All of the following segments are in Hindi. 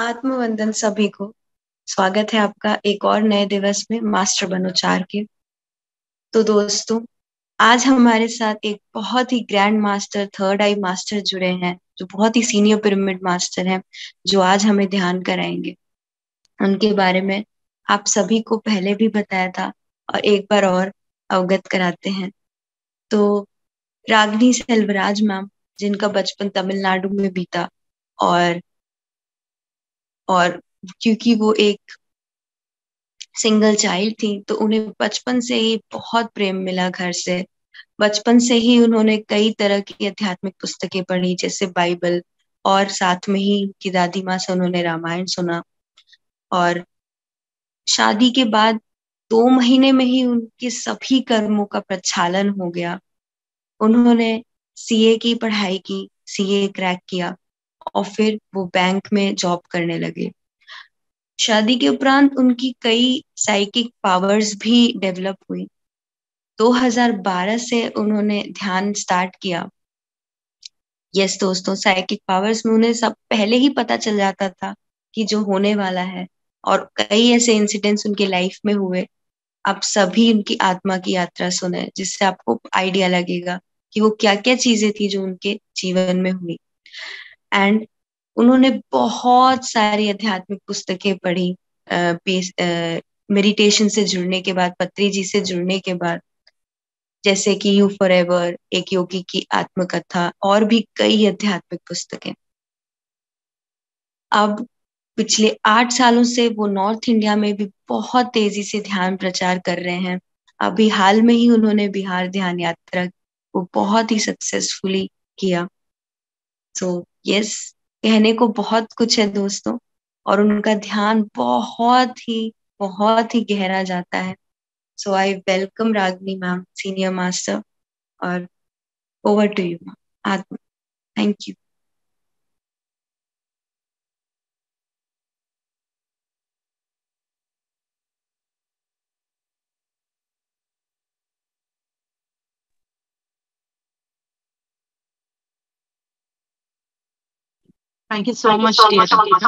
आत्मवंदन सभी को। स्वागत है आपका एक और नए दिवस में मास्टर बनोचार के। तो दोस्तों, आज हमारे साथ एक बहुत ही grand master third eye master जुड़े हैं, जो बहुत ही सीनियर पिरामिड मास्टर हैं, जो आज हमें ध्यान कराएँगे। उनके बारे में आप सभी को पहले भी बताया था और एक बार और अवगत कराते हैं। तो रागनी सेल्वराज मैम, जिनका बचपन तमिलनाडु में बीता और और क्योंकि वो एक सिंगल चाइल्ड थी तो उन्हें बचपन से ही बहुत प्रेम मिला घर से। बचपन से ही उन्होंने कई तरह की आध्यात्मिक पुस्तकें पढ़ी, जैसे बाइबल, और साथ में ही उनकी दादी माँ से उन्होंने रामायण सुना। और शादी के बाद दो महीने में ही उनके सभी कर्मों का प्रक्षालन हो गया। उन्होंने सीए की पढ़ाई की सीए क्रैक किया। और फिर वो बैंक में जॉब करने लगे। शादी के उपरांत उनकी कई साइकिक पावर्स भी डेवलप हुई। 2012 से उन्होंने ध्यान स्टार्ट किया। यस दोस्तों साइकिक पावर्स में उन्हें सब पहले ही पता चल जाता था कि जो होने वाला है और कई ऐसे इंसिडेंट्स उनके लाइफ में हुए। आप सभी उनकी आत्मा की यात्रा सुने, जिससे आपको आइडिया लगेगा कि वो क्या क्या चीज़ें थी जो उनके जीवन में हुई। एंड उन्होंने बहुत सारी आध्यात्मिक पुस्तकें पढ़ी मेडिटेशन से जुड़ने के बाद, पत्री जी से जुड़ने के बाद, जैसे कि यू फॉर एवर एक योगी की आत्मकथा, और भी कई आध्यात्मिक पुस्तकें। अब पिछले आठ सालों से वो नॉर्थ इंडिया में भी बहुत तेज़ी से ध्यान प्रचार कर रहे हैं। अभी हाल में ही उन्होंने बिहार ध्यान यात्रा को बहुत ही सक्सेसफुली किया। तो यस कहने को बहुत कुछ है दोस्तों, और उनका ध्यान बहुत ही बहुत ही गहरा जाता है। So I welcome Ragini ma'am senior master और ओवर टू यू मैम आत्मा। Thank you Thank you so Thank much, you so dear much,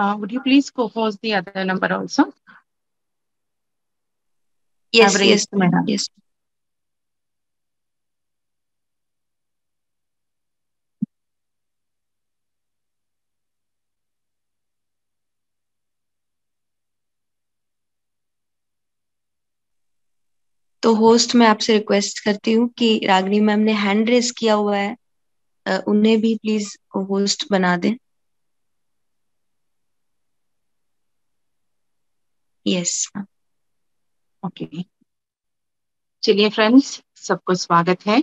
Uh, would you please co-host the other number also? Yes, I've yes, hand. yes. तो होस्ट मैं आपसे रिक्वेस्ट करती हूँ कि रागनी मैम ने हैंड रेस किया हुआ है उन्हें भी प्लीज़ होस्ट बना दें यस ओके चलिए फ्रेंड्स सबको स्वागत है।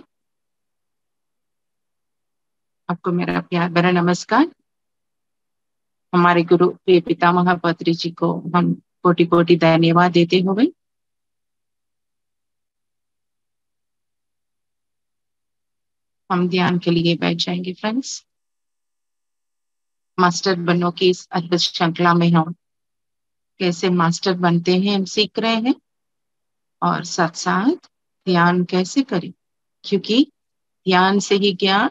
आपको मेरा प्यार भरा नमस्कार। हमारे गुरु प्रिय पितामह पत्री जी को हम कोटि कोटि धन्यवाद देते हुए। हम ध्यान के लिए बैठ जाएँगे फ्रेंड्स मास्टर बनो की इस अद्भुत श्रृंखला में हम कैसे मास्टर बनते हैं, हम सीख रहे हैं। और साथ साथ ध्यान कैसे करें? क्योंकि ध्यान से ही ज्ञान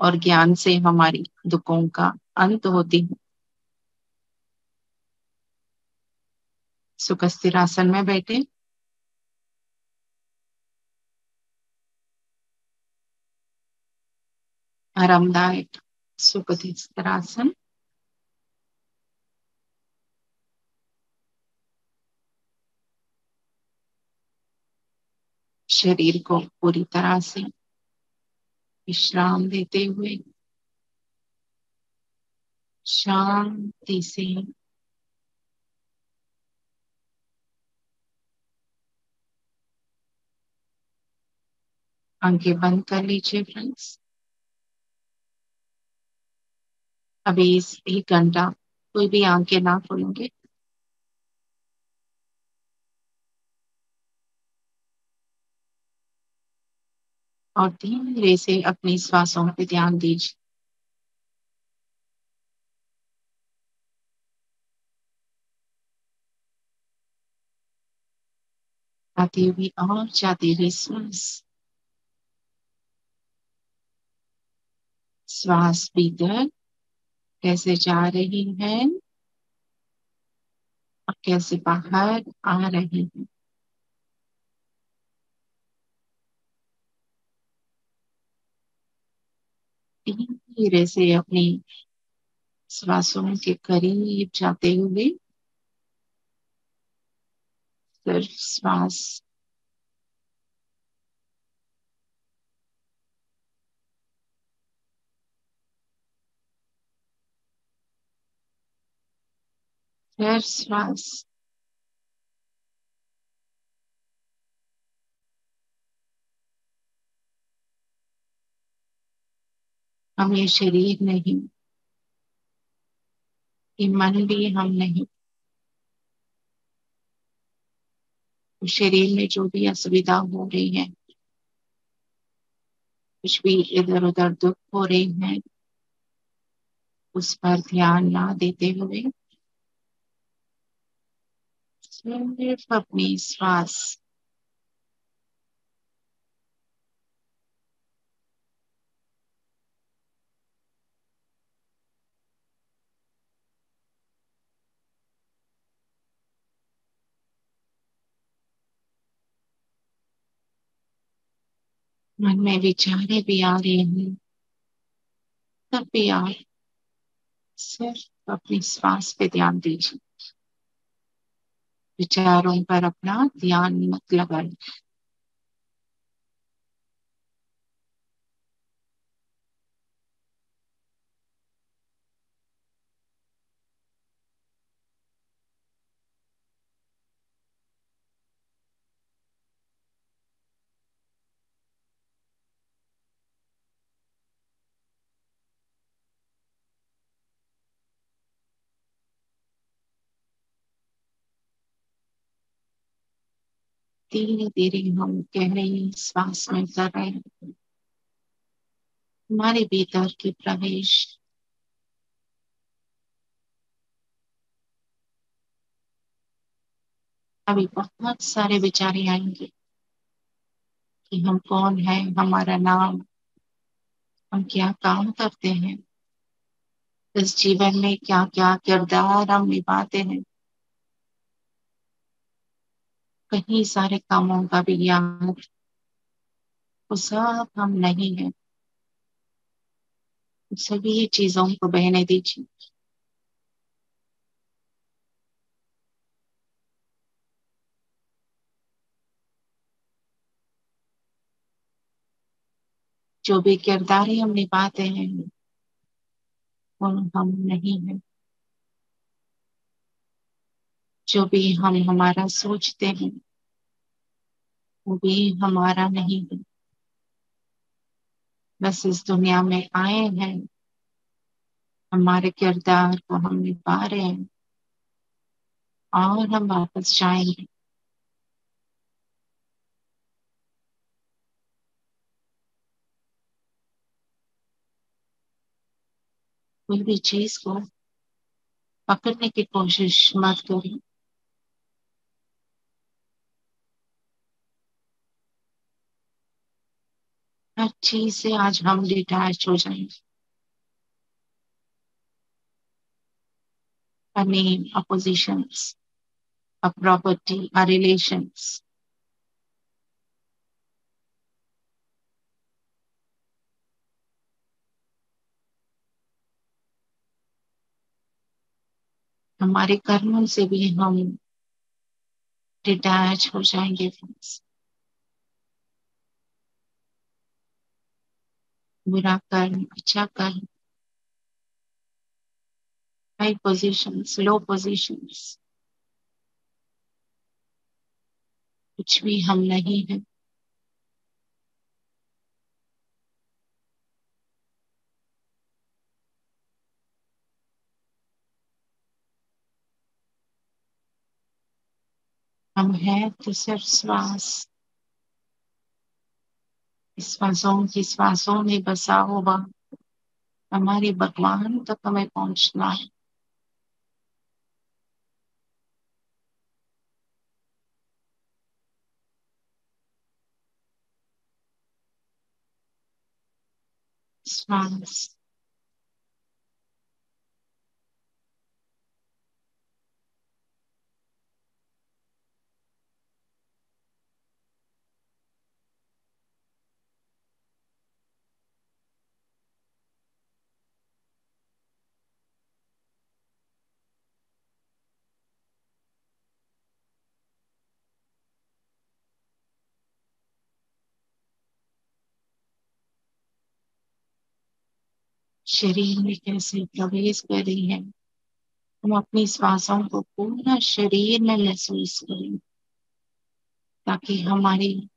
और ज्ञान से हमारी दुखों का अंत होती है। सुख स्थिर आसन में बैठे। आरामदायक सुख स्थिर शरीर को पूरी तरह से विश्राम देते हुए, शांति से आँखें बंद कर लीजिए फ्रेंड्स अभी इस एक घंटा कोई भी आँखें ना खोलेंगे। और धीरे से अपनी श्वासों पर ध्यान दीजिए। आती हुई और जाती हुई श्वास। श्वास भीतर कैसे जा रही है और कैसे बाहर आ रही है? धीरे से अपनी श्वासों के करीब जाते हुए सिर्फ़ श्वास फिर श्वास हम ये शरीर नहीं, ये मन भी हम नहीं। शरीर में जो भी असुविधा हो रही है, कुछ भी इधर उधर दुख हो रही है, उस पर ध्यान ना देते हुए सिर्फ़ अपनी श्वास मन में विचारे भी आ रहे हैं। तब भी आप सिर्फ़ अपने श्वास पे ध्यान दीजिए। विचारों पर अपना ध्यान मत लगाए धीरे धीरे हम गहरे श्वास में कर रहे हैं। हमारे भीतर के प्रवेश। अभी बहुत सारे विचारे आएँगे कि हम कौन है, हमारा नाम, हम क्या काम करते हैं, इस जीवन में क्या क्या किरदार, हम निभाते हैं। कई सारे कामों का भी ज्ञान वो सब हम नहीं है। सभी चीज़ों को बहने दीजिए। जो भी किरदार हम निभाते हैं वो हम नहीं है। जो भी हम हमारा सोचते हैं भी हमारा नहीं है। बस इस दुनिया में आए हैं। हमारे किरदार को हम निभा रहे हैं। और हम वापस जाएँगे। कोई भी चीज़ को पकड़ने की कोशिश मत करें हर चीज़ से आज हम डिटैच हो जाएँगे our name, our positions, our property, our relations. हमारे कर्मों से भी हम डिटैच हो जाएँगे फ्रेंड्स बुरा कर्म अच्छा कर्म हाई पोजीशंस लो पोजीशंस कुछ भी हम नहीं है। हम हैं तो सिर्फ़ श्वास। श्वासों की श्वासों में बसा हुआ हमारे भगवान तक हमें पहुँचना है। श्वास शरीर में कैसे प्रवेश कर रही है, हम अपनी श्वासों को पूरा शरीर में महसूस करें, ताकि हमारी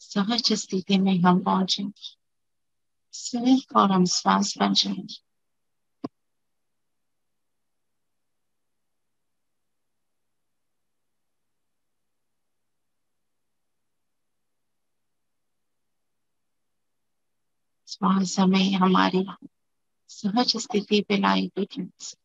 सहज स्थिति में हम पहुँचे। सिर्फ़ और हम श्वास बन जाए श्वास हमें हमारी सहज स्थिति पे लाएगी फ्रेंड्स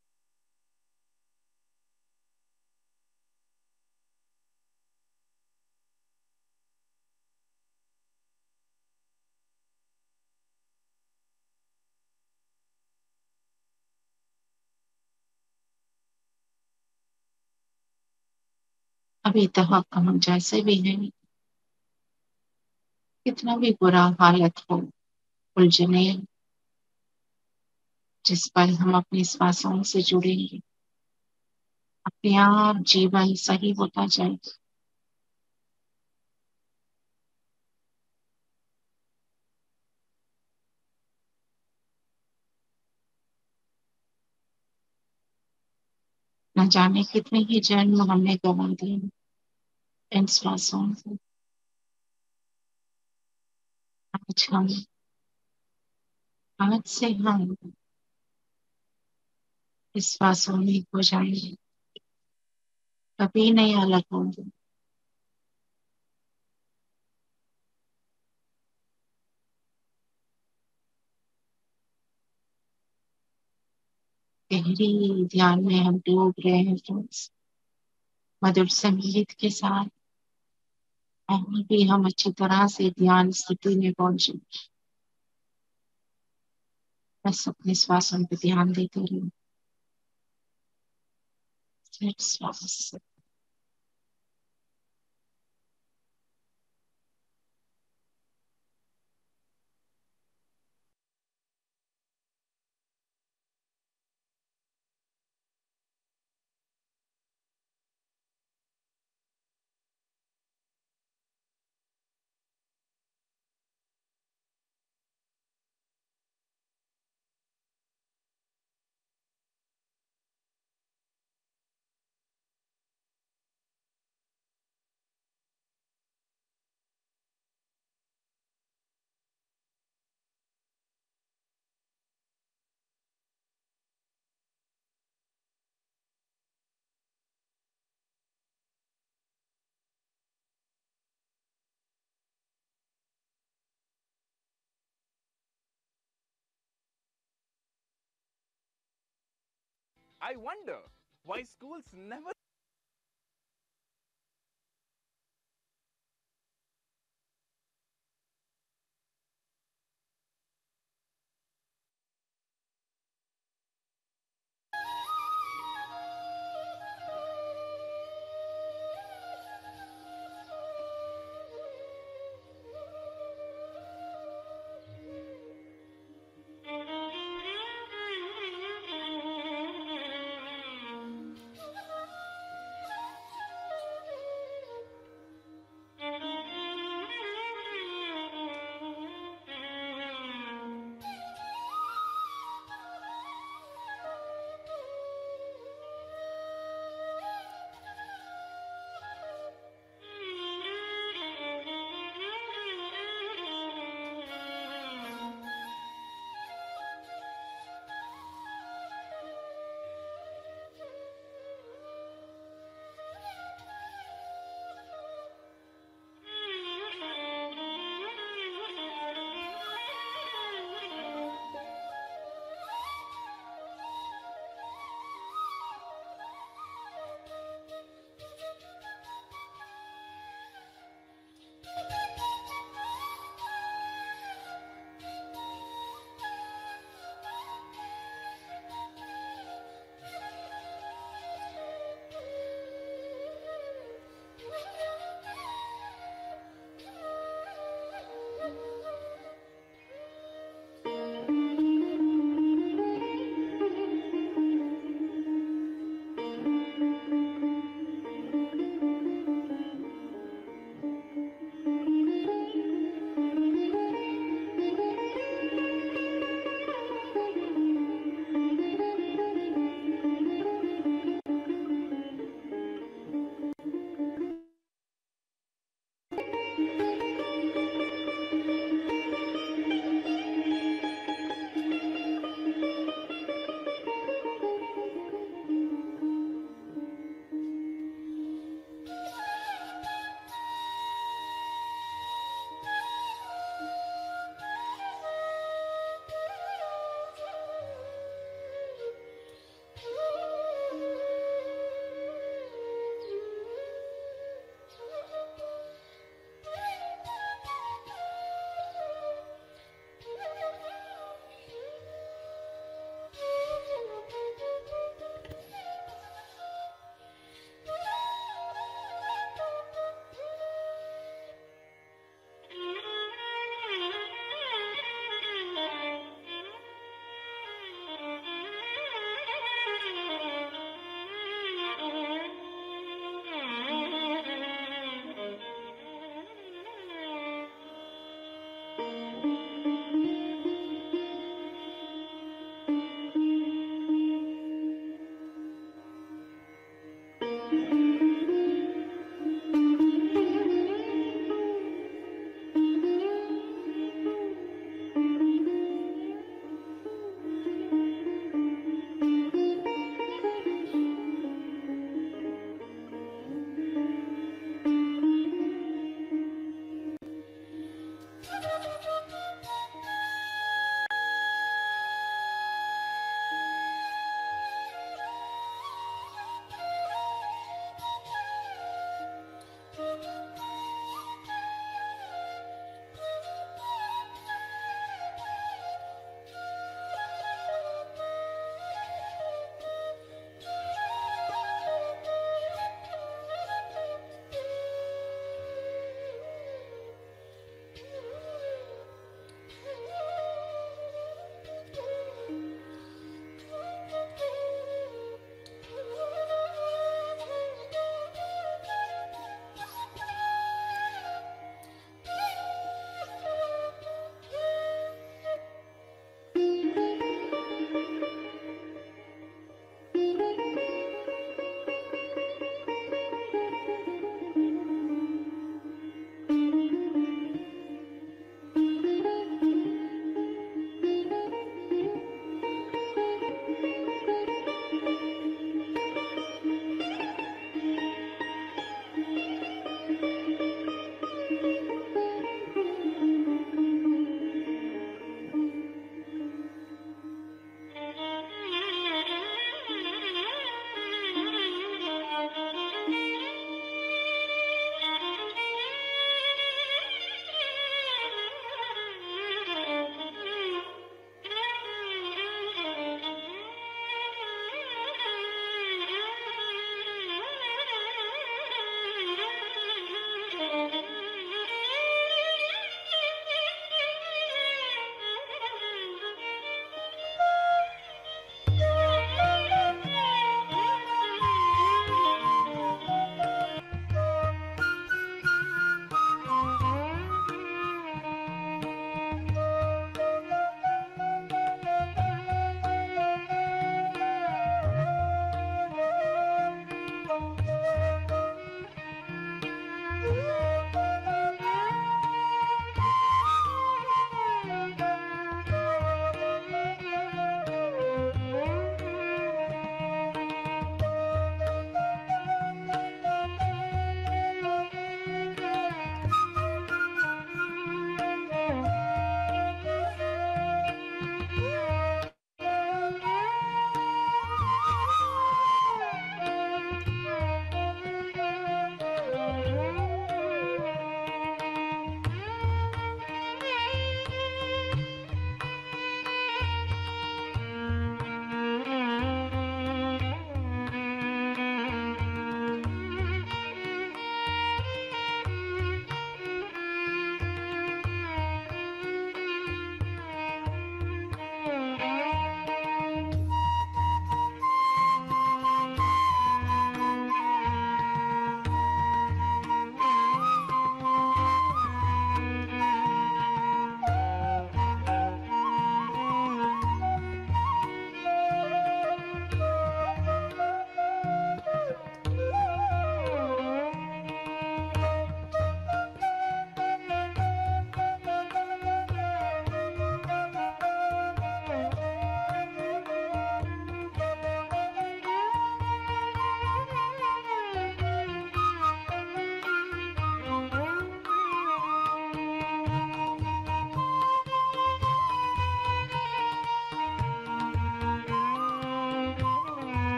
अभी तक हम जैसे भी हैं, कितना भी बुरा हालत हो, उलझने जिस पर हम अपनी श्वासों से जुड़ेंगे। अपने आप जीवन सही होता जाएगा। न जाने कितने ही जन्म हमने गवा दिए इन श्वासों से। आज हम, आज से हम इस श्वासों में हो जाएँगे। कभी नहीं अलग होंगे गहरी ध्यान में हम डूब रहे हैं फ्रेंड्स मधुर संगीत के साथ और भी हम अच्छी तरह से ध्यान स्थिति में पहुँचे बस अपने श्वासों पर ध्यान देते रहिए। सिर्फ़ I wonder why schools never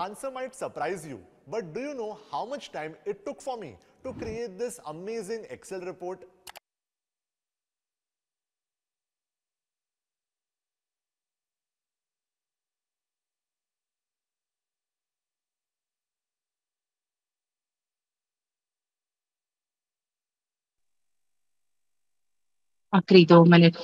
answer might surprise you, but do you know how much time it took for me to create this amazing Excel report Agreed, Dominik.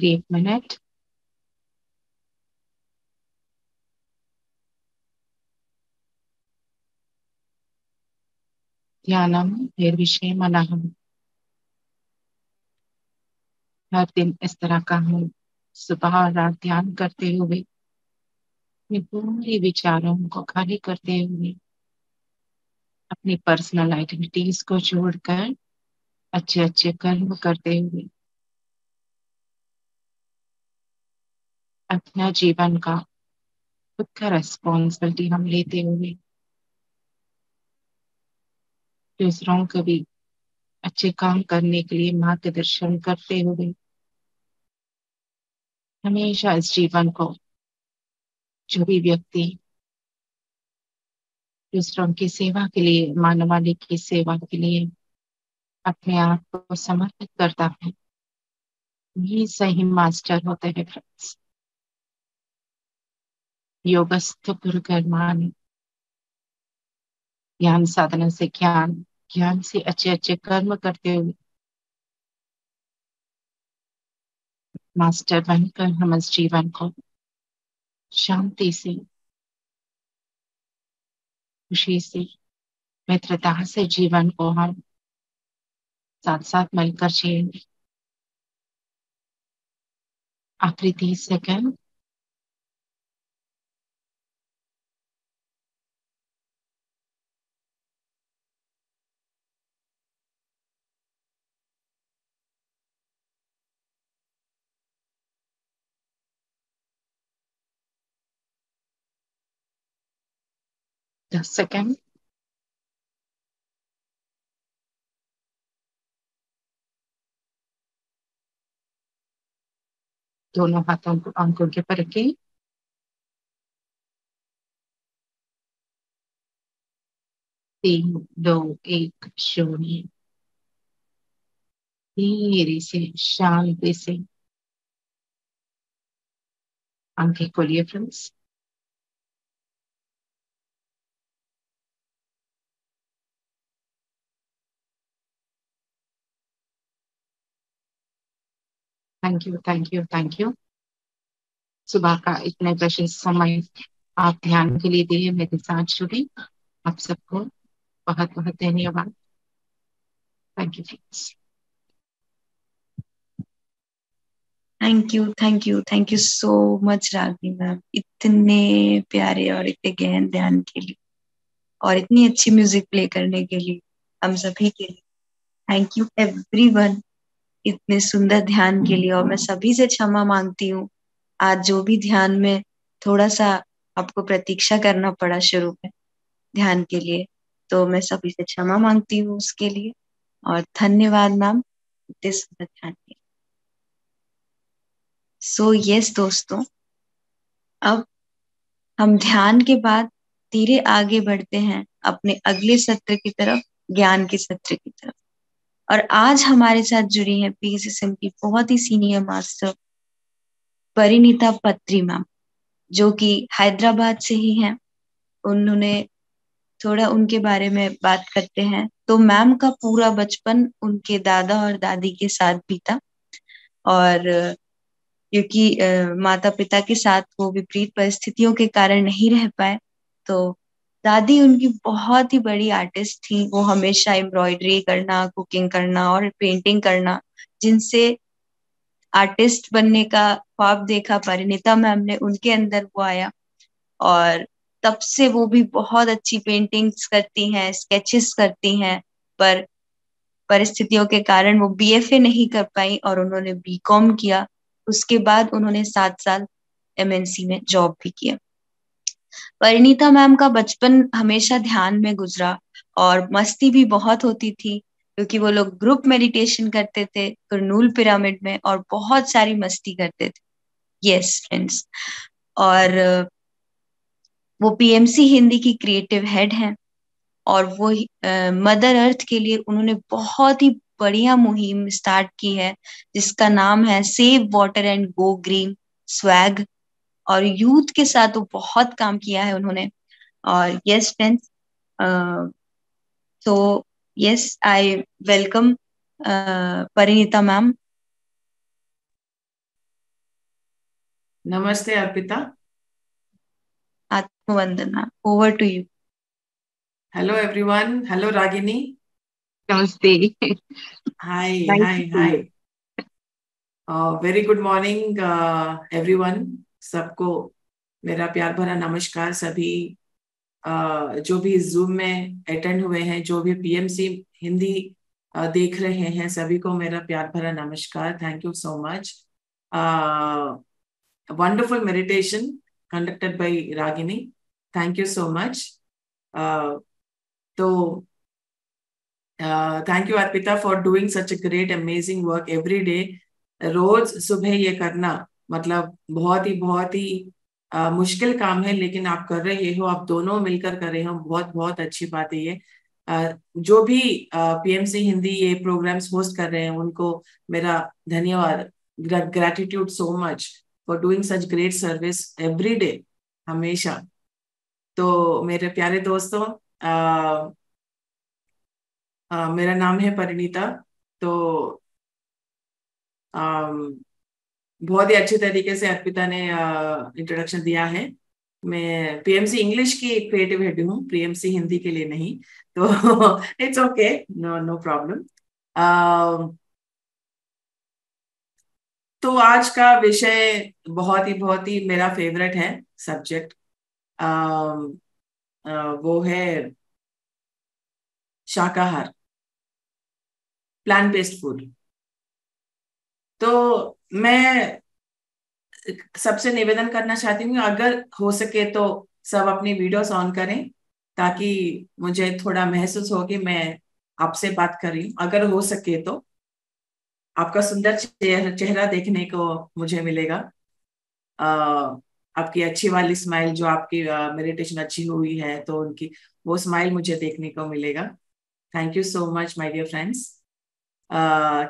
एक मिनट ध्यानम निर्विषय मनहम। हर दिन इस तरह का हम सुबह रात ध्यान करते हुए, अपने पूरे विचारों को खाली करते हुए, अपनी पर्सनल एक्टिविटीज़ को छोड़कर अच्छे अच्छे कर्म करते हुए अपना जीवन का खुद का रेस्पॉन्सिबिलिटी हम लेते हुए दूसरों को भी अच्छे काम करने के लिए मार्गदर्शन करते हुए हमेशा इस जीवन को जो भी व्यक्ति दूसरों की सेवा के लिए मानवाली की सेवा के लिए अपने आप को समर्पित करता है ये सही मास्टर होते हैं फ्रेंड्स योगस्थ गुरुकर्माणी ज्ञान साधना से ज्ञान ज्ञान से अच्छे अच्छे कर्म करते हुए। मास्टर बनकर हम इस जीवन को शांति से, खुशी से, मित्रता से जीवन को हम साथ साथ मिलकर जिएँगे। तीस सेकंड दस सेकंड दोनों हाथों को आँखों के पर रखें तीन दो एक शून्य धीरे से शांति से आँखें खोलिए friends thank you thank you thank you सुबह का इतने प्रशस्त समय आप ध्यान के लिए दिए, मेरे साथ जुड़े। आप सबको बहुत बहुत धन्यवाद। Thank you thank you thank you thank you so much Ragini ma'am इतने प्यारे और इतने गहन ध्यान के लिए और इतनी अच्छी म्यूज़िक प्ले करने के लिए हम सभी के लिए। थैंक यू एवरीवन इतने सुंदर ध्यान के लिए और मैं सभी से क्षमा मांगती हूँ। आज जो भी ध्यान में थोड़ा सा आपको प्रतीक्षा करना पड़ा शुरू में ध्यान के लिए तो मैं सभी से क्षमा मांगती हूँ उसके लिए और धन्यवाद मैम इतने सुंदर ध्यान के लिए। सो so, यस yes, दोस्तों अब हम ध्यान के बाद धीरे आगे बढ़ते हैं अपने अगले सत्र की तरफ़ ज्ञान के सत्र की तरफ़। और आज हमारे साथ जुड़ी हैं पीएसएसएम की बहुत ही सीनियर मास्टर परिणीता पत्री मैम जो कि हैदराबाद से ही हैं। उन्होंने थोड़ा उनके बारे में बात करते हैं। तो मैम का पूरा बचपन उनके दादा और दादी के साथ बीता और क्योंकि माता पिता के साथ वो विपरीत परिस्थितियों के कारण नहीं रह पाए तो दादी उनकी बहुत ही बड़ी आर्टिस्ट थी। वो हमेशा एम्ब्रॉयडरी करना कुकिंग करना और पेंटिंग करना, जिनसे आर्टिस्ट बनने का ख्वाब देखा, परिणीता मैम ने उनके अंदर वो आया और तब से वो भी बहुत अच्छी पेंटिंग्स करती हैं स्केचेस करती हैं, पर परिस्थितियों के कारण वो बीएफए नहीं कर पाई और उन्होंने बीकॉम किया। उसके बाद उन्होंने सात साल एमएनसी में जॉब भी किया। परिणीता मैम का बचपन हमेशा ध्यान में गुजरा और मस्ती भी बहुत होती थी, क्योंकि वो लोग ग्रुप मेडिटेशन करते थे कर्नूल पिरामिड में और बहुत सारी मस्ती करते थे। यस फ्रेंड्स और, वो पीएमसी हिंदी की क्रिएटिव हेड हैं और वो मदर अर्थ के लिए उन्होंने बहुत ही बढ़िया मुहिम स्टार्ट की है, जिसका नाम है save water and go green swag और यूथ के साथ वो बहुत काम किया है उन्होंने। और यस फ्रेंड्स तो yes I welcome Parinita ma'am. नमस्ते Arpita. आत्मवंदना over to you hello everyone hello Ragini. नमस्ते। Hi hi hi very good morning everyone सबको मेरा प्यार भरा नमस्कार सभी जो भी जूम में अटेंड हुए हैं, जो भी पीएमसी हिंदी देख रहे हैं, सभी को मेरा प्यार भरा नमस्कार। Thank you so much wonderful meditation conducted by Ragini thank you so much तो thank you Arpita for doing such a great amazing work every day रोज सुबह ये करना मतलब बहुत ही बहुत ही आ, मुश्किल काम है लेकिन आप कर रहे हो आप दोनों मिलकर कर रहे हो बहुत बहुत अच्छी बात है ये। जो भी पीएमसी हिंदी ये प्रोग्राम्स होस्ट कर रहे हैं उनको मेरा धन्यवाद gratitude so much for doing such great service every day हमेशा। तो मेरे प्यारे दोस्तों आ, आ, मेरा नाम है परिणीता तो आ, बहुत ही अच्छे तरीके से अर्पिता ने इंट्रोडक्शन दिया है। मैं पीएमसी इंग्लिश की क्रिएटिव हेड हूँ पीएमसी हिंदी के लिए नहीं तो it's okay no no problem तो आज का विषय बहुत ही बहुत ही मेरा फेवरेट है सब्जेक्ट वो है शाकाहार प्लांट बेस्ड फ़ूड तो मैं सबसे निवेदन करना चाहती हूँ अगर हो सके तो सब अपनी वीडियोस ऑन करें ताकि मुझे थोड़ा महसूस हो कि मैं आपसे बात कर रही हूँ। अगर हो सके तो। आपका सुंदर चेहरा देखने को मुझे मिलेगा। आ, आपकी अच्छी वाली स्माइल जो आपकी मेडिटेशन अच्छी हुई है तो उनकी वो स्माइल मुझे देखने को मिलेगा। Thank you so much my dear friends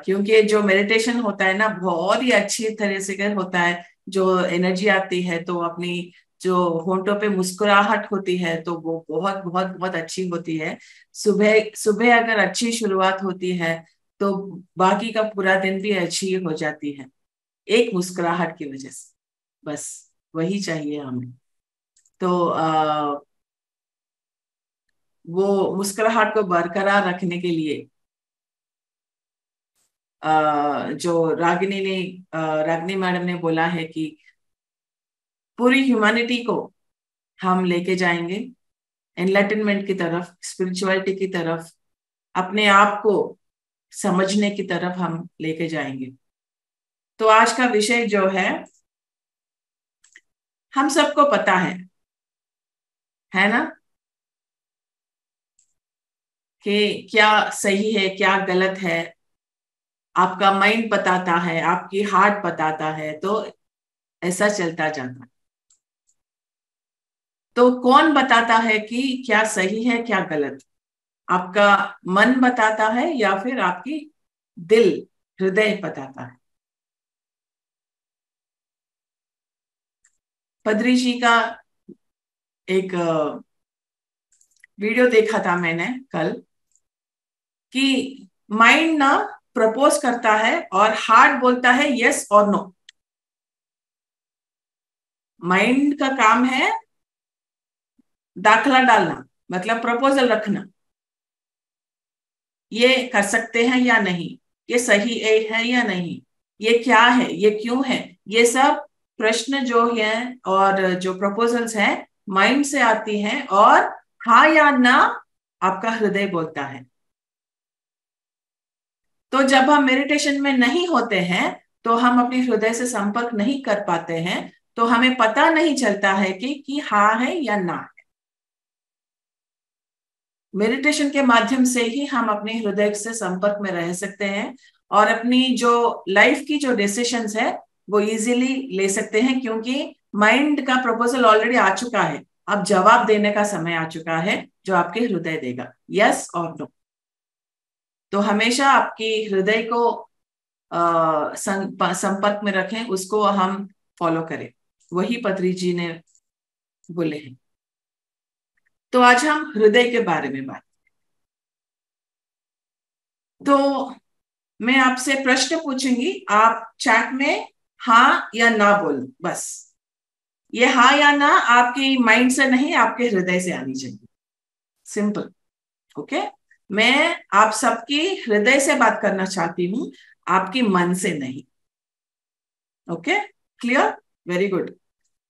क्योंकि जो मेडिटेशन होता है ना बहुत ही अच्छी तरह से होता है जो एनर्जी आती है तो अपनी जो होंठों पे मुस्कुराहट होती है तो वो बहुत बहुत बहुत अच्छी होती है। सुबह सुबह अगर अच्छी शुरुआत होती है तो बाकी का पूरा दिन भी अच्छी हो जाती है एक मुस्कुराहट की वजह से। बस वही चाहिए हमें। तो आ, वो मुस्कुराहट को बरकरार रखने के लिए जो रागिनी ने रागिनी मैडम ने बोला है कि पूरी ह्यूमैनिटी को हम लेके जाएँगे एनलाइटनमेंट की तरफ़ स्पिरिचुअलिटी की तरफ़, अपने आप को समझने की तरफ़ हम लेके जाएँगे। तो आज का विषय जो है, हम सबको पता है है ना? कि क्या सही है, क्या गलत है आपका माइंड बताता है, आपकी हार्ट बताता है तो ऐसा चलता जाता है। तो कौन बताता है कि क्या सही है, क्या गलत? आपका मन बताता है या फिर आपकी दिल, हृदय बताता है? पदरी जी का एक वीडियो देखा था मैंने कल कि माइंड ना प्रपोज करता है और हार्ट बोलता है यस और नो माइंड का काम है दाखला डालना मतलब प्रपोजल रखना। ये कर सकते हैं या नहीं, ये सही है या नहीं, ये क्या है, ये क्यों है, ये सब प्रश्न जो है और जो प्रपोजल्स हैं माइंड से आती हैं और हाँ या ना आपका हृदय बोलता है। तो जब हम मेडिटेशन में नहीं होते हैं तो हम अपने हृदय से संपर्क नहीं कर पाते हैं तो हमें पता नहीं चलता है कि कि हाँ है या ना है। मेडिटेशन के माध्यम से ही हम अपने हृदय से संपर्क में रह सकते हैं और अपनी जो लाइफ की जो डिसीशन है, वो इजीली ले सकते हैं क्योंकि माइंड का प्रपोजल ऑलरेडी आ चुका है। अब जवाब देने का समय आ चुका है जो आपके हृदय देगा। यस और नो तो हमेशा आपकी हृदय को संपर्क में रखें, उसको हम फॉलो करें। वही पत्री जी ने बोले हैं। तो आज हम हृदय के बारे में बात तो मैं आपसे प्रश्न पूछूँगी, आप चैट में हाँ या ना बोल, बस। ये हाँ या ना आपके माइंड से नहीं, आपके हृदय से आनी चाहिए। सिंपल ओके मैं आप सबकी हृदय से बात करना चाहती हूँ, आपकी मन से नहीं। Okay clear very good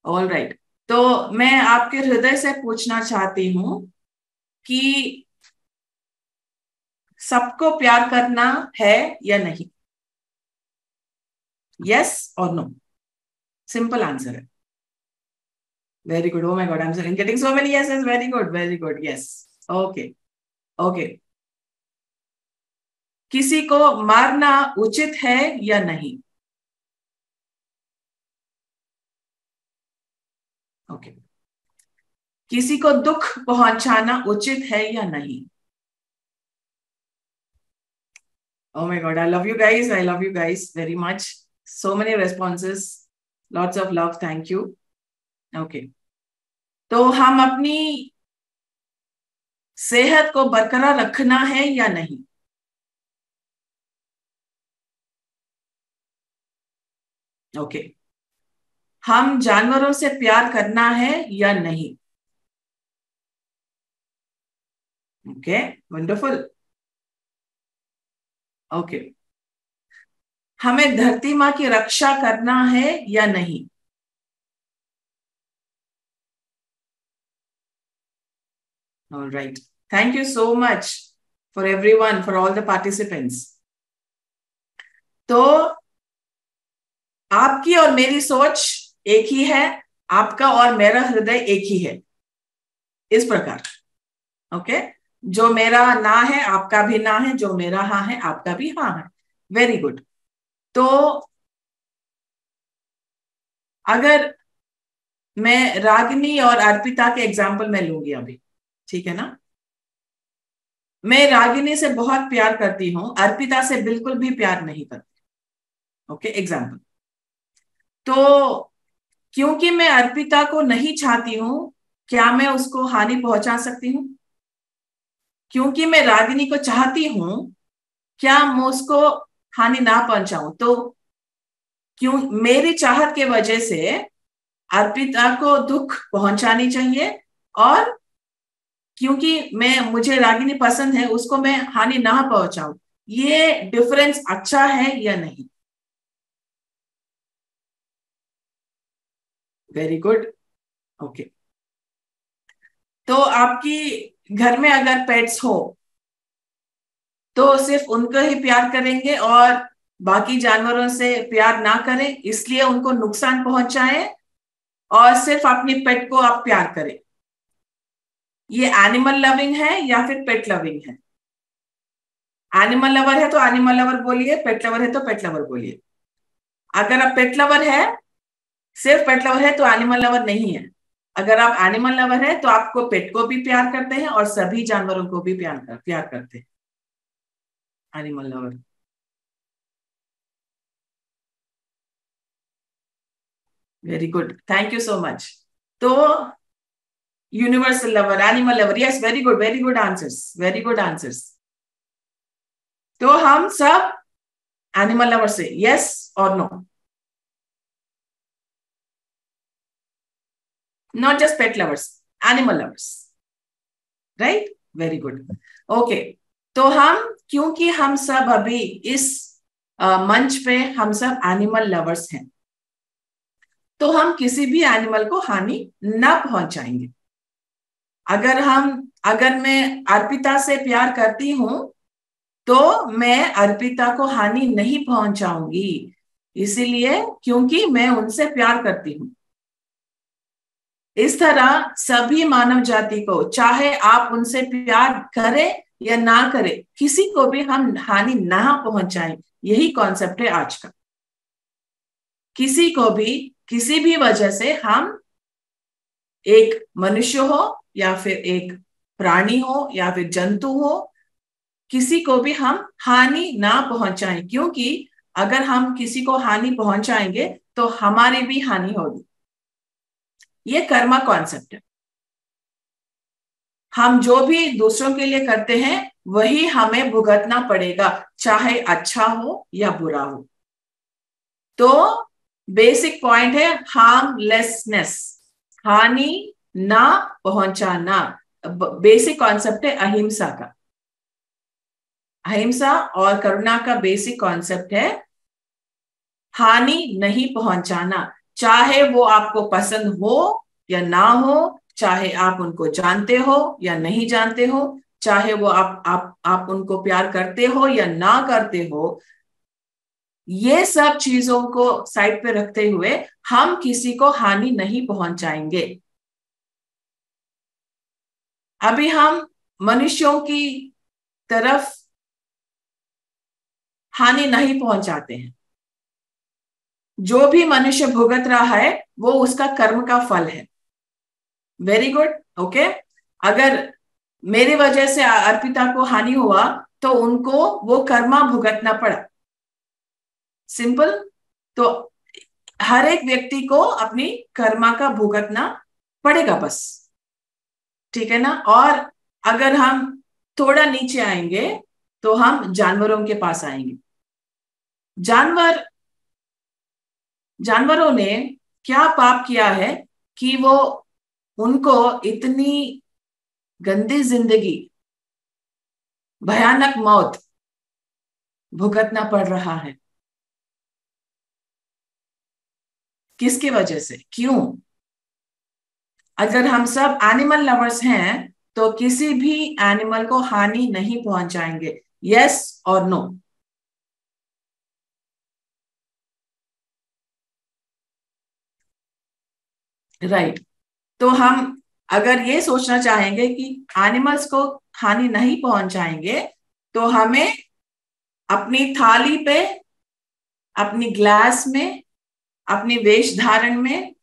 all right तो मैं आपके हृदय से पूछना चाहती हूँ कि सबको प्यार करना है या नहीं? यस और नो सिंपल आंसर है। Very good oh my god I am getting so many yes is very good very good yes okay okay किसी को मारना उचित है या नहीं ओके okay. किसी को दुख पहुंचाना उचित है या नहीं Oh my God, I love you guys. I love you guys very much. So many responses. Lots of love. Thank you. Okay. तो हम अपनी सेहत को बरकरार रखना है या नहीं ओके okay. हम जानवरों से प्यार करना है या नहीं ओके वंडरफुल ओके हमें धरती माँ की रक्षा करना है या नहीं All right. Thank you so much for everyone, for all the participants. तो आपकी और मेरी सोच एक ही है, आपका और मेरा हृदय एक ही है। इस प्रकार ओके जो मेरा ना है, आपका भी ना है, जो मेरा हाँ है, आपका भी हाँ है। वेरी गुड तो अगर मैं रागिनी और अर्पिता के एग्ज़ाम्पल में लूँगी अभी, ठीक है ना? मैं रागिनी से बहुत प्यार करती हूँ, अर्पिता से बिल्कुल भी प्यार नहीं करती ओके एग्ज़ाम्पल तो क्योंकि मैं अर्पिता को नहीं चाहती हूँ, क्या मैं उसको हानि पहुँचा सकती हूँ? क्योंकि मैं रागिनी को चाहती हूँ, क्या मैं उसको हानि ना पहुंचाऊं? तो क्यों, मेरी चाहत के वजह से अर्पिता को दुख पहुंचानी चाहिए और क्योंकि मैं, मुझे रागिनी पसंद है, उसको मैं हानि ना पहुंचाऊं। ये डिफरेंस अच्छा है या नहीं? वेरी गुड ओके तो आपकी घर में अगर पेट्स हो तो सिर्फ़ उनको ही प्यार करेंगे और बाकी जानवरों से प्यार ना करें, इसलिए उनको नुकसान पहुँचाए और सिर्फ़ अपनी पेट को आप प्यार करें। ये एनिमल लविंग है या फिर पेट लविंग है? एनिमल लवर है तो एनिमल लवर बोलिए पेट लवर है तो पेट लवर बोलिए। अगर आप पेट लवर है सिर्फ़ पेट लवर है तो एनिमल लवर नहीं है। अगर आप एनिमल लवर है तो आपको पेट को भी प्यार करते हैं और सभी जानवरों को भी प्यार कर, प्यार करते हैं। Animal lover very good thank you so much तो universal lover animal lover yes very good very good answers very good answers तो हम सब एनिमल लवर से यस और no not just pet lovers, animal lovers. Right? Very good. Okay. तो हम, क्योंकि हम सब अभी इस मंच पे हम सब एनिमल लवर्स हैं तो हम किसी भी एनिमल को हानि न पहुंचाएँगे। अगर हम, अगर मैं अर्पिता से प्यार करती हूँ तो मैं अर्पिता को हानि नहीं पहुंचाऊँगी। इसीलिए, क्योंकि मैं उनसे प्यार करती हूँ। इस तरह सभी मानव जाति को, चाहे आप उनसे प्यार करें या ना करें, किसी को भी हम हानि ना पहुंचाएँ, यही कॉन्सेप्ट है आज का। किसी को भी, किसी भी वजह से हम एक मनुष्य हो या फिर एक प्राणी हो या फिर जंतु हो, किसी को भी हम हानि ना पहुंचाएँ, क्योंकि अगर हम किसी को हानि पहुंचाएँगे तो हमारी भी हानि होगी। ये कर्मा कॉन्सेप्ट है। हम जो भी दूसरों के लिए करते हैं, वही हमें भुगतना पड़ेगा, चाहे अच्छा हो या बुरा हो। तो बेसिक पॉइंट है हार्मलेसनेस हानि ना पहुंचाना। बेसिक कॉन्सेप्ट है अहिंसा का। अहिंसा और करुणा का बेसिक कॉन्सेप्ट है हानि नहीं पहुंचाना। चाहे वो आपको पसंद हो या ना हो, चाहे आप उनको जानते हो या नहीं जानते हो, चाहे वो आप आप आप उनको प्यार करते हो या ना करते हो, ये सब चीज़ों को साइड पे रखते हुए हम किसी को हानि नहीं पहुंचाएँगे। अभी हम मनुष्यों की तरफ़ हानि नहीं पहुंचाते हैं। जो भी मनुष्य भुगत रहा है, वो उसका कर्म का फल है। वेरी गुड ओके अगर मेरी वजह से अर्पिता को हानि हुआ तो उनको वो कर्मा भुगतना पड़ा। सिंपल तो हर एक व्यक्ति को अपनी कर्मा का भुगतना पड़ेगा बस। ठीक है ना? और अगर हम थोड़ा नीचे आएँगे तो हम जानवरों के पास आएँगे। जानवर जानवरों ने क्या पाप किया है कि वो उनको इतनी गंदी ज़िंदगी, भयानक मौत भुगतना पड़ रहा है? किसकी वजह से? क्यों? अगर हम सब एनिमल लवर्स हैं तो किसी भी एनिमल को हानि नहीं पहुंचाएँगे। यस और नो राइट right. तो हम अगर ये सोचना चाहेंगे कि एनिमल्स को हानि नहीं पहुंचाएँगे तो हमें अपनी थाली पे, अपनी ग्लास में, अपनी वेश धारण में,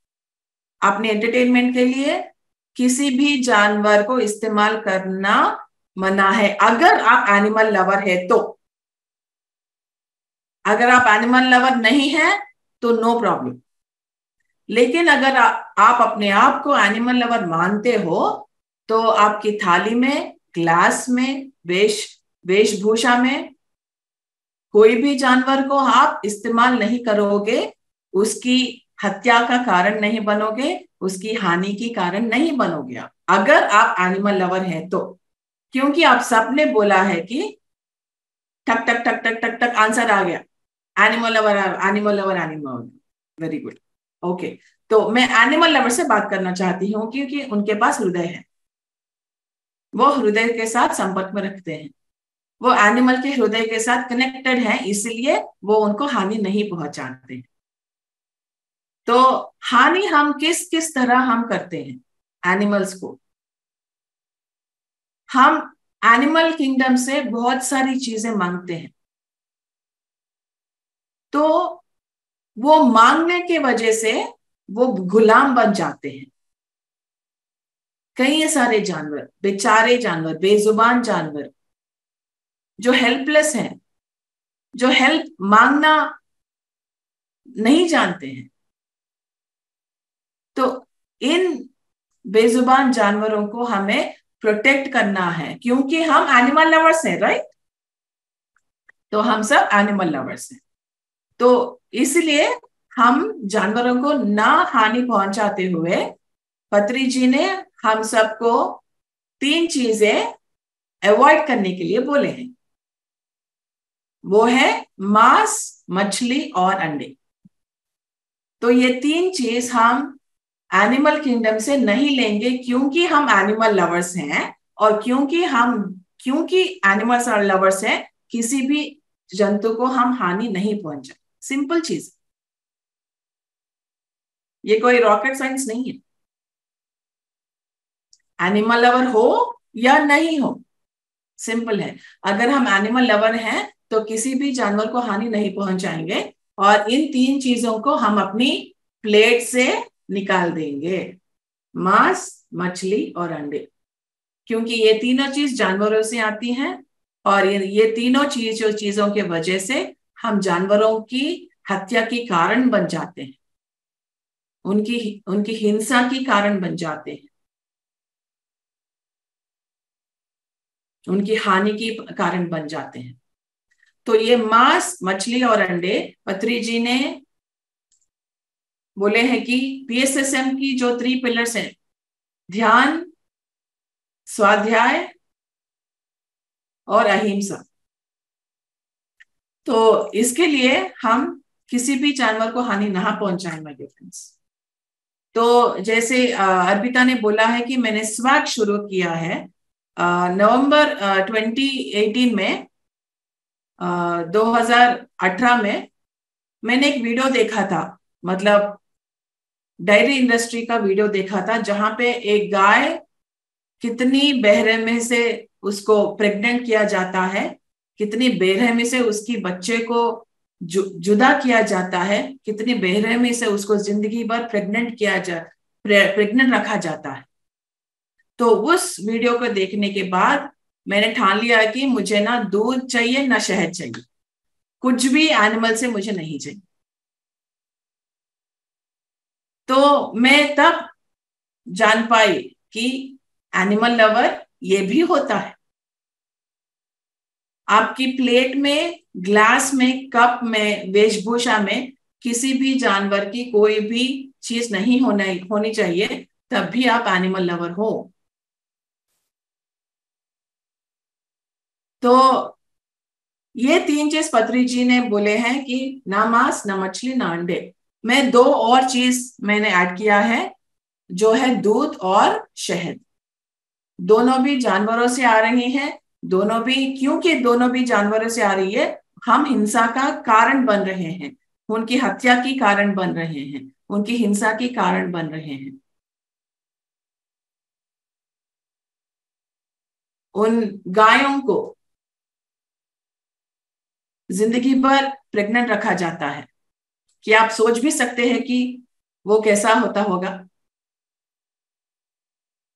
अपने एंटरटेनमेंट के लिए किसी भी जानवर को इस्तेमाल करना मना है। अगर आप एनिमल लवर है तो। अगर आप एनिमल लवर नहीं है तो नो प्रॉब्लम लेकिन अगर आ, आप अपने आप को एनिमल लवर मानते हो तो आपकी थाली में ग्लास में वेश वेशभूषा में कोई भी जानवर को आप इस्तेमाल नहीं करोगे उसकी हत्या का कारण नहीं बनोगे उसकी हानि की कारण नहीं बनोगे आप। अगर आप एनिमल लवर हैं तो। क्योंकि आप सबने बोला है कि टक टक टक टक टक टक आंसर आ गया। Animal lover animal lover animal very good okay तो मैं एनिमल लवर से बात करना चाहती हूँ क्योंकि उनके पास हृदय है। वो हृदय के साथ संपर्क में रखते हैं। वो एनिमल के हृदय के साथ कनेक्टेड है, इसलिए वो उनको हानि नहीं पहुंचाते। तो हानि हम किस किस तरह हम करते हैं एनिमल्स को? हम एनिमल किंगडम से बहुत सारी चीज़ें मांगते हैं। तो वो मांगने के वजह से वो गुलाम बन जाते हैं। कई सारे जानवर, बेचारे जानवर, बेजुबान जानवर, जो हेल्पलेस हैं, जो हेल्प मांगना नहीं जानते हैं। तो इन बेजुबान जानवरों को हमें प्रोटेक्ट करना है, क्योंकि हम एनिमल लवर्स हैं राइट तो हम सब एनिमल लवर्स हैं। तो इसलिए हम जानवरों को ना हानि पहुंचाते हुए, पत्री जी ने हम सबको तीन चीज़ें अवॉइड करने के लिए बोले हैं। वो है मांस, मछली और अंडे। तो ये तीन चीज़ हम एनिमल किंगडम से नहीं लेंगे क्योंकि हम एनिमल लवर्स हैं और क्योंकि हम, क्योंकि एनिमल्स और लवर्स हैं, किसी भी जंतु को हम हानि नहीं पहुँचाए सिंपल चीज़। ये कोई रॉकेट साइंस नहीं है। एनिमल लवर हो या नहीं हो सिंपल है। अगर हम एनिमल लवर हैं तो किसी भी जानवर को हानि नहीं पहुंचाएँगे और इन तीन चीज़ों को हम अपनी प्लेट से निकाल देंगे। मांस, मछली और अंडे। क्योंकि ये तीनों चीज़ जानवरों से आती हैं और ये ये तीनों चीज़, चीज़ों के वजह से हम जानवरों की हत्या के कारण बन जाते हैं। उनकी उनकी हिंसा की कारण बन जाते हैं। उनकी हानि की कारण बन जाते हैं। तो ये मांस, मछली और अंडे, पत्री जी ने बोले हैं कि पीएसएसएम की जो थ्री पिलर्स हैं, ध्यान, स्वाध्याय और अहिंसा। तो इसके लिए हम किसी भी जानवर को हानि ना पहुँचाए माय फ्रेंड्स तो जैसे अर्पिता ने बोला है कि मैंने स्वैग शुरू किया है नवंबर 2018 में आ, 2018 में मैंने एक वीडियो देखा था मतलब डायरी इंडस्ट्री का वीडियो देखा था जहाँ पे एक गाय कितनी बहरे में से उसको प्रेग्नेंट किया जाता है कितनी बेरहमी से उसकी बच्चे को जु, जुदा किया जाता है कितनी बेरहमी से उसको ज़िंदगी भर प्रेग्नेंट किया जा प्रेग्नेंट रखा जाता है। तो उस वीडियो को देखने के बाद मैंने ठान लिया कि मुझे ना दूध चाहिए ना शहद चाहिए। कुछ भी एनिमल से मुझे नहीं चाहिए। तो मैं तब जान पाई कि एनिमल लवर ये भी होता है। आपकी प्लेट में, ग्लास में, कप में, वेशभूषा में किसी भी जानवर की कोई भी चीज़ नहीं होना, होनी चाहिए, तब भी आप एनिमल लवर हो। तो ये तीन चीज़ पत्री जी ने बोले हैं कि ना मांस, ना मछली, ना अंडे। मैं दो और चीज़ मैंने ऐड किया है, जो है दूध और शहद। दोनों भी जानवरों से आ रही हैं। दोनों भी, क्योंकि दोनों भी जानवरों से आ रही है, हम हिंसा का कारण बन रहे हैं। उनकी हत्या की कारण बन रहे हैं। उनकी हिंसा की कारण बन रहे हैं। उन गायों को ज़िंदगी भर प्रेग्नेंट रखा जाता है। कि आप सोच भी सकते हैं कि वो कैसा होता होगा?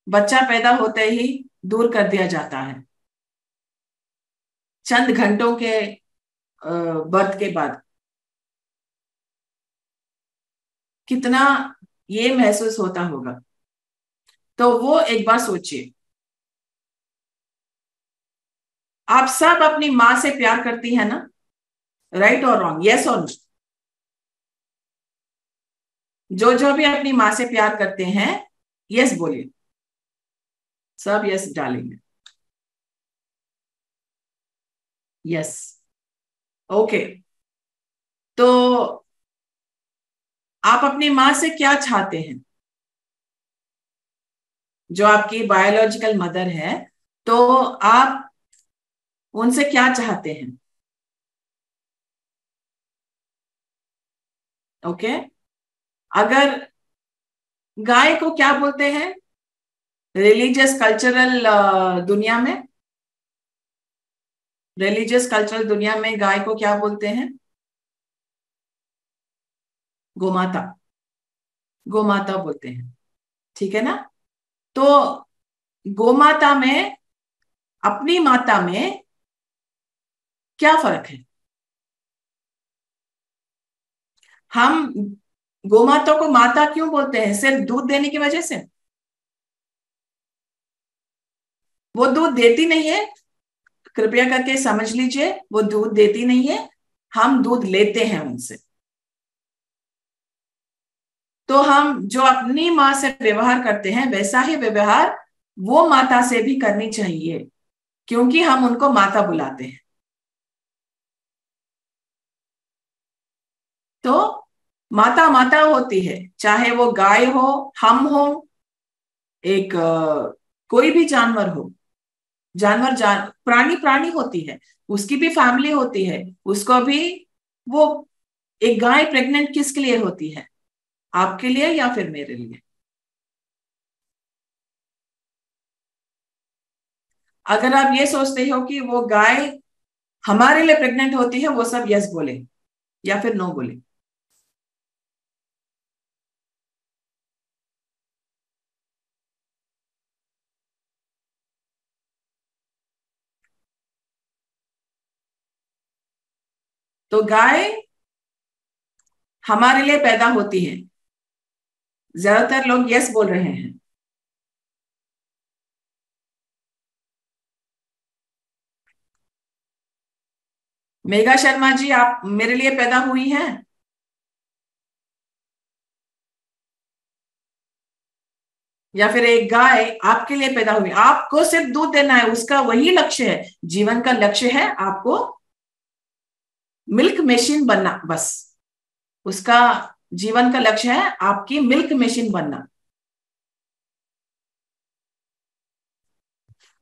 बच्चा पैदा होते ही दूर कर दिया जाता है। चंद घंटों के बर्थ के बाद कितना ये महसूस होता होगा। तो वो एक बार सोचिए। आप सब अपनी माँ से प्यार करती है ना? राइट और रॉन्ग यस और नो जो जो भी अपनी माँ से प्यार करते हैं यस बोलिए। सब यस डालेंगे। यस ओके तो आप अपनी माँ से क्या चाहते हैं? जो आपकी बायोलॉजिकल मदर है तो आप उनसे क्या चाहते हैं? Okay okay? अगर गाय को क्या बोलते हैं? रिलीजियस कल्चरल दुनिया में? रिलीजियस कल्चरल दुनिया में गाय को क्या बोलते हैं? गोमाता। गोमाता बोलते हैं। ठीक है ना? तो गोमाता में, अपनी माता में क्या फ़र्क है? हम गोमाता को माता क्यों बोलते हैं? सिर्फ़ दूध देने की वजह से? वो दूध देती नहीं है कृपया करके समझ लीजिए, वो दूध देती नहीं है, हम दूध लेते हैं उनसे। तो हम जो अपनी माँ से व्यवहार करते हैं, वैसा ही व्यवहार वो माता से भी करनी चाहिए, क्योंकि हम उनको माता बुलाते हैं। तो माता माता होती है, चाहे वो गाय हो, हम हो, एक, कोई भी जानवर हो जानवर जान, प्राणी प्राणी होती है, उसकी भी फैमिली होती है, उसको भी वो एक गाय प्रेग्नेंट किसके लिए होती है? आपके लिए या फिर मेरे लिए? अगर आप ये सोचते हो कि वो गाय हमारे लिए प्रेग्नेंट होती है, वो सब यस बोले या फिर नो बोले तो गाय हमारे लिए पैदा होती है। ज़्यादातर लोग यस बोल रहे हैं। मेघा शर्मा जी, आप मेरे लिए पैदा हुई हैं? या फिर एक गाय आपके लिए पैदा हुई? आपको सिर्फ़ दूध देना है, उसका वही लक्ष्य है। जीवन का लक्ष्य है आपको मिल्क मशीन बनना, बस। उसका जीवन का लक्ष्य है आपकी मिल्क मशीन बनना।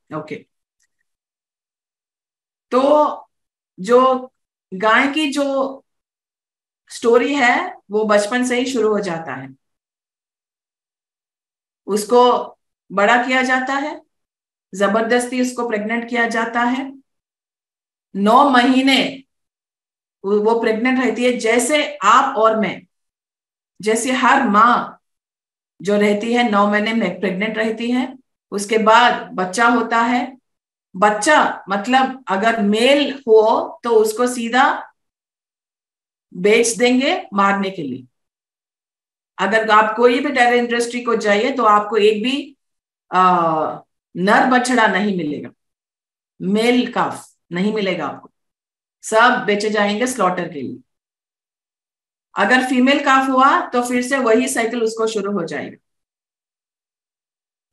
ओके। तो जो गाय की जो स्टोरी है, वो बचपन से ही शुरू हो जाता है। उसको बड़ा किया जाता है, ज़बरदस्ती उसको प्रेग्नेंट किया जाता है। नौ महीने वो प्रेग्नेंट रहती है जैसे आप और मैं। जैसे हर माँ जो रहती है नौ महीने में प्रेग्नेंट रहती है उसके बाद बच्चा होता है। बच्चा मतलब अगर मेल हो तो उसको सीधा बेच देंगे मारने के लिए। अगर आप कोई भी डेयरी इंडस्ट्री को जाइए तो आपको एक भी आ, नर बछड़ा नहीं मिलेगा। मेल काफ नहीं मिलेगा आपको। सब बेचे जाएँगे स्लॉटर के लिए। अगर फीमेल काफ हुआ तो फिर से वही साइकिल उसको शुरू हो जाएगा।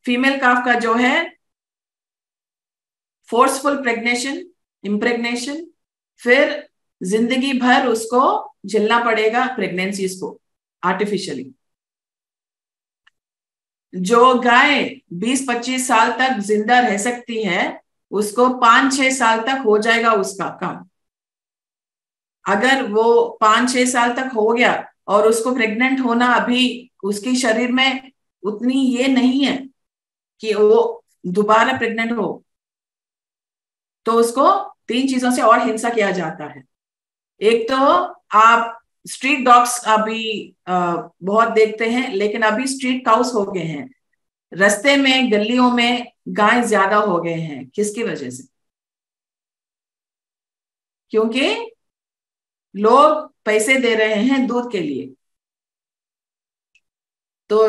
फीमेल काफ का जो है फोर्सफुल प्रेग्नेशन इम्प्रेग्नेशन फिर ज़िंदगी भर उसको झेलना पड़ेगा प्रेगनेंसीज को आर्टिफिशियली जो गाय 20-25 साल तक ज़िंदा रह सकती है, उसको पाँच छह साल तक हो जाएगा उसका काम। अगर वो पाँच, छह साल तक हो गया और उसको प्रेग्नेंट होना अभी उसके शरीर में उतनी ये नहीं है कि वो दोबारा प्रेग्नेंट हो तो उसको तीन चीज़ों से और हिंसा किया जाता है। एक तो आप स्ट्रीट डॉग्स अभी बहुत देखते हैं, लेकिन अभी स्ट्रीट काउस हो गए हैं। रस्ते में, गलियों में गाय ज़्यादा हो गए हैं। किसकी वजह से? क्योंकि लोग पैसे दे रहे हैं दूध के लिए। तो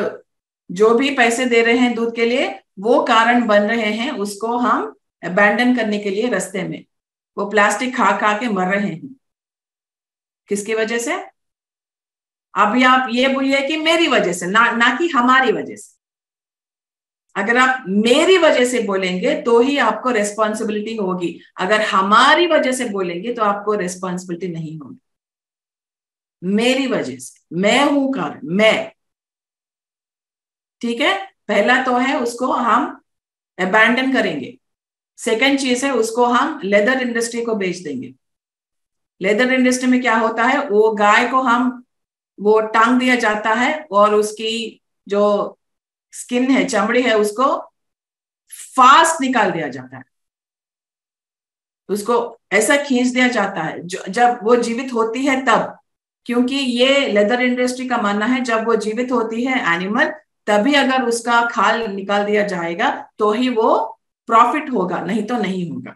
जो भी पैसे दे रहे हैं दूध के लिए, वो कारण बन रहे हैं उसको हम अबैंडन करने के लिए रस्ते में। वो प्लास्टिक खा खा के मर रहे हैं। किसकी वजह से? अभी आप ये बोलिए कि मेरी वजह से, ना ना कि हमारी वजह से। अगर आप मेरी वजह से बोलेंगे तो ही आपको रेस्पॉन्सिबिलिटी होगी। अगर हमारी वजह से बोलेंगे तो आपको रेस्पॉन्सिबिलिटी नहीं होगी। मेरी वजह से। मैं हूँ कारण मैं। ठीक है? पहला तो है, उसको हम अबैंडन करेंगे। सेकेंड चीज़ है, उसको हम लेदर इंडस्ट्री को बेच देंगे। लेदर इंडस्ट्री में क्या होता है? वो गाय को हम, वो टांग दिया जाता है, और उसकी जो स्किन है, चमड़ी है, उसको फास्ट निकाल दिया जाता है। उसको ऐसा खींच दिया जाता है जब वो जीवित होती है तब, क्योंकि ये लेदर इंडस्ट्री का मानना है, जब वो जीवित होती है एनिमल, तभी अगर उसका खाल निकाल दिया जाएगा तो ही वो प्रॉफिट होगा, नहीं तो नहीं होगा।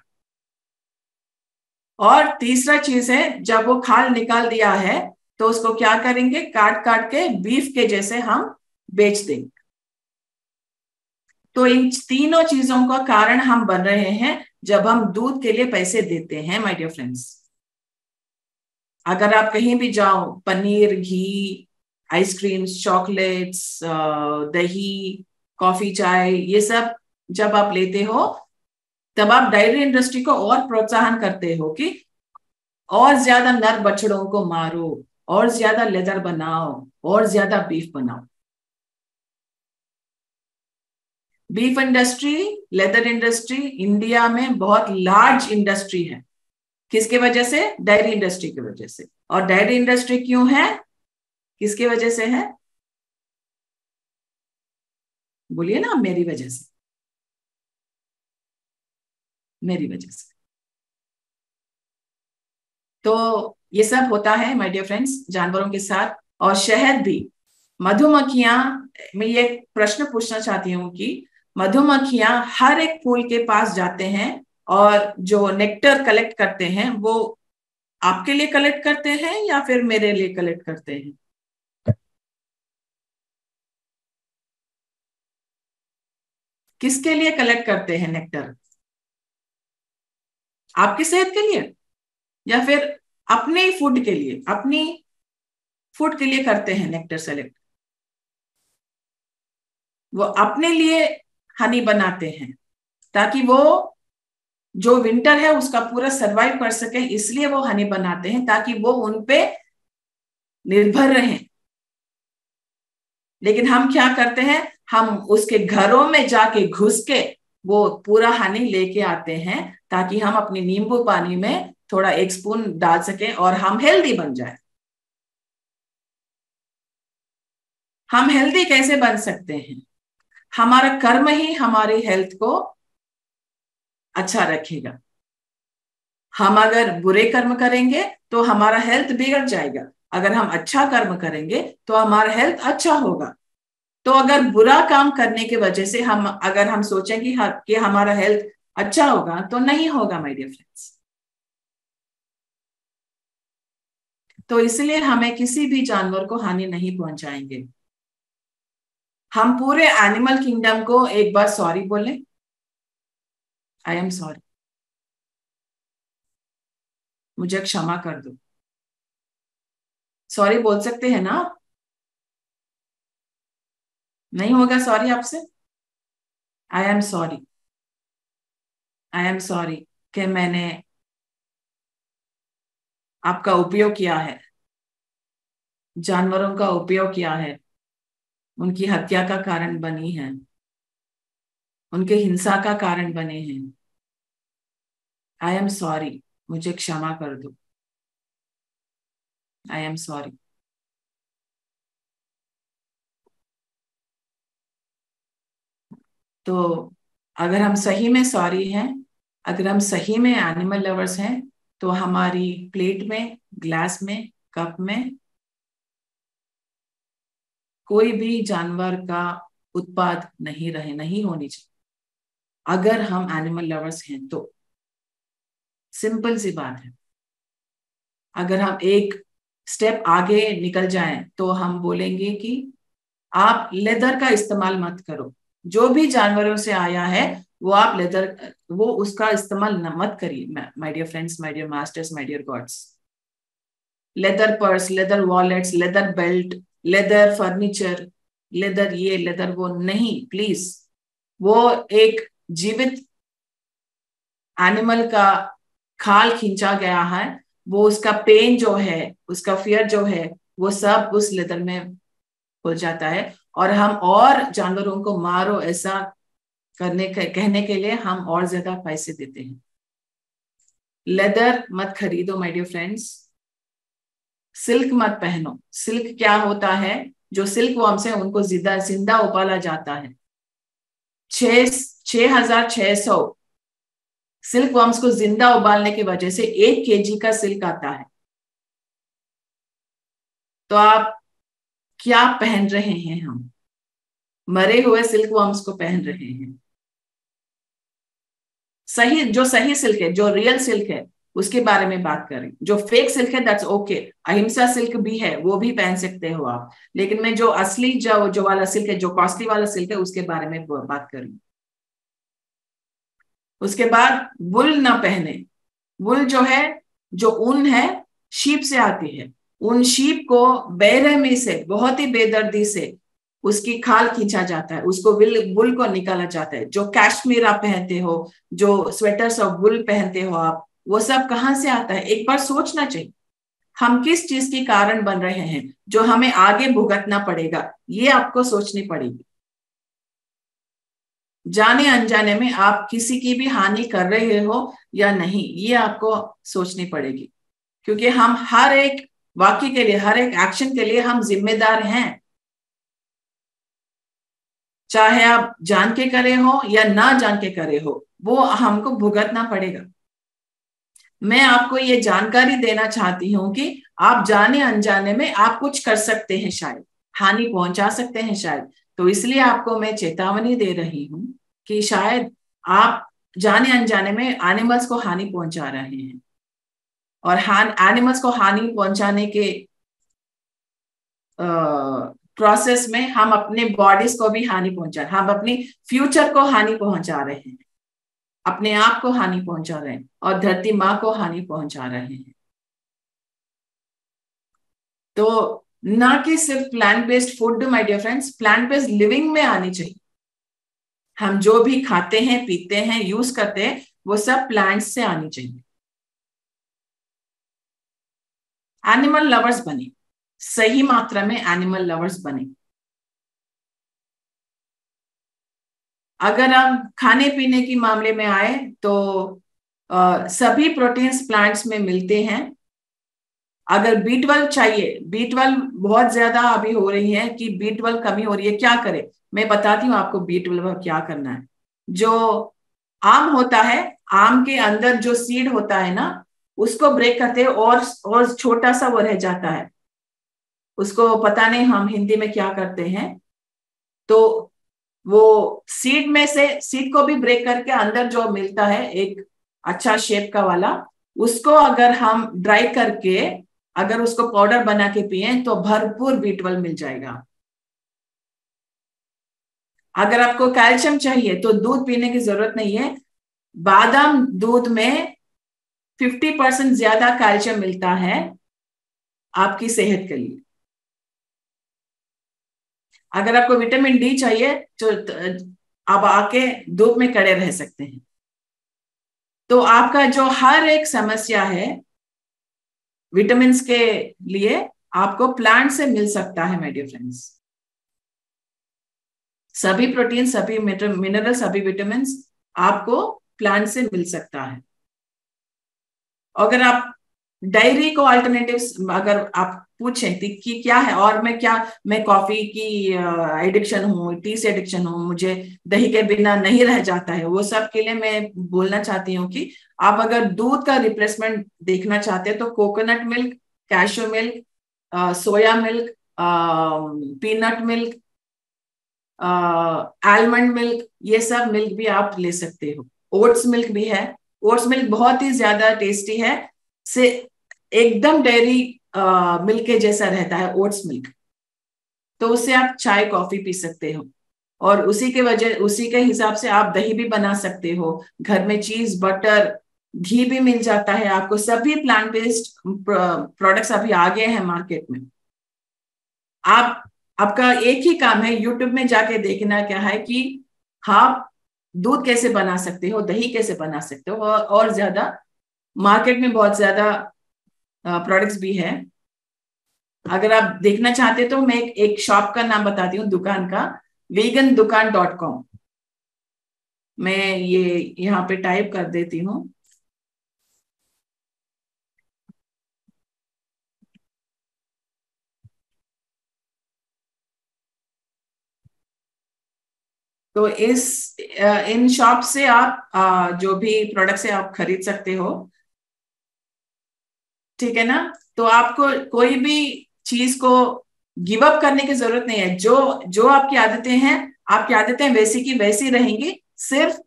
और तीसरा चीज़ है, जब वो खाल निकाल दिया है तो उसको क्या करेंगे काट काट के बीफ के जैसे हम बेच देंगे। तो इन तीनों चीज़ों का कारण हम बन रहे हैं जब हम दूध के लिए पैसे देते हैं माय डियर फ्रेंड्स अगर आप कहीं भी जाओ, पनीर, घी आइसक्रीम्स चॉकलेट्स दही कॉफ़ी चाय, ये सब जब आप लेते हो, तब आप डायरी इंडस्ट्री को और प्रोत्साहन करते हो कि और ज़्यादा नर बछड़ों को मारो, और ज़्यादा लेदर बनाओ, और ज़्यादा बीफ बनाओ। Beef industry, leather industry, India में बहुत लार्ज इंडस्ट्री है। किसके वजह से? डायरी इंडस्ट्री की वजह से। और डायरी इंडस्ट्री क्यों है? किसके वजह से है? बोलिए ना मेरी वजह से। मेरी वजह से। तो ये सब होता है माय डियर फ्रेंड्स जानवरों के साथ। और शहद भी। मधुमक्खियाँ, मैं ये प्रश्न पूछना चाहती हूँ कि मधुमक्खियाँ हर एक फूल के पास जाते हैं और जो नेक्टर कलेक्ट करते हैं, वो आपके लिए कलेक्ट करते हैं या फिर मेरे लिए कलेक्ट करते हैं? किसके लिए कलेक्ट करते हैं नेक्टर आपकी सेहत के लिए? या फिर अपने फ़ूड के लिए, अपनी फ़ूड के लिए करते हैं नेक्टर सेलेक्ट वो अपने लिए हनी बनाते हैं, ताकि वो जो विंटर है उसका पूरा सरवाइव कर सके, इसलिए वो हनी बनाते हैं, ताकि वो उन पे निर्भर रहें। लेकिन हम क्या करते हैं, हम उसके घरों में जाके घुस के वो पूरा हनी लेके आते हैं, ताकि हम अपनी नींबू पानी में थोड़ा एक स्पून डाल सके और हम हेल्दी बन जाए। हम हेल्दी कैसे बन सकते हैं? हमारा कर्म ही हमारी हेल्थ को अच्छा रखेगा। हम अगर बुरे कर्म करेंगे तो हमारा हेल्थ बिगड़ जाएगा। अगर हम अच्छा कर्म करेंगे तो हमारा हेल्थ अच्छा होगा। तो अगर बुरा काम करने की वजह से हम अगर हम सोचें कि, कि हमारा हेल्थ अच्छा होगा तो नहीं होगा माय डियर फ्रेंड्स तो इसलिए हमें किसी भी जानवर को हानि नहीं पहुंचाएँगे। हम पूरे एनिमल किंगडम को एक बार सॉरी बोले। आई एम सॉरी मुझे क्षमा कर दो। सॉरी बोल सकते हैं ना नहीं होगा सॉरी आपसे? I am sorry I am sorry कि मैंने आपका उपयोग किया है। जानवरों का उपयोग किया है। उनकी हत्या का कारण बनी है। उनके हिंसा का कारण बने हैं। आई एम सॉरी मुझे क्षमा कर दो। आई एम सॉरी तो अगर हम सही में सॉरी हैं, अगर हम सही में एनिमल लवर्स हैं तो हमारी प्लेट में ग्लास में कप में कोई भी जानवर का उत्पाद नहीं रहे, नहीं होनी चाहिए। अगर हम एनिमल लवर्स हैं तो। सिंपल सी बात है। अगर हम एक स्टेप आगे निकल जाएँ तो हम बोलेंगे कि आप लेदर का इस्तेमाल मत करो। जो भी जानवरों से आया है, वो आप लेदर वो उसका इस्तेमाल मत करिए। My dear friends my dear masters my dear gods leather purse leather wallets leather belt leather furniture, leather ये, लेदर वो नहीं प्लीज़ वो एक जीवित एनिमल का खाल खींचा गया है, वो उसका पेन जो है, उसका फियर जो है, वो सब उस लेदर में हो जाता है। और हम और जानवरों को मारो ऐसा करने के, कहने के लिए हम और ज़्यादा पैसे देते हैं। लेदर मत खरीदो माय डियर फ्रेंड्स सिल्क मत पहनो। सिल्क क्या होता है? जो सिल्क वॉर्म से उनको ज़िंदा ज़िंदा उबाला जाता है। छ हज़ार छह सौ सिल्क वॉर्म्स को ज़िंदा उबालने की वजह से एक केजी का सिल्क आता है। तो आप क्या पहन रहे हैं हम? मरे हुए सिल्क वॉर्म्स को पहन रहे हैं। सही, जो सही सिल्क है, जो रियल सिल्क है उसके बारे में बात करें। जो फेक सिल्क है दैट्स ओके अहिंसा सिल्क भी है, वो भी पहन सकते हो आप। लेकिन मैं जो असली जो जो वाला सिल्क है, जो कॉस्टली वाला सिल्क है, उसके बारे में बात करें। उसके बाद वुल ना पहने। वुल जो है, जो ऊन है शीप से आती है। उन शीप को बेरहमी से, बहुत ही बेदर्दी से उसकी खाल खींचा जाता है। उसको विल बुल को निकाला जाता है। जो कैश्मीर पहनते हो, जो स्वेटर्स ऑफ़ बुल पहनते हो आप वो सब कहाँ से आता है? एक बार सोचना चाहिए। हम किस चीज़ के कारण बन रहे हैं, जो हमें आगे भुगतना पड़ेगा, ये आपको सोचनी पड़ेगी। जाने अनजाने में आप किसी की भी हानि कर रहे हो या नहीं, ये आपको सोचनी पड़ेगी। क्योंकि हम हर एक वाक्य के लिए, हर एक एक्शन के लिए हम जिम्मेदार हैं। चाहे आप जान के करे हो या ना जान के करे हो, वो हमको भुगतना पड़ेगा। मैं आपको ये जानकारी देना चाहती हूँ कि आप जाने अनजाने में आप कुछ कर सकते हैं शायद, हानि पहुँचा सकते हैं शायद। तो इसलिए आपको मैं चेतावनी दे रही हूँ कि शायद आप जाने अनजाने में एनिमल्स को हानि पहुँचा रहे हैं। और हान एनिमल्स को हानि पहुँचाने के प्रोसेस में हम अपने बॉडीज को भी हानि पहुँचा, हम अपनी फ्यूचर को हानि पहुँचा रहे हैं। अपने आप को हानि पहुँचा रहे हैं और धरती माँ को हानि पहुँचा रहे हैं। तो ना कि सिर्फ़ plant based food my dear friends plant based living में आनी चाहिए। हम जो भी खाते हैं, पीते हैं यूज़ करते हैं, वो सब प्लांट्स से आनी चाहिए। एनिमल लवर्स बने। सही मात्रा में एनिमल लवर्स बने। अगर हम खाने पीने के मामले में आए तो आ, सभी प्रोटीन्स प्लांट्स में मिलते हैं। अगर बी ट्वेल्व चाहिए बी ट्वेल्व बहुत ज़्यादा अभी हो रही है कि बी ट्वेल्व कमी हो रही है क्या करे? मैं बताती हूँ आपको बी ट्वेल्व क्या करना है। जो आम होता है आम के अंदर जो सीड होता है ना उसको ब्रेक करते और और छोटा सा वो रह जाता है। उसको पता नहीं हम हिंदी में क्या करते हैं। तो वो सीड में से सीड को भी ब्रेक करके अंदर जो मिलता है, एक अच्छा शेप का वाला, उसको अगर हम ड्राई करके, अगर उसको पाउडर बना के पिए तो भरपूर बी ट्वेल्व मिल जाएगा। अगर आपको कैल्शियम चाहिए तो दूध पीने की ज़रूरत नहीं है। बादाम दूध में 50 परसेंट ज़्यादा कैल्शियम मिलता है आपकी सेहत के लिए। अगर आपको विटामिन डी चाहिए तो आप आके धूप में कड़े रह सकते हैं। तो आपका जो हर एक समस्या है विटामिन के लिए आपको प्लांट से मिल सकता है मेडियो फ्रेंड्स सभी प्रोटीन, सभी मिनरल सभी विटामिन आपको प्लांट से मिल सकता है। अगर आप डायरी को अल्टरनेटिव अगर आप पूछें कि क्या है और मैं क्या, मैं कॉफ़ी की एडिक्शन हूँ टी से एडिक्शन हूँ, मुझे दही के बिना नहीं रह जाता है, वो सब के लिए मैं बोलना चाहती हूँ कि आप अगर दूध का रिप्लेसमेंट देखना चाहते हैं तो coconut milk cashew milk soya milk peanut milk almond milk ये सब मिल्क भी आप ले सकते हो। ओट्स मिल्क भी है। ओट्स मिल्क बहुत ही ज़्यादा टेस्टी है। से एकदम डेयरी मिल्क के जैसा रहता है, ओट्स मिल्क। तो उससे आप चाय, कॉफ़ी पी सकते हो। और उसी के वजह, उसी के हिसाब से आप दही भी बना सकते हो। घर में चीज़, बटर, घी भी मिल जाता है आपको। सभी प्लांट बेस्ड प्रोडक्ट्स अभी आ गए हैं मार्केट में। आप, आपका एक ही काम है यूट्यूब में जाके देखना क्या है कि आप दूध कैसे बना सकते हो, दही कैसे बना सकते हो। और ज़्यादा मार्केट में बहुत ज़्यादा प्रोडक्ट्स भी है। अगर आप देखना चाहते तो मैं एक, शॉप का नाम बताती हूँ दुकान का वीगन दुकान डॉट कॉम मैं ये यहाँ पे टाइप कर देती हूँ। तो इस इन शॉप से आप जो भी प्रोडक्ट से आप खरीद सकते हो। ठीक है ना? तो आपको कोई भी चीज़ को गिव अप करने की ज़रूरत नहीं है। जो जो आपकी आदतें हैं, आपकी आदतें वैसी की वैसी रहेंगी, सिर्फ़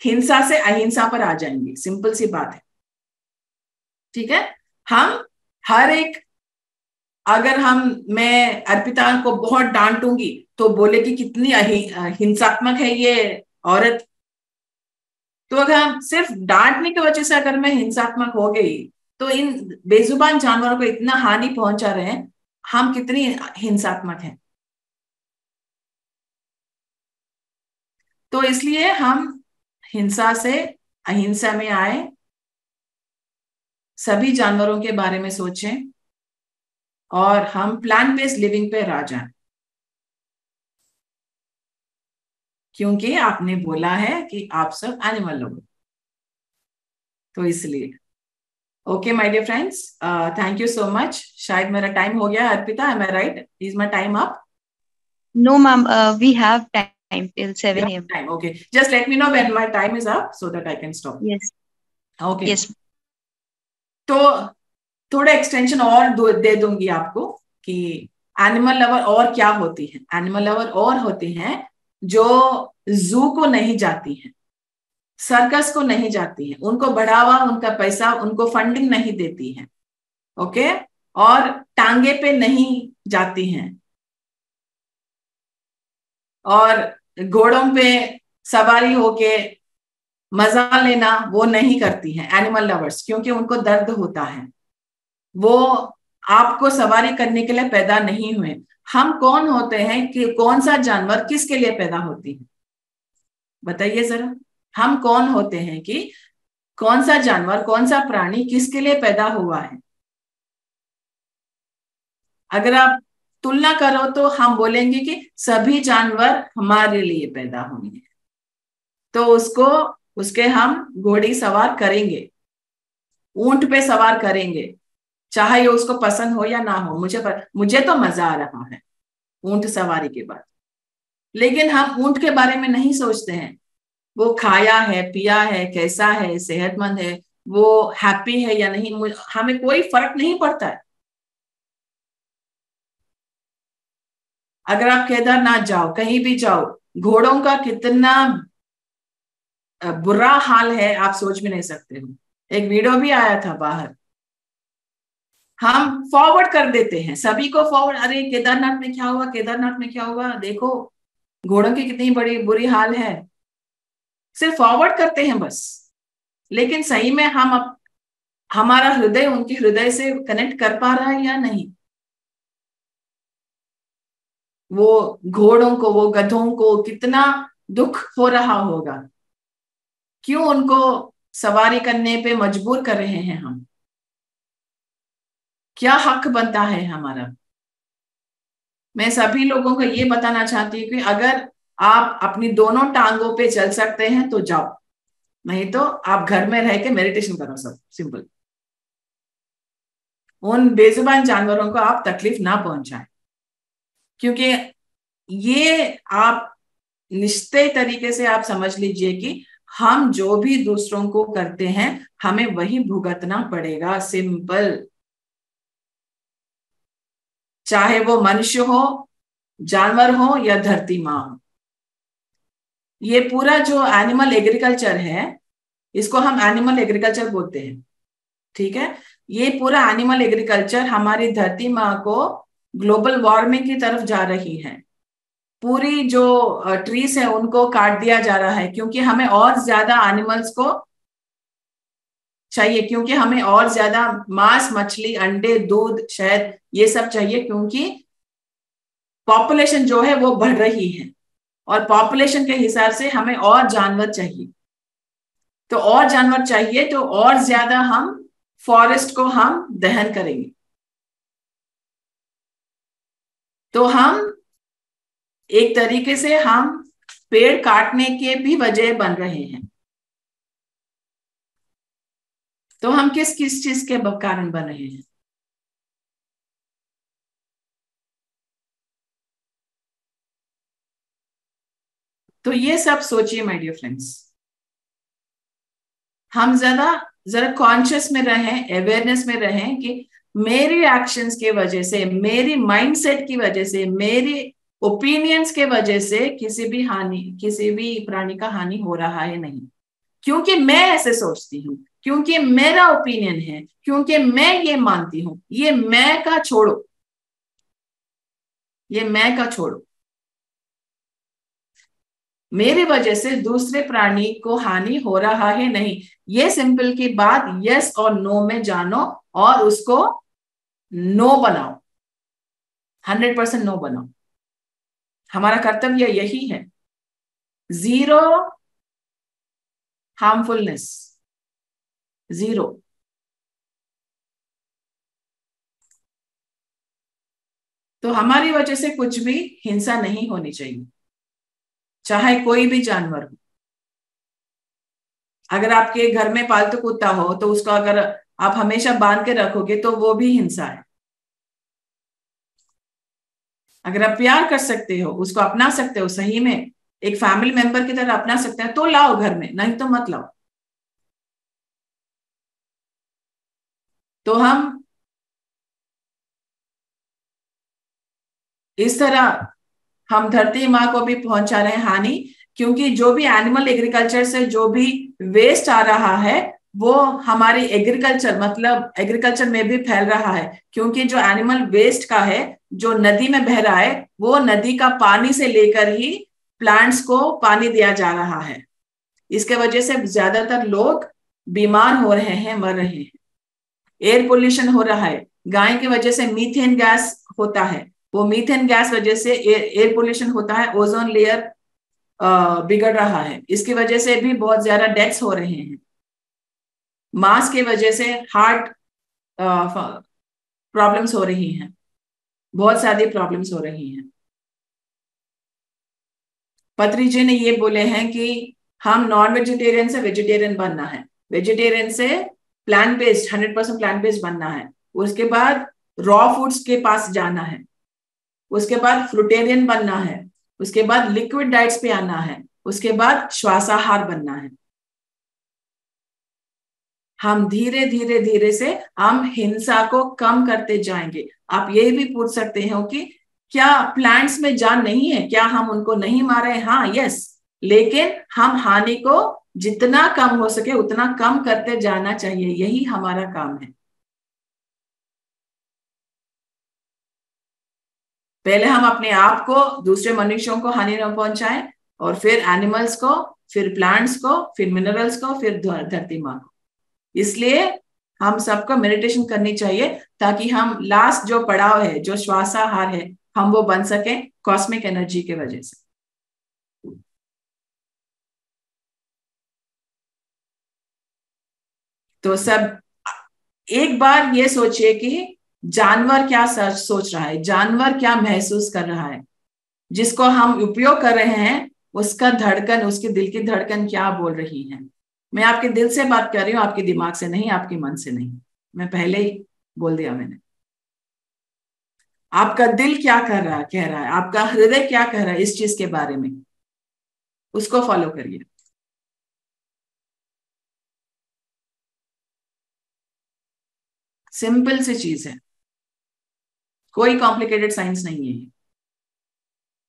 हिंसा से अहिंसा पर आ जाएँगी। सिंपल सी बात है। ठीक है? हम हर एक, अगर हम, मैं अर्पिता को बहुत डांटूँगी तो बोले कि कितनी हिंसात्मक है ये औरत। तो अगर हम सिर्फ़ डांटने की वजह से अगर मैं हिंसात्मक हो गई तो इन बेजुबान जानवरों को इतना हानि पहुँचा रहे हैं, हम कितनी हिंसात्मक हैं। तो इसलिए हम हिंसा से, अहिंसा में आए, सभी जानवरों के बारे में सोचें, और हम प्लान बेस्ड लिविंग पे आ जाए। क्योंकि आपने बोला है कि आप सब एनिमल लोग तो इसलिए okay my dear friends thank you so much शायद मेरा टाइम हो गया Arpita am I right is my time up ma'am, uh, we have time till 7 a.m. time okay. Just let me know when my time is up so that i can stop. Yes, okay. Yes. तो थोड़ा एक्सटेंशन और दो- दे दूँगी आपको कि एनिमल लवर और क्या होती है? एनिमल लवर और होती हैं जो जू को नहीं जाती हैं। सर्कस को नहीं जाती है। उनको बढ़ावा, उनका पैसा, उनको फंडिंग नहीं देती है। ओके और टांगे पे नहीं जाती हैं। और घोड़ों पे सवारी होके मज़ा लेना वो नहीं करती हैं एनिमल लवर्स क्योंकि उनको दर्द होता है। वो आपको सवारी करने के लिए पैदा नहीं हुए। हम कौन होते हैं कि कौन सा जानवर किसके लिए पैदा होती है? बताइए जरा। हम कौन होते हैं कि कौन सा जानवर कौन सा प्राणी किसके लिए पैदा हुआ है? अगर आप तुलना करो तो हम बोलेंगे कि सभी जानवर हमारे लिए पैदा हुए हैं। तो उसको उसके हम घोड़ी सवार करेंगे ऊँट पे सवार करेंगे चाहे ये उसको पसंद हो या ना हो मुझे पर, मुझे तो मज़ा आ रहा है ऊँट सवारी के बाद। लेकिन हम ऊँट के बारे में नहीं सोचते हैं। वो खाया है, पिया है, कैसा है, सेहतमंद है, वो हैप्पी है या नहीं हमें कोई फ़र्क नहीं पड़ता है। अगर आप केदारनाथ जाओ, कहीं भी जाओ, घोड़ों का कितना बुरा हाल है, आप सोच भी नहीं सकते हो। एक वीडियो भी आया था बाहर। हम फॉरवर्ड कर देते हैं, सभी को फॉरवर्ड अरे केदारनाथ में क्या हुआ, केदारनाथ में क्या हुआ, देखो, घोड़ों की कितनी बड़ी बुरी हाल है। सिर्फ़ फॉरवर्ड करते हैं बस। लेकिन सही में हम अप, हमारा हृदय उनके हृदय से कनेक्ट कर पा रहा है या नहीं? वो घोड़ों को वो गधों को कितना दुख हो रहा होगा। क्यों उनको सवारी करने पे मजबूर कर रहे हैं हम? क्या हक बनता है हमारा? मैं सभी लोगों को ये बताना चाहती हूँ कि अगर आप अपनी दोनों टांगों पे चल सकते हैं तो जाओ। नहीं तो आप घर में रह के मेडिटेशन करो सब सिंपल उन बेजुबान जानवरों को आप तकलीफ़ ना पहुंचाएँ। क्योंकि ये आप निश्चय तरीके से आप समझ लीजिए कि हम जो भी दूसरों को करते हैं, हमें वही भुगतना पड़ेगा सिंपल चाहे वो मनुष्य हो, जानवर हो या धरती माँ हो। ये पूरा जो एनिमल एग्रीकल्चर है, इसको हम एनिमल एग्रीकल्चर बोलते हैं। ठीक है? ये पूरा एनिमल एग्रीकल्चर हमारी धरती माँ को ग्लोबल वार्मिंग की तरफ़ जा रही है। पूरी जो ट्रीज है, उनको काट दिया जा रहा है, क्योंकि हमें और ज़्यादा एनिमल्स को चाहिए, क्योंकि हमें और ज़्यादा मांस, मछली, अंडे, दूध, शहद, ये सब चाहिए, क्योंकि पॉपुलेशन जो है वो बढ़ रही है। और पॉपुलेशन के हिसाब से हमें और जानवर चाहिए। तो और जानवर चाहिए तो और ज़्यादा हम फॉरेस्ट को हम दहन करेंगे। तो हम एक तरीके से हम पेड़ काटने के भी वजह बन रहे हैं। तो हम किस किस चीज़ के कारण बन रहे हैं? तो ये सब सोचिए माय डियर फ्रेंड्स हम ज़्यादा जरा कॉन्शियस में रहें अवेयरनेस में रहें कि मेरी एक्शंस के वजह से, मेरी माइंडसेट की वजह से, मेरी ओपिनियंस के वजह से किसी भी हानि, किसी भी प्राणी का हानि हो रहा है नहीं। क्योंकि मैं ऐसे सोचती हूँ, क्योंकि मेरा ओपिनियन है, क्योंकि मैं ये मानती हूँ, ये मैं का छोड़ो। ये मैं का छोड़ो। मेरी वजह से दूसरे प्राणी को हानि हो रहा है नहीं। ये सिंपल की बात यस और नो में जानो और उसको नो बनाओ। हंड्रेड परसेंट नो बनाओ। हमारा कर्तव्य यही है। ज़ीरो हार्मफुलनेस ज़ीरो तो हमारी वजह से कुछ भी हिंसा नहीं होनी चाहिए। चाहे कोई भी जानवर हो। अगर आपके घर में पालतू कुत्ता हो तो उसको अगर आप हमेशा बाँध के रखोगे तो वो भी हिंसा है। अगर आप प्यार कर सकते हो, उसको अपना सकते हो सही में, एक फैमिली मेंबर की तरह अपना सकते हैं तो लाओ घर में, नहीं तो मत लाओ। तो हम इस तरह हम धरती माँ को भी पहुँचा रहे हैं हानि, क्योंकि जो भी एनिमल एग्रीकल्चर से जो भी वेस्ट आ रहा है, वो हमारी एग्रीकल्चर मतलब एग्रीकल्चर में भी फैल रहा है, क्योंकि जो एनिमल वेस्ट का है, जो नदी में बह रहा है, वो नदी का पानी से लेकर ही प्लांट्स को पानी दिया जा रहा है। इसके वजह से ज़्यादातर लोग बीमार हो रहे हैं, मर रहे हैं। एयर पोल्यूशन हो रहा है। गाय की वजह से मीथेन गैस होता है। वो मीथेन गैस वजह से एयर पोल्यूशन होता है ओजोन लेयर बिगड़ रहा है। इसकी वजह से भी बहुत ज़्यादा डेथ्स हो रहे हैं। मास की वजह से हार्ट प्रॉब्लम्स हो रही हैं। बहुत सारी प्रॉब्लम्स हो रही हैं। पत्री जी ने ये बोले हैं कि हम नॉन वेजिटेरियन से वेजिटेरियन बनना है। वेजिटेरियन से plant based hundred percent plant based बनना है। उसके बाद रॉ फूड्स के पास जाना है। उसके बाद फ्रूटेरियन बनना है, उसके बाद लिक्विड डाइट्स पे आना है, उसके बाद श्वासाहार बनना है। हम धीरे धीरे धीरे से हम हिंसा को कम करते जाएँगे। आप ये भी पूछ सकते हो कि क्या प्लांट्स में जान नहीं है? क्या हम उनको नहीं मारे? हाँ यस लेकिन हम हानि को जितना कम हो सके उतना कम करते जाना चाहिए। यही हमारा काम है। पहले हम अपने आप को, दूसरे मनुष्यों को हानि न पहुंचाएँ और फिर एनिमल्स को, फिर प्लांट्स को, फिर मिनरल्स को, फिर धरती माँ को। इसलिए हम सबको मेडिटेशन करनी चाहिए ताकि हम लास्ट जो पड़ाव है, जो श्वासाहार है, हम वो बन सके कॉस्मिक एनर्जी के वजह से। तो सब, एक बार ये सोचिए कि जानवर क्या सोच रहा है, जानवर क्या महसूस कर रहा है? जिसको हम उपयोग कर रहे हैं, उसका धड़कन, उसके दिल की धड़कन क्या बोल रही है? मैं आपके दिल से बात कर रही हूँ, आपके दिमाग से नहीं, आपके मन से नहीं। मैं पहले ही बोल दिया मैंने। आपका दिल क्या कर रहा कह रहा है? आपका हृदय क्या कह रहा है इस चीज़ के बारे में? उसको फॉलो करिए। सिंपल सी चीज़ है। कोई कॉम्प्लिकेटेड साइंस नहीं है।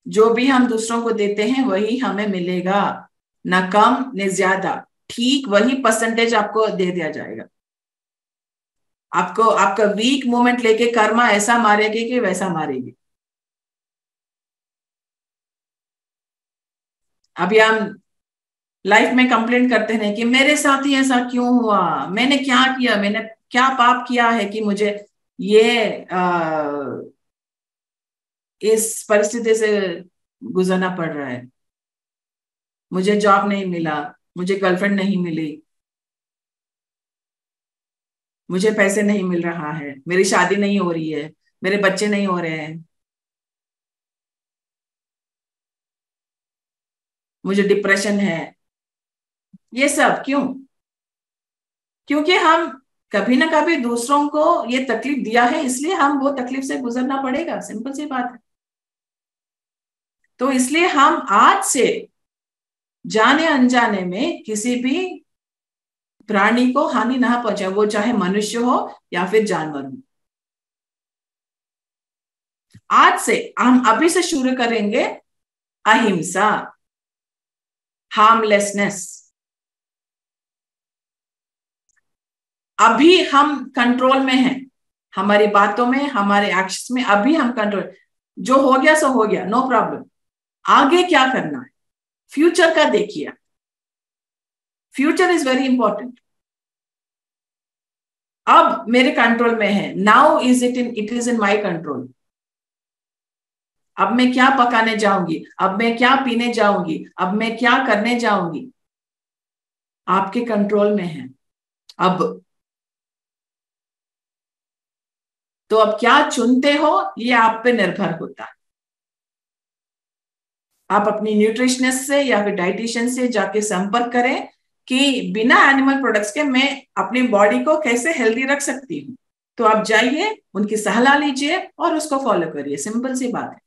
जो भी हम दूसरों को देते हैं, वही हमें मिलेगा। न कम, न ज़्यादा। ठीक वही परसेंटेज आपको दे दिया जाएगा। आपको, आपका वीक मोमेंट लेके कर्मा ऐसा मारेगी कि वैसा मारेगी। अभी हम लाइफ में कंप्लेंट करते हैं कि मेरे साथ ही ऐसा क्यों हुआ? मैंने क्या किया? मैंने क्या पाप किया है कि मुझे ये आ, इस परिस्थिति से गुजरना पड़ रहा है। मुझे जॉब नहीं मिला मुझे गर्लफ्रेंड नहीं मिली मुझे पैसे नहीं मिल रहा है मेरी शादी नहीं हो रही है मेरे बच्चे नहीं हो रहे हैं। मुझे डिप्रेशन है। ये सब क्यों? क्योंकि हम कभी ना कभी दूसरों को ये तकलीफ़ दिया है, इसलिए हम वो तकलीफ़ से गुजरना पड़ेगा। सिंपल सी बात है। तो इसलिए हम आज से जाने अनजाने में किसी भी प्राणी को हानि ना पहुँचाए, वो चाहे मनुष्य हो या फिर जानवर हो। आज से हम अभी से शुरू करेंगे अहिंसा हार्मलेसनेस अभी हम कंट्रोल में हैं। हमारी बातों में, हमारे एक्शन में अभी हम कंट्रोल जो हो गया, सो हो गया नो प्रॉब्लम आगे क्या करना है? फ्यूचर का देखिए। फ्यूचर इज़ वेरी इंपॉर्टेंट अब मेरे कंट्रोल में है। Now is it in it is in my control अब मैं क्या पकाने जाऊँगी? अब मैं क्या पीने जाऊँगी? अब मैं क्या करने जाऊँगी? आपके कंट्रोल में है। अब तो अब क्या चुनते हो? ये आप पे निर्भर होता। है आप अपनी न्यूट्रिशनिस्ट से या फिर डाइटिशियन से जाके संपर्क करें कि बिना एनिमल प्रोडक्ट्स के मैं अपनी बॉडी को कैसे हेल्दी रख सकती हूँ। तो आप जाइए, उनकी सलाह लीजिए और उसको फॉलो करिए। सिंपल सी बात है।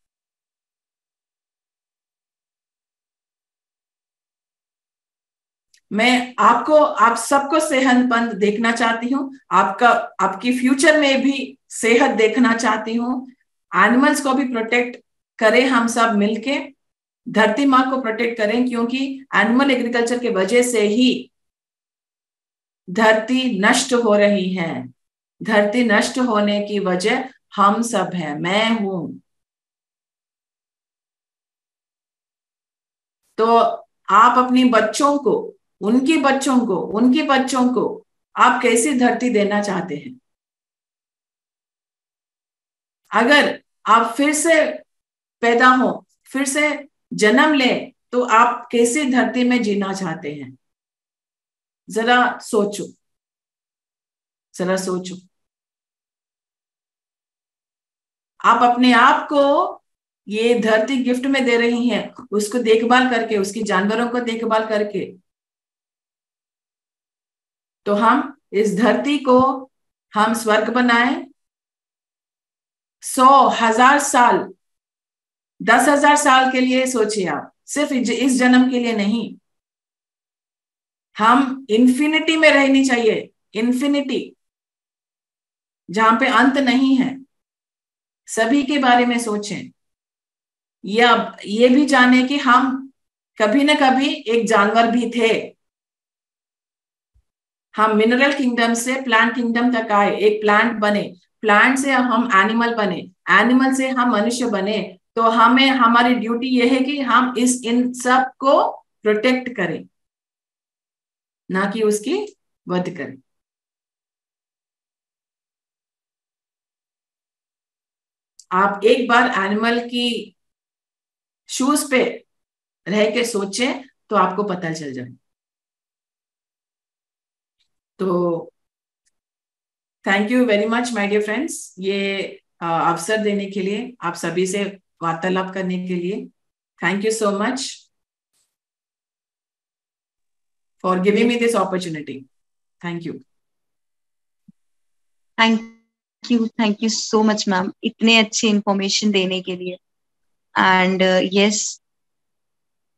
मैं आपको, आप सबको सेहतमंद देखना चाहती हूँ। आपका, आपकी फ्यूचर में भी सेहत देखना चाहती हूँ। एनिमल्स को भी प्रोटेक्ट करें हम सब मिलके। धरती माँ को प्रोटेक्ट करें क्योंकि एनिमल एग्रीकल्चर के वजह से ही धरती नष्ट हो रही है। धरती नष्ट होने की वजह हम सब हैं। मैं हूँ। तो आप अपनी बच्चों को उनकी बच्चों को, उनके बच्चों को आप कैसी धरती देना चाहते हैं? अगर आप फिर से पैदा हो, फिर से जन्म ले तो आप कैसी धरती में जीना चाहते हैं? जरा सोचो। जरा सोचो। आप अपने आप को ये धरती गिफ्ट में दे रही हैं, उसको देखभाल करके, उसकी जानवरों को देखभाल करके तो हम इस धरती को हम स्वर्ग बनाए। सौ हज़ार साल, दस हज़ार साल के लिए सोचिए आप, सिर्फ़ इस जन्म के लिए नहीं। हम इन्फिनिटी में रहनी चाहिए इन्फिनिटी जहाँ पे अंत नहीं है। सभी के बारे में सोचें। या ये भी जाने कि हम कभी ना कभी एक जानवर भी थे। हम मिनरल किंगडम से प्लांट किंगडम तक आए, एक प्लांट बने। प्लांट से हम एनिमल बने। एनिमल से हम मनुष्य बने। तो हमें, हमारी ड्यूटी यह है कि हम इस, इन सबको प्रोटेक्ट करें। ना कि उसकी वध करें। आप एक बार एनिमल की शूज़ पे रह के सोचें तो आपको पता चल जाए। तो thank you very much my dear friends ये अवसर देने के लिए आप सभी से वार्तालाप करने के लिए thank you so much for giving me this opportunity thank you thank you thank you so much ma'am इतने अच्छे इंफॉर्मेशन देने के लिए. एंड यस uh,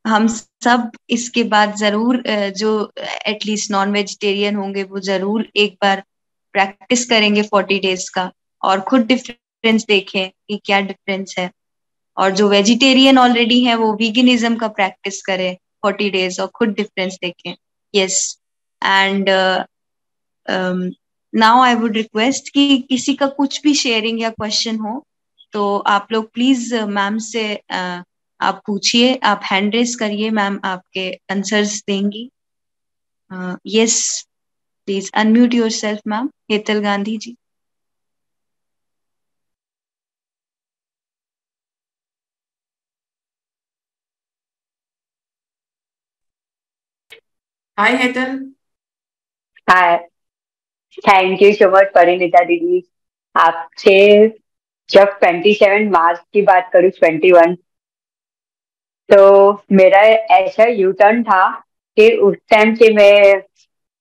हम सब इसके बाद ज़रूर जो एटलीस्ट नॉन वेजिटेरियन होंगे वो ज़रूर एक बार प्रैक्टिस करेंगे फोर्टी डेज़ का और खुद डिफरेंस देखें कि क्या डिफरेंस है। और जो वेजिटेरियन ऑलरेडी है वो वीगनिज्म का प्रैक्टिस करें फोर्टी डेज़ और खुद डिफरेंस देखें। Yes and now I would request कि किसी का कुछ भी शेयरिंग या क्वेश्चन हो तो आप लोग प्लीज़ मैम से uh, आप पूछिए आप हैंड रेस करिए मैम आपके आंसर्स देंगी। Yes please unmute yourself ma'am Hetal Gandhi ji hi Hetal hi thank you so much Parineeta दीदी आपसे जब 27 मार्च की बात करूँ 21 तो मेरा ऐसा यू टर्न था कि उस टाइम से मैं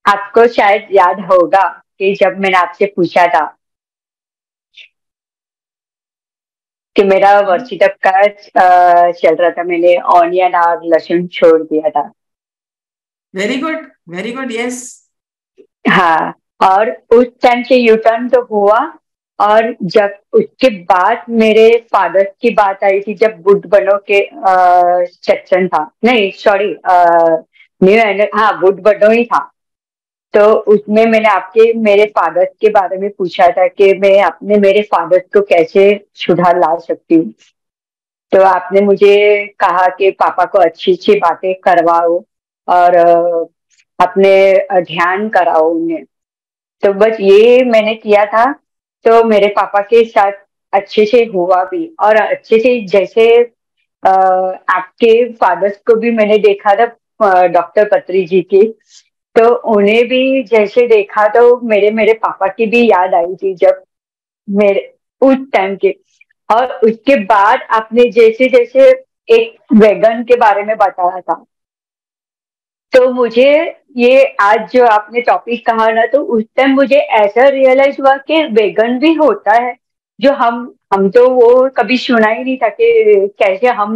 आपको शायद याद होगा कि जब मैंने आपसे पूछा था कि मेरा वर्षी तक का चल रहा था मैंने ऑनियन और लहसुन छोड़ दिया था। Very good very good yes हाँ और उस टाइम से यू टर्न तो हुआ और जब उसके बाद मेरे फादर की बात आई थी, जब बुद्ध बनो के सेक्शन था। नहीं सॉरी न्यू हाँ बुद्ध बनो ही था। तो उसमें मैंने आपके, मेरे फादर के बारे में पूछा था कि मैं अपने, मेरे फादर को कैसे सुधार ला सकती हूँ। तो आपने मुझे कहा कि पापा को अच्छी अच्छी बातें करवाओ और अपने ध्यान कराओ उन्हें। तो बस ये मैंने किया था तो मेरे पापा के साथ अच्छे से हुआ भी और अच्छे से जैसे आ, आपके फादर्स को भी मैंने देखा था डॉक्टर पत्री जी की। तो उन्हें भी जैसे देखा तो मेरे मेरे पापा की भी याद आई थी जब मेरे उस टाइम के। और उसके बाद आपने जैसे जैसे एक वेगन के बारे में बताया था। तो मुझे ये आज जो आपने टॉपिक कहा ना तो उस टाइम मुझे ऐसा रियलाइज़ हुआ कि वेगन भी होता है, जो हम हम तो वो कभी सुना ही नहीं था कि कैसे हम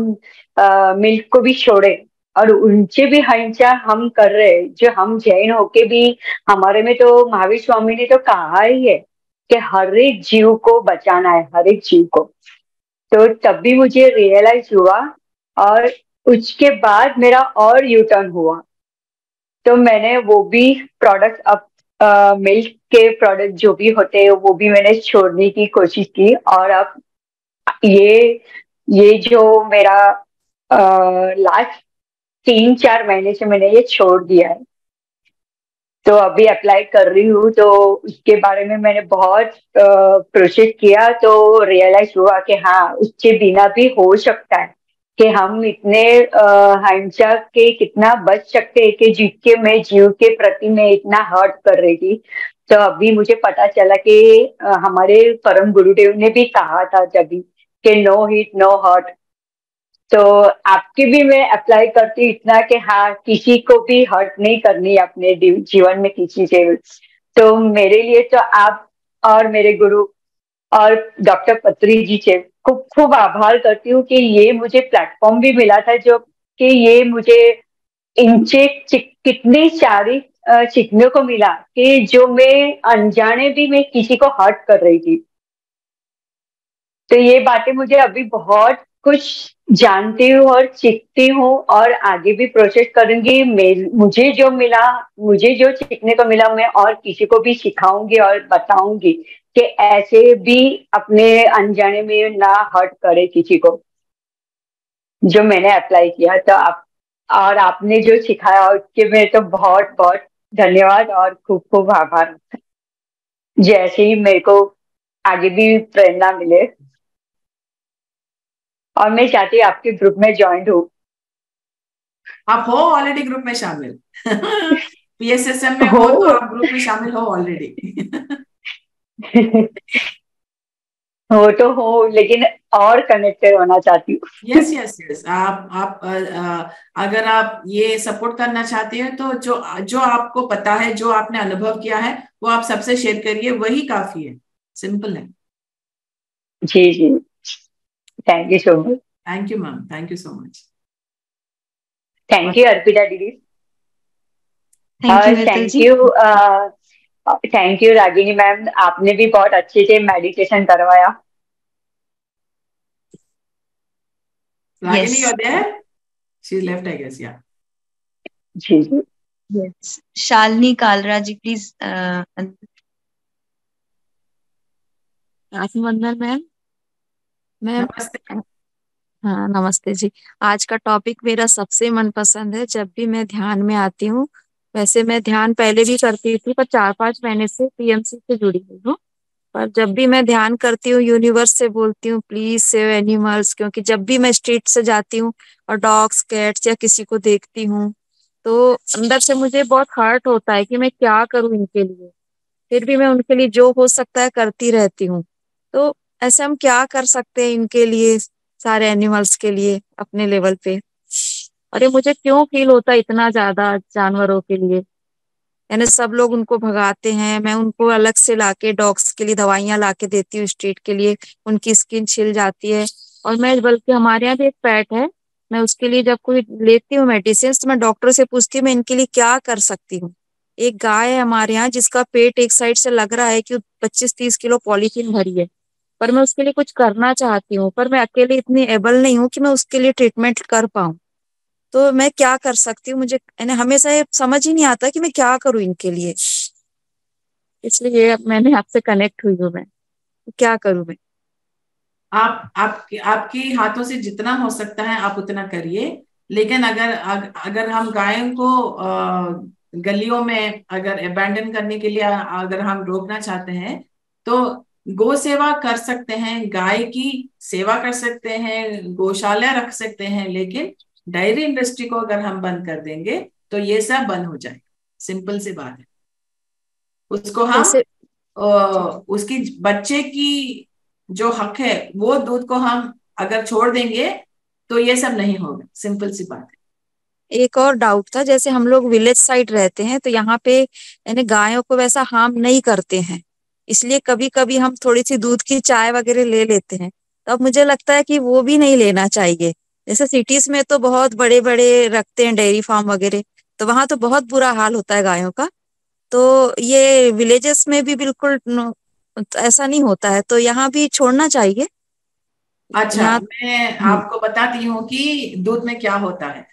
मिल्क को भी छोड़े और उनसे भी हिंसा हम कर रहे जो हम जैन होके भी, हमारे में तो महावीर स्वामी ने तो कहा ही है कि हर एक जीव को बचाना है, हर एक जीव को। तो तब भी मुझे रियलाइज़ हुआ और उसके बाद मेरा और यू टर्न हुआ। तो मैंने वो भी प्रोडक्ट अब मिल्क के प्रोडक्ट जो भी होते हैं, वो भी मैंने छोड़ने की कोशिश की और अब ये ये जो मेरा लास्ट तीन चार महीने से मैंने ये छोड़ दिया है। तो अभी अप्लाई कर रही हूँ तो उसके बारे में मैंने बहुत प्रोसेस किया तो रियलाइज़ हुआ कि हाँ उसके बिना भी हो सकता है। कि हम इतने हिंसा के, कितना बच सकते हैं कि जिसके मैं, जीव के प्रति में इतना हर्ट कर रही थी। तो अभी मुझे पता चला कि हमारे परम गुरुदेव ने भी कहा था जब कि नो हिट नो हर्ट तो आपकी भी मैं अप्लाई करती इतना कि हाँ किसी को भी हर्ट नहीं करनी अपने जीवन में किसी से। तो मेरे लिए तो आप और मेरे गुरु और डॉक्टर पत्री जी से खूब खूब आभार करती हूँ कि ये मुझे प्लेटफॉर्म भी मिला था जो कि ये मुझे इनसे कितनी सारी सीखने को मिला कि जो मैं अनजाने भी मैं किसी को हर्ट कर रही थी। तो ये बातें मुझे अभी बहुत कुछ जानती हूँ और सीखती हूँ और आगे भी प्रोसेस करूँगी। मुझे जो मिला, मुझे जो सीखने को मिला, मैं और किसी को भी सिखाऊँगी और बताऊँगी। कि ऐसे भी अपने अनजाने में ना हर्ट करे किसी को। जो मैंने अप्लाई किया तो आप और आपने जो सिखाया उसके में तो बहुत बहुत धन्यवाद और खूब खूब आभार। जैसे ही मेरे को आगे भी प्रेरणा मिले और मैं चाहती हूँ आपके ग्रुप में ज्वाइन हूँ। आप हो ऑलरेडी ग्रुप में शामिल। पीएसएसएम में हो तो आप ग्रुप में शामिल हो ऑलरेडी हो तो हो लेकिन और कनेक्टेड होना चाहती हूँ। यस यस यस आप आप आ, अगर आप ये सपोर्ट करना चाहते हैं तो जो जो आपको पता है जो आपने अनुभव किया है वो आप सबसे शेयर करिए वही काफ़ी है। सिंपल है। जी जी। Thank you so much thank you ma'am thank you so much thank you Arpita दीदी thank you thank you Ragini ma'am आपने भी बहुत अच्छे से मेडिटेशन करवाया। Ragini you're there? She left i guess yeah. जी जी। यस शालिनी कालरा जी प्लीज़ अभिनंदन मैम मैम हाँ नमस्ते जी। आज का टॉपिक मेरा सबसे मनपसंद है जब भी मैं ध्यान में आती हूँ वैसे मैं ध्यान पहले भी करती थी, पर चार पाँच महीने से पीएमसी से जुड़ी हुई हूँ। पर जब भी मैं ध्यान करती हूँ यूनिवर्स से बोलती हूँ प्लीज़ सेव एनिमल्स क्योंकि जब भी मैं स्ट्रीट से जाती हूँ और डॉग्स कैट्स या किसी को देखती हूँ तो अंदर से मुझे बहुत हर्ट होता है कि मैं क्या करूँ इनके लिए। फिर भी मैं उनके लिए जो हो सकता है करती रहती हूँ। तो ऐसे हम क्या कर सकते हैं इनके लिए, सारे एनिमल्स के लिए, अपने लेवल पे? अरे मुझे क्यों फील होता है इतना ज़्यादा जानवरों के लिए? यानी सब लोग उनको भगाते हैं, मैं उनको अलग से लाके डॉग्स के लिए दवाइयाँ लाके देती हूँ स्ट्रीट के लिए, उनकी स्किन छिल जाती है। और मैं, बल्कि हमारे यहाँ भी एक पैट है, मैं उसके लिए जब कोई लेती हूँ मेडिसिन तो मैं डॉक्टर से पूछती हूँ, मैं इनके लिए क्या कर सकती हूँ? एक गाय है हमारे यहाँ, जिसका पेट एक साइड से लग रहा है कि पच्चीस तीस किलो पॉलीथीन भरी है। पर मैं उसके लिए कुछ करना चाहती हूँ, पर मैं अकेले इतनी एबल नहीं हूँ कि मैं उसके लिए ट्रीटमेंट कर पाऊँ। तो मैं क्या कर सकती हूँ? मुझे हमेशा ये समझ ही नहीं आता कि मैं क्या करूँ इनके लिए। इसलिए मैंने आपसे कनेक्ट हुई हूँ मैं। तो क्या करूँ मैं? आप आप आपके हाथों से जितना हो सकता है आप उतना करिए। लेकिन अगर अगर हम गायों को गलियों में अगर अबैंडन करने के लिए अगर हम रोकना चाहते हैं तो गो सेवा कर सकते हैं गाय की सेवा कर सकते हैं गौशाला रख सकते हैं लेकिन डायरी इंडस्ट्री को अगर हम बंद कर देंगे तो ये सब बंद हो जाए सिंपल सी बात है। उसको हम उसकी बच्चे की जो हक है वो दूध को हम अगर छोड़ देंगे तो ये सब नहीं होगा। सिंपल सी बात है। एक और डाउट था जैसे हम लोग विलेज साइड रहते हैं तो यहाँ पे यानी गायों को वैसा हार्म नहीं करते हैं। इसलिए कभी कभी हम थोड़ी सी दूध की चाय वगैरह ले लेते हैं। तो अब मुझे लगता है कि वो भी नहीं लेना चाहिए। जैसे सिटीज़ में तो बहुत बड़े बड़े रखते हैं डेयरी फार्म वगैरह तो वहाँ तो बहुत बुरा हाल होता है गायों का। तो ये विलेजेस में भी बिल्कुल ऐसा नहीं होता है तो यहाँ भी छोड़ना चाहिए। अच्छा मैं हम्म। आपको बताती हूँ कि दूध में क्या होता है।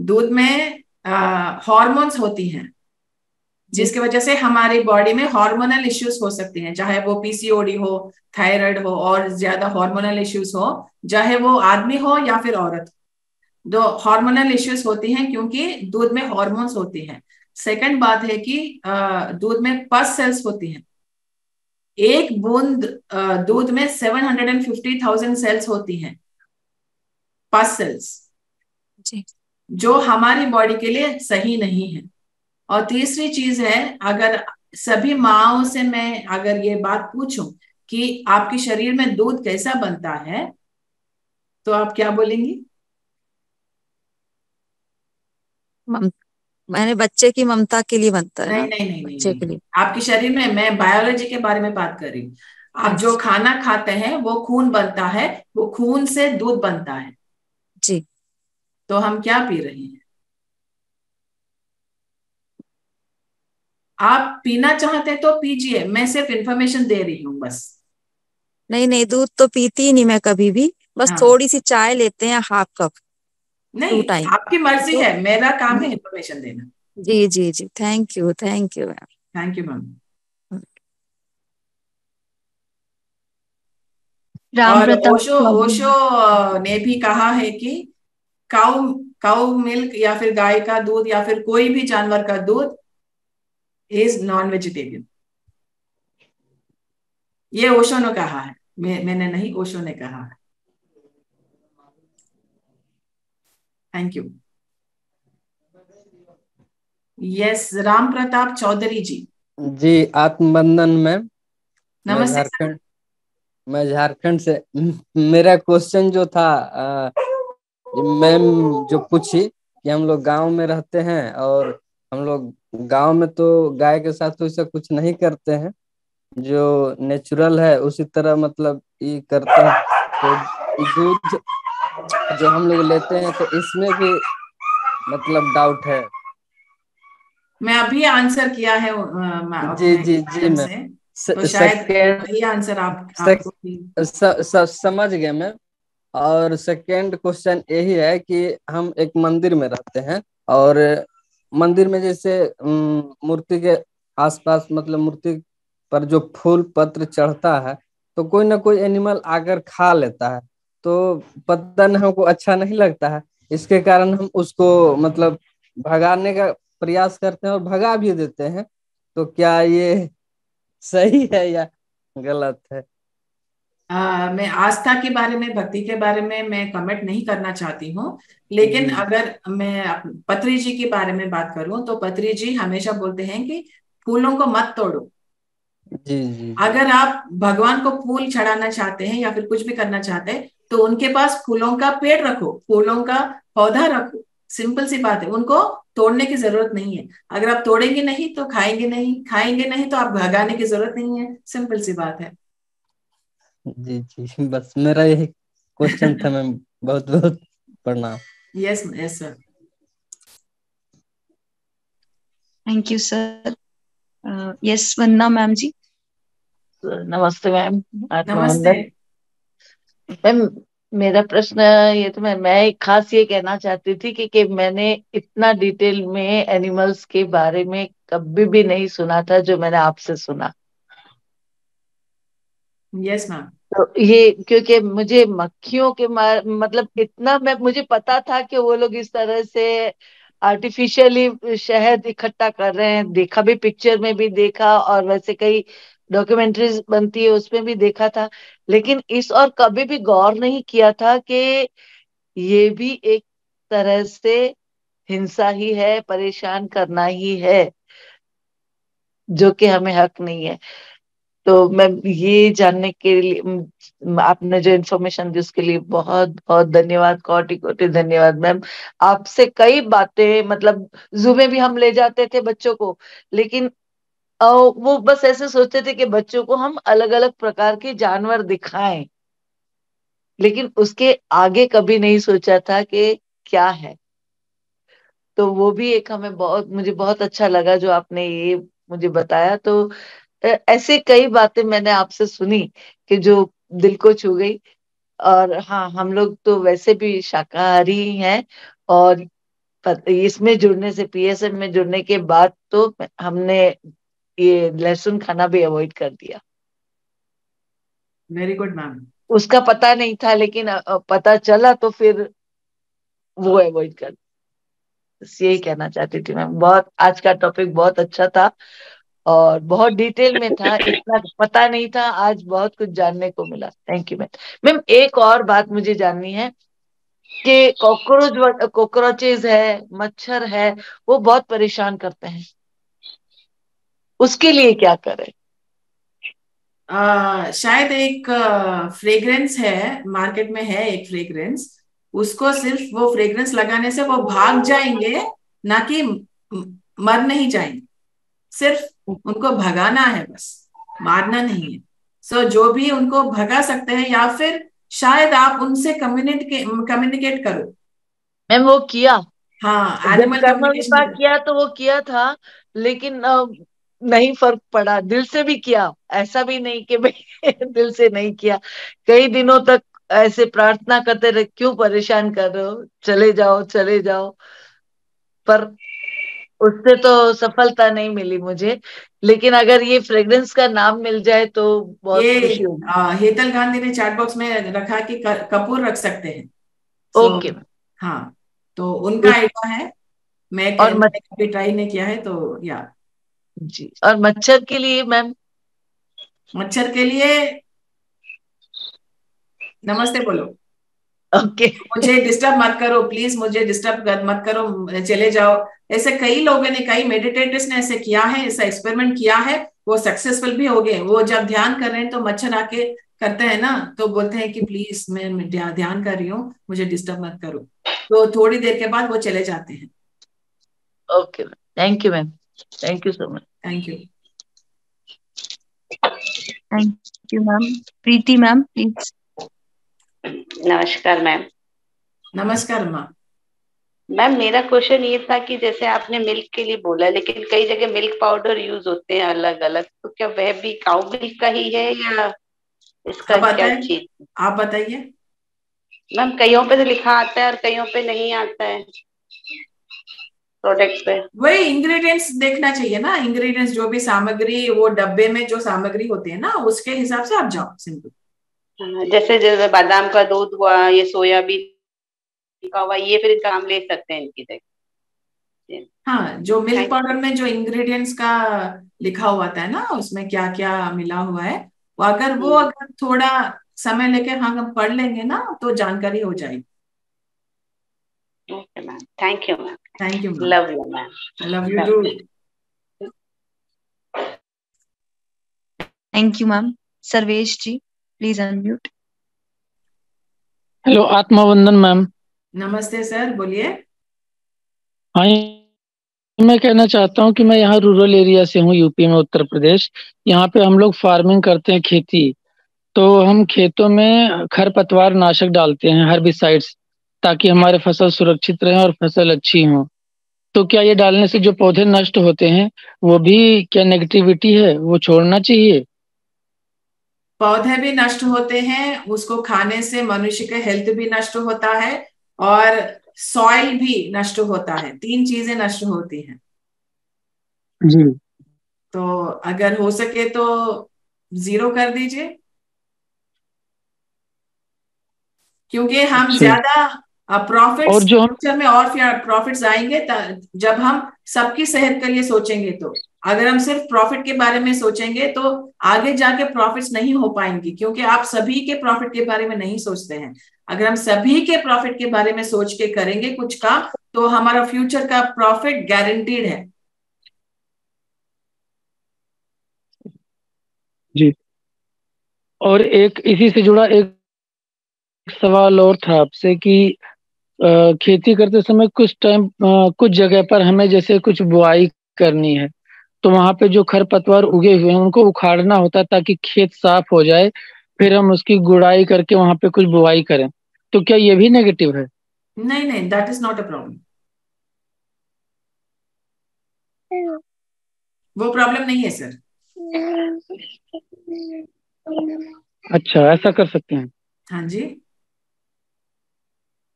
दूध में हॉर्मोन्स होती हैं। जिसकी वजह से हमारी बॉडी में हार्मोनल इश्यूज़ हो सकती हैं चाहे वो पीसीओडी हो थायराइड हो और ज़्यादा हार्मोनल इश्यूज़ हो चाहे वो आदमी हो या फिर औरत दो हार्मोनल इश्यूज़ होती हैं क्योंकि दूध में हॉर्मोन्स होती हैं। सेकंड बात है कि दूध में पस सेल्स होती हैं। एक बूंद दूध में seven hundred and fifty thousand cells होती हैं पस सेल्स जी। जो हमारी बॉडी के लिए सही नहीं है। और तीसरी चीज़ है अगर सभी माओ से मैं अगर ये बात पूछूँ कि आपके शरीर में दूध कैसा बनता है तो आप क्या बोलेंगी? मैंने बच्चे की ममता के लिए बनता है नहीं नहीं नहीं बच्चे नहीं, के लिए। आपके शरीर में मैं बायोलॉजी के बारे में बात कर रही हूँ। आप जो अच्छा। खाना खाते हैं वो खून बनता है वो खून से दूध बनता है। जी। तो हम क्या पी रहे हैं? आप पीना चाहते हैं तो पीजिए मैं सिर्फ़ इन्फॉर्मेशन दे रही हूँ बस। नहीं नहीं दूध तो पीती ही नहीं मैं कभी भी। बस हाँ। थोड़ी सी चाय लेते हैं हाफ़ कप नहीं. आपकी मर्ज़ी तो- है मेरा काम है इन्फॉर्मेशन देना। जी जी जी। Thank you thank you ma'am thank you ma'am और ओशो ओशो ने भी कहा है कि काउ काउ मिल्क या फिर गाय का दूध या फिर कोई भी जानवर का दूध इज़ नॉन वेजिटेरियन ये ओशो ने कहा है। मैं, मैंने नहीं ओशो ने कहा है। Thank you yes Ram Pratap Chaudhary ji. जी आत्मबंधन में नमस्ते झारखंड मैं झारखंड से मेरा क्वेश्चन जो था मैम जो पूछी कि हम लोग गाँव में रहते हैं और हम लोग गाँव में तो गाय के साथ तो ऐसा कुछ नहीं करते हैं। जो नेचुरल है उसी तरह मतलब ये करते हैं। तो दूध जो हम लोग लेते हैं तो इसमें भी मतलब डाउट है। मैं अभी आंसर किया है मैं जी जी जी से। तो शायद आंसर आप आपको स, स, समझ गए मैं और सेकेंड क्वेश्चन यही है कि हम एक मंदिर में रहते हैं और मंदिर में जैसे मूर्ति के आसपास मतलब मूर्ति पर जो फूल पत्र चढ़ता है तो कोई ना कोई एनिमल आकर खा लेता है। तो पता हमको अच्छा नहीं लगता है। इसके कारण हम उसको मतलब भगाने का प्रयास करते हैं और भगा भी देते हैं। तो क्या ये सही है या गलत है? मैं आस्था के बारे में भक्ति के बारे में मैं कमेंट नहीं करना चाहती हूँ। लेकिन अगर मैं पत्री जी के बारे में बात करूँ तो पत्री जी हमेशा बोलते हैं कि फूलों को मत तोड़ो। जी जी। अगर आप भगवान को फूल चढ़ाना चाहते हैं या फिर कुछ भी करना चाहते हैं तो उनके पास फूलों का पेड़ रखो फूलों का पौधा रखो। सिंपल सी बात है उनको तोड़ने की ज़रूरत नहीं है। अगर आप तोड़ेंगे नहीं तो खाएँगे नहीं खाएँगे नहीं तो आप भगाने की ज़रूरत नहीं है। सिंपल सी बात है। जी जी बस मेरा यही क्वेश्चन था मैम। बहुत बहुत प्रणाम। Yes yes sir thank you sir yes Vandana ma'am ji नमस्ते मैम। नमस्ते। मैम मेरा प्रश्न ये तो मैं मैं खास ये कहना चाहती थी कि, कि मैंने इतना डिटेल में एनिमल्स के बारे में कभी भी नहीं सुना था जो मैंने आपसे सुना। यस मैम तो ये, क्योंकि मुझे मक्खियों के मार मतलब इतना मैं, मुझे पता था कि वो लोग इस तरह से आर्टिफिशियली शहद इकट्ठा कर रहे हैं। देखा भी पिक्चर में भी देखा और वैसे कई डॉक्यूमेंट्रीज बनती है, उसमें भी देखा था। लेकिन इस और कभी भी गौर नहीं किया था कि ये भी एक तरह से हिंसा ही है, परेशान करना ही है, जो कि हमें हक नहीं है। तो मैं ये जानने के लिए आपने जो इन्फॉर्मेशन दी उसके लिए बहुत बहुत धन्यवाद कोटि कोटि धन्यवाद मैम। आपसे कई बातें मतलब जू में भी हम ले जाते थे बच्चों को, लेकिन वो बस ऐसे सोचते थे कि बच्चों को हम अलग अलग प्रकार के जानवर दिखाएँ। लेकिन उसके आगे कभी नहीं सोचा था कि क्या है। तो वो भी एक हमें बहुत, मुझे बहुत अच्छा लगा जो आपने ये मुझे बताया। तो ऐसे कई बातें मैंने आपसे सुनी कि जो दिल को छू गई। और हाँ हम लोग तो वैसे भी शाकाहारी हैं और इसमें जुड़ने से पीएसएम में जुड़ने के बाद तो हमने ये लहसुन खाना भी अवॉइड कर दिया। वेरी गुड मैम उसका पता नहीं था लेकिन पता चला तो फिर वो अवॉइड कर। बस यही कहना चाहती थी मैम। बहुत आज का टॉपिक बहुत अच्छा था। और बहुत डिटेल में था इतना पता नहीं था आज बहुत कुछ जानने को मिला। थैंक यू मैम मैम एक और बात मुझे जाननी है कि कॉकरोच कॉकरोचेज है मच्छर है वो बहुत परेशान करते हैं। उसके लिए क्या करें? आ, शायद एक फ्रेग्रेंस है मार्केट में है एक फ्रेग्रेंस उसको सिर्फ़ वो फ्रेग्रेंस लगाने से वो भाग जाएँगे ना कि मर नहीं जाएँगे। सिर्फ़ उनको भगाना है बस मारना नहीं है। सो so, जो भी उनको भगा सकते हैं या फिर शायद आप उनसे कम्युनिकेट कम्युनिकेट करो। मैम वो किया। हाँ एनिमल किया। तो वो किया था लेकिन नहीं फ़र्क पड़ा। दिल से भी किया। ऐसा भी नहीं कि भाई दिल से नहीं किया। कई दिनों तक ऐसे प्रार्थना करते रहे क्यों परेशान कर रहे हो? चले जाओ चले जाओ। पर उससे तो सफलता नहीं मिली मुझे। लेकिन अगर ये फ्रेग्रेंस का नाम मिल जाए तो बहुत ये हेतल गांधी ने चैट बॉक्स में रखा कि कपूर रख सकते हैं। ओके so, हाँ तो उनका आइडिया है। मैं और कभी ट्राई नहीं किया है तो या। जी और मच्छर के लिए मैम मच्छर के लिए नमस्ते बोलो। Okay okay. मुझे डिस्टर्ब मत करो प्लीज़ मुझे डिस्टर्ब मत करो चले जाओ। ऐसे कई लोगों ने कई मेडिटेटर्स ने ऐसे किया है ऐसा एक्सपेरिमेंट किया है वो सक्सेसफुल भी हो गए। वो जब ध्यान कर रहे हैं तो मच्छर आके करते हैं ना तो बोलते हैं कि प्लीज़ मैं ध्यान कर रही हूँ मुझे डिस्टर्ब मत करो। तो थोड़ी देर के बाद वो चले जाते हैं। Okay ma'am thank you ma'am thank you so much thank you thank you ma'am Preeti ma'am please नमस्कार मैम नमस्कार मैम मैम मेरा क्वेश्चन ये था कि जैसे आपने मिल्क के लिए बोला लेकिन कई जगह मिल्क पाउडर यूज़ होते हैं अलग अलग तो क्या वह भी काउ मिल्क का ही है या इसका क्या चीज़? आप बताइए। मैम कईयों पे तो लिखा आता है और कईयों पे नहीं आता है। प्रोडक्ट पे। वही इंग्रेडिएंट्स देखना चाहिए ना। इंग्रेडिएंट्स जो भी सामग्री वो डब्बे में जो सामग्री होती है ना उसके हिसाब से आप जाओ सिंपल जैसे जैसे बादाम का दूध हुआ ये सोयाबीन का हुआ ये फिर काम ले सकते हैं इनकी जगह हाँ जो मिल्क पाउडर में जो इंग्रेडिएंट्स का लिखा हुआ था ना उसमें क्या क्या मिला हुआ है वो अगर वो हम्म। अगर थोड़ा समय लेके हाँ हम पढ़ लेंगे ना तो जानकारी हो जाएगी. Thank you, ma'am. Thank you, ma'am. Love you, ma'am. I love you love too. You. Thank please unmute. Hello आत्मावंदन ma'am नमस्ते सर बोलिए। हाँ मैं कहना चाहता हूँ कि मैं यहाँ रूरल एरिया से हूँ यूपी में उत्तर प्रदेश। यहाँ पे हम लोग फ़ार्मिंग करते हैं खेती। तो हम खेतों में खरपतवार नाशक डालते हैं हर्बिसाइड्स ताकि हमारे फ़सल सुरक्षित रहे और फ़सल अच्छी हो। तो क्या ये डालने से जो पौधे नष्ट होते हैं वो भी क्या नेगेटिविटी है? वो छोड़ना चाहिए? पौधे भी नष्ट होते हैं उसको खाने से मनुष्य का हेल्थ भी नष्ट होता है और सॉइल भी नष्ट होता है। तीन चीज़ें नष्ट होती हैं। जी। तो अगर हो सके तो ज़ीरो कर दीजिए। क्योंकि हम अच्छा। ज़्यादा प्रॉफिट और जो फ्यूचर में और प्रॉफिट्स आएँगे जब हम सबकी सेहत के लिए सोचेंगे तो। अगर हम सिर्फ़ प्रॉफिट के बारे में सोचेंगे तो आगे जाके प्रॉफिट्स नहीं हो पाएँगे क्योंकि आप सभी के प्रॉफिट के बारे में नहीं सोचते हैं। अगर हम सभी के प्रॉफिट के बारे में सोच के करेंगे कुछ का तो हमारा फ्यूचर का प्रॉफिट गारंटीड है। जी। और एक इसी से जुड़ा एक सवाल और था आपसे कि खेती करते समय कुछ टाइम कुछ जगह पर हमें जैसे कुछ बुआई करनी है तो वहाँ पे जो खरपतवार उगे हुए हैं उनको उखाड़ना होता है ताकि खेत साफ़ हो जाए फिर हम उसकी गुड़ाई करके वहाँ पे कुछ बुआई करें। तो क्या ये भी नेगेटिव है? नहीं नहीं that is not a problem वो प्रॉब्लम नहीं है सर अच्छा ऐसा कर सकते हैं। हाँ जी।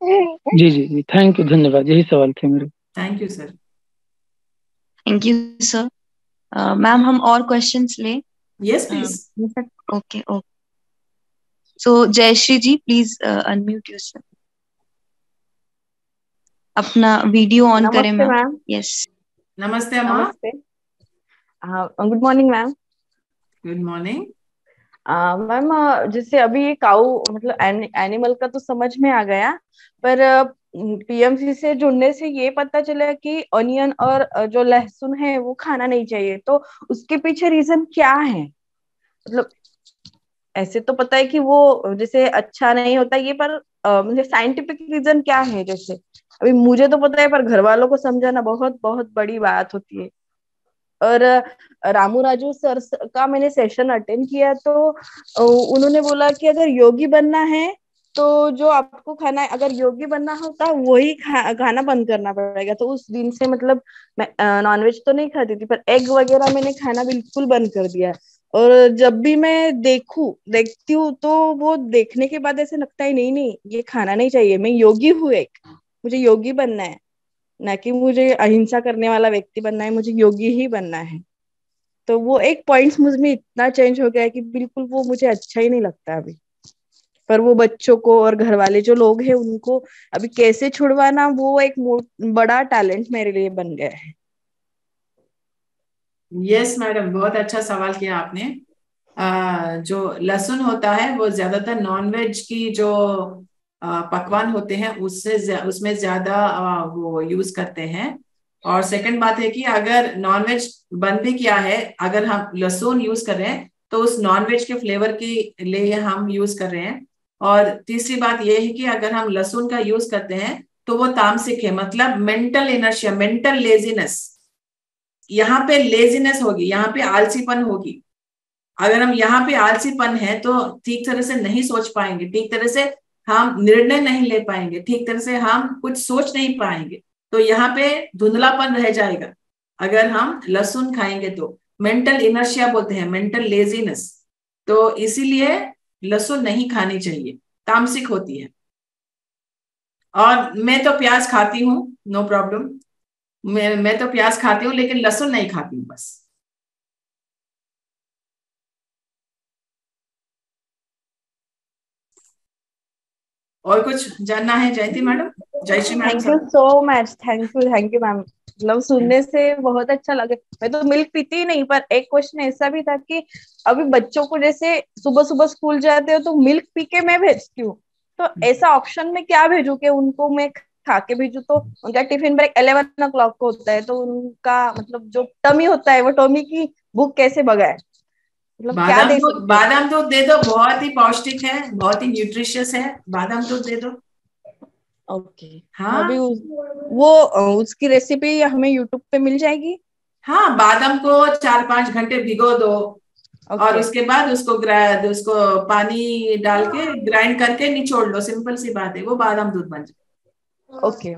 जी जी जी। थैंक यू धन्यवाद। यही सवाल थे मेरे। Thank you sir thank you sir ma'am हम और क्वेश्चंस ले? Yes please okay okay so Jayshree ji please unmute yourself अपना वीडियो ऑन करें मैम यस नमस्ते नमस्ते good morning ma'am good morning ma'am जैसे अभी ये काऊ मतलब एनिमल का तो समझ में आ गया, पर पीएमसी से जुड़ने से ये पता चला कि ऑनियन और जो लहसुन है, वो खाना नहीं चाहिए। तो उसके पीछे रीजन क्या है? मतलब ऐसे तो पता है कि वो जैसे अच्छा नहीं होता ये, पर मुझे साइंटिफिक रीजन क्या है जैसे? अभी मुझे तो पता है, पर घर वालों को समझाना बहुत बहुत बड़ी बात होती है। और रामू राजू सर का मैंने सेशन अटेंड किया तो उन्होंने बोला कि अगर योगी बनना है तो जो आपको खाना है अगर योगी बनना होता वही खा, खाना बंद करना पड़ेगा। तो उस दिन से मतलब मैं नॉनवेज तो नहीं खाती थी पर एग वगैरह मैंने खाना बिल्कुल बंद कर दिया। और जब भी मैं देखू देखती हूँ तो वो देखने के बाद ऐसे लगता है नहीं नहीं ये खाना नहीं चाहिए मैं योगी हूँ एक मुझे योगी बनना है। ना कि मुझे अहिंसा करने वाला व्यक्ति बनना है मुझे योगी ही बनना है। तो वो एक पॉइंट मुझमें इतना चेंज हो गया है कि बिल्कुल वो मुझे अच्छा ही नहीं लगता अभी। पर वो बच्चों को और घर वाले जो लोग हैं उनको अभी कैसे छुड़वाना वो एक बड़ा टैलेंट मेरे लिए बन गया है। यस मैडम बहुत अच्छा सवाल किया आपने। आ, जो लहसुन होता है वो ज़्यादातर नॉनवेज की जो पकवान होते हैं, उससे उसमें ज़्यादा वो यूज़ करते हैं। और सेकंड बात है कि अगर नॉनवेज बंद भी किया है, अगर हम लहसुन यूज़ कर रहे हैं तो उस नॉनवेज के फ्लेवर के लिए हम यूज़ कर रहे हैं। और तीसरी बात यह है कि अगर हम लहसुन का यूज़ करते हैं तो वो तामसिक है मतलब मेंटल इनर्शिया मेंटल लेजीनेस यहाँ पे लेजीनेस होगी, यहाँ पे आलसीपन होगी। अगर हम यहाँ पे आलसीपन है तो ठीक तरह से नहीं सोच पाएँगे, ठीक तरह से हम निर्णय नहीं ले पाएँगे, ठीक तरह से हम कुछ सोच नहीं पाएँगे तो यहाँ पे धुंधलापन रह जाएगा। अगर हम लहसुन खाएँगे तो मेंटल इनर्शिया बोलते हैं मेंटल लेजीनेस तो इसीलिए लहसुन नहीं खानी चाहिए, तामसिक होती है। और मैं तो प्याज खाती हूँ नो प्रॉब्लम मैं मैं तो प्याज खाती हूँ, लेकिन लहसुन नहीं खाती हूँ, बस। और कुछ जानना है Jayanti madam? Jayshree madam thank you so much thank you thank you ma'am मतलब सुनने से बहुत अच्छा लगे। मैं तो मिल्क पीती ही नहीं, पर एक क्वेश्चन ऐसा भी था कि अभी बच्चों को जैसे सुबह सुबह स्कूल जाते हो तो मिल्क पी के मैं भेजती हूँ। तो ऐसा ऑप्शन में क्या भेजू के उनको मैं खा के भेजू? तो उनका tiffin break eleven o'clock को होता है तो उनका मतलब जो टमी होता है, वो टमी की भूख कैसे बगाए बादाम क्या दूध बादाम दूध दे दो बहुत ही पौष्टिक है बहुत ही न्यूट्रिशियस है। बादाम दूध दे दो। ओके हाँ। अभी उस, वो उसकी रेसिपी हमें यूट्यूब पे मिल जाएगी? हाँ बादाम को चार पाँच घंटे भिगो दो okay. और उसके बाद उसको उसको पानी डाल के ग्राइंड करके निचोड़ लो सिंपल सी बात है वो बादाम दूध बन जाए। ओके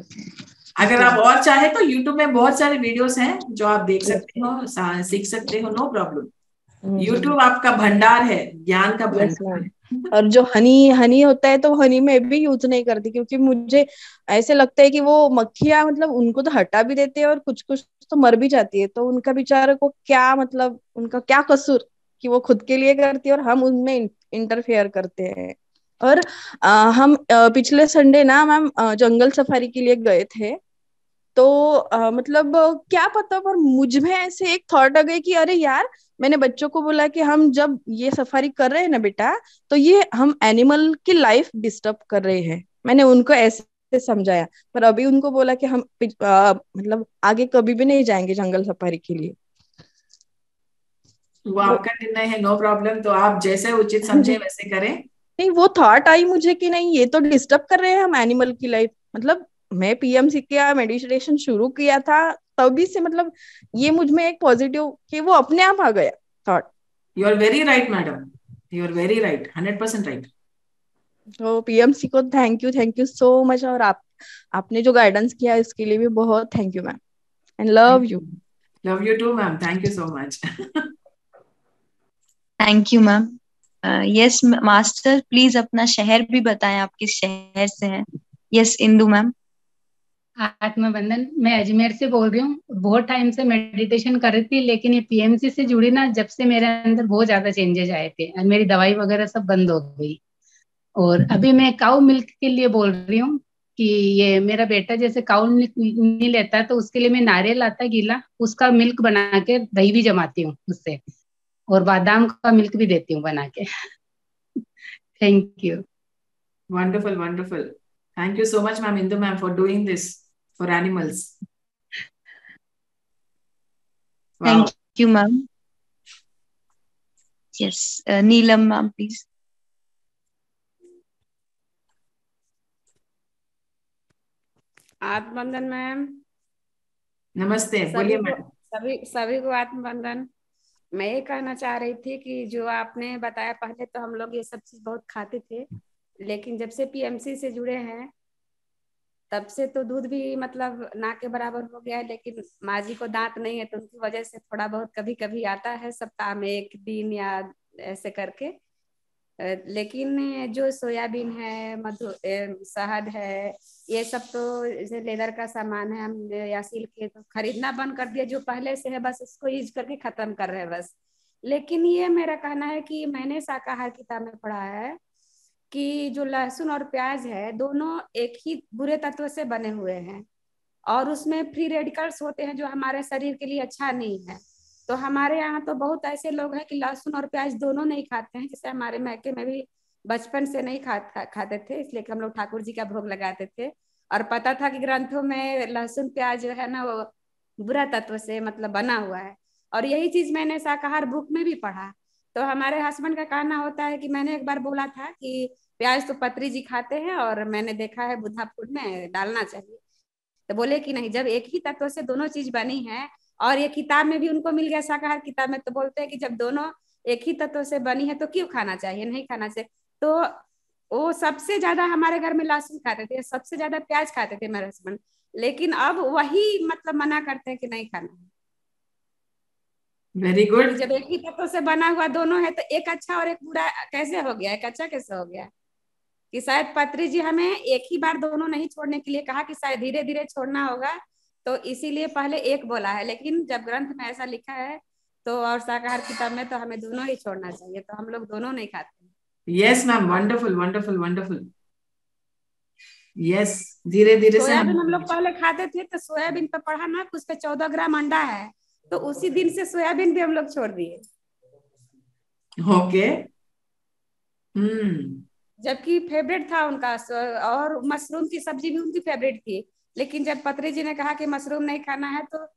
अगर आप और चाहे तो यूट्यूब में बहुत सारे वीडियोस हैं जो आप देख सकते हो सीख सकते हो नो प्रॉब्लम यूट्यूब आपका भंडार है ज्ञान का भंडार और जो हनी हनी होता है तो हनी में भी यूज़ नहीं करती क्योंकि मुझे ऐसे लगता है कि वो मक्खियाँ मतलब उनको तो हटा भी देते हैं और कुछ कुछ तो मर भी जाती है। तो उनका बेचारे को क्या मतलब उनका क्या कसूर कि वो खुद के लिए करती है और हम उनमें इंटरफेयर करते हैं। और आ, हम आ, पिछले संडे ना मैम जंगल सफारी के लिए गए थे। तो आ, मतलब क्या पता पर मुझमें ऐसे एक थॉट आ गई कि अरे यार मैंने बच्चों को बोला कि हम जब ये सफारी कर रहे हैं ना बेटा तो ये हम एनिमल की लाइफ डिस्टर्ब कर रहे हैं। मैंने उनको ऐसे समझाया पर अभी उनको बोला कि हम आ, मतलब आगे कभी भी नहीं जाएँगे जंगल सफारी के लिए। वो आपका निर्णय है नो प्रॉब्लम तो आप जैसे उचित समझे वैसे करें। नहीं वो थॉट आई मुझे कि नहीं ये तो डिस्टर्ब कर रहे हैं हम एनिमल की लाइफ मतलब मैं पीएमसी किया मेडिटेशन शुरू किया था तभी से मतलब ये मुझमें एक पॉजिटिव कि वो अपने आप आ गया thought you are very right madam you are very right hundred percent right तो पीएमसी को thank you thank you so much और आप आपने जो गाइडेंस किया इसके लिए भी बहुत thank you ma'am and love you love you too ma'am thank you so much thank you ma'am yes master please अपना शहर भी बताएँ आप किस शहर से हैं. यस इंदु मैम आत्मबंधन। मैं अजमेर से बोल रही हूँ, बहुत टाइम से मेडिटेशन कर रही थी, लेकिन ये पीएमसी से जुड़ी ना, जब से मेरे अंदर बहुत ज़्यादा चेंजेस आए थे और मेरी दवाई वगैरह सब बंद हो गई। और अभी मैं काउ मिल्क के लिए बोल रही हूँ कि ये मेरा बेटा जैसे काउ मिल्क नहीं लेता तो उसके लिए मैं नारियल आता गीला, उसका मिल्क बना के दही भी जमाती हूँ उससे और बादाम का मिल्क भी देती हूँ बना के। Thank you wonderful wonderful thank you so much ma'am Indu ma'am for doing this for animals thank you ma'am yes Neelam ma'am please आत्मबंधन मैम नमस्ते बोलिए मैम सभी सभी को आत्मबंधन मैं ये कहना चाह रही थी कि जो आपने बताया पहले तो हम लोग ये सब चीज़ बहुत खाते थे लेकिन जब से पीएमसी से जुड़े हैं तब से तो दूध भी मतलब ना के बराबर हो गया है, लेकिन माँ जी को दांत नहीं है तो उनकी वजह से थोड़ा बहुत कभी कभी आता है सप्ताह में एक दिन या ऐसे करके। लेकिन जो सोयाबीन है, मधु शहद है, ये सब तो जैसे लेदर का सामान है, हम या सिल्क के तो खरीदना बंद कर दिया, जो पहले से है, बस उसको यूज़ करके खत्म कर रहे हैं बस। लेकिन ये मेरा कहना है कि मैंने शाकाहार किताब में पढ़ा है कि जो लहसुन और प्याज है दोनों एक ही बुरे तत्व से बने हुए हैं। और उसमें फ्री रेडिकल्स होते हैं जो हमारे शरीर के लिए अच्छा नहीं है। तो हमारे यहाँ तो बहुत ऐसे लोग हैं कि लहसुन और प्याज दोनों नहीं खाते हैं जैसे हमारे मैके में भी बचपन से नहीं खा, खा खाते थे इसलिए हम लोग ठाकुर जी का भोग लगाते थे। और पता था कि ग्रंथों में लहसुन प्याज जो है ना वो बुरा तत्व से मतलब बना हुआ है। और यही चीज़ मैंने शाकाहार बुक में भी पढ़ा। तो हमारे हस्बैंड का कहना होता है कि मैंने एक बार बोला था कि प्याज तो पत्री जी खाते हैं और मैंने देखा है बुधा फ़ूड में डालना चाहिए। तो बोले कि नहीं, जब एक ही तत्व से दोनों चीज़ बनी है और ये किताब में भी उनको मिल गया, शाकाहार किताब में तो बोलते हैं कि जब दोनों एक ही तत्व से बनी है तो क्यों खाना चाहिए, नहीं खाना चाहिए? तो वो सबसे ज़्यादा हमारे घर में लहसुन खाते थे, सबसे ज़्यादा प्याज खाते थे मेरे हस्बैंड लेकिन अब वही मतलब मना करते हैं कि नहीं खाना वेरी गुड जब एक ही तत्व से बना हुआ दोनों है तो एक अच्छा और एक बुरा कैसे हो गया? एक अच्छा कैसे हो गया? कि शायद पत्री जी हमें एक ही बार दोनों नहीं छोड़ने के लिए कहा कि शायद धीरे धीरे छोड़ना होगा तो इसीलिए पहले एक बोला है। लेकिन जब ग्रंथ में ऐसा लिखा है तो और शाकाहार किताब में तो हमें दोनों ही छोड़ना चाहिए तो हम लोग दोनों नहीं खाते। Yes ma'am wonderful wonderful wonderful yes धीरे धीरे सोयाबीन हम लोग पहले खाते थे तो सोयाबीन पे पढ़ा ना उस पे चौदह ग्राम अंडा है। तो उसी दिन से सोयाबीन भी हम लोग छोड़ दिए। ओके हम्म जबकि फेवरेट था उनका और मशरूम की सब्ज़ी भी उनकी फेवरेट थी। लेकिन जब पत्री जी ने कहा कि मशरूम नहीं खाना है तो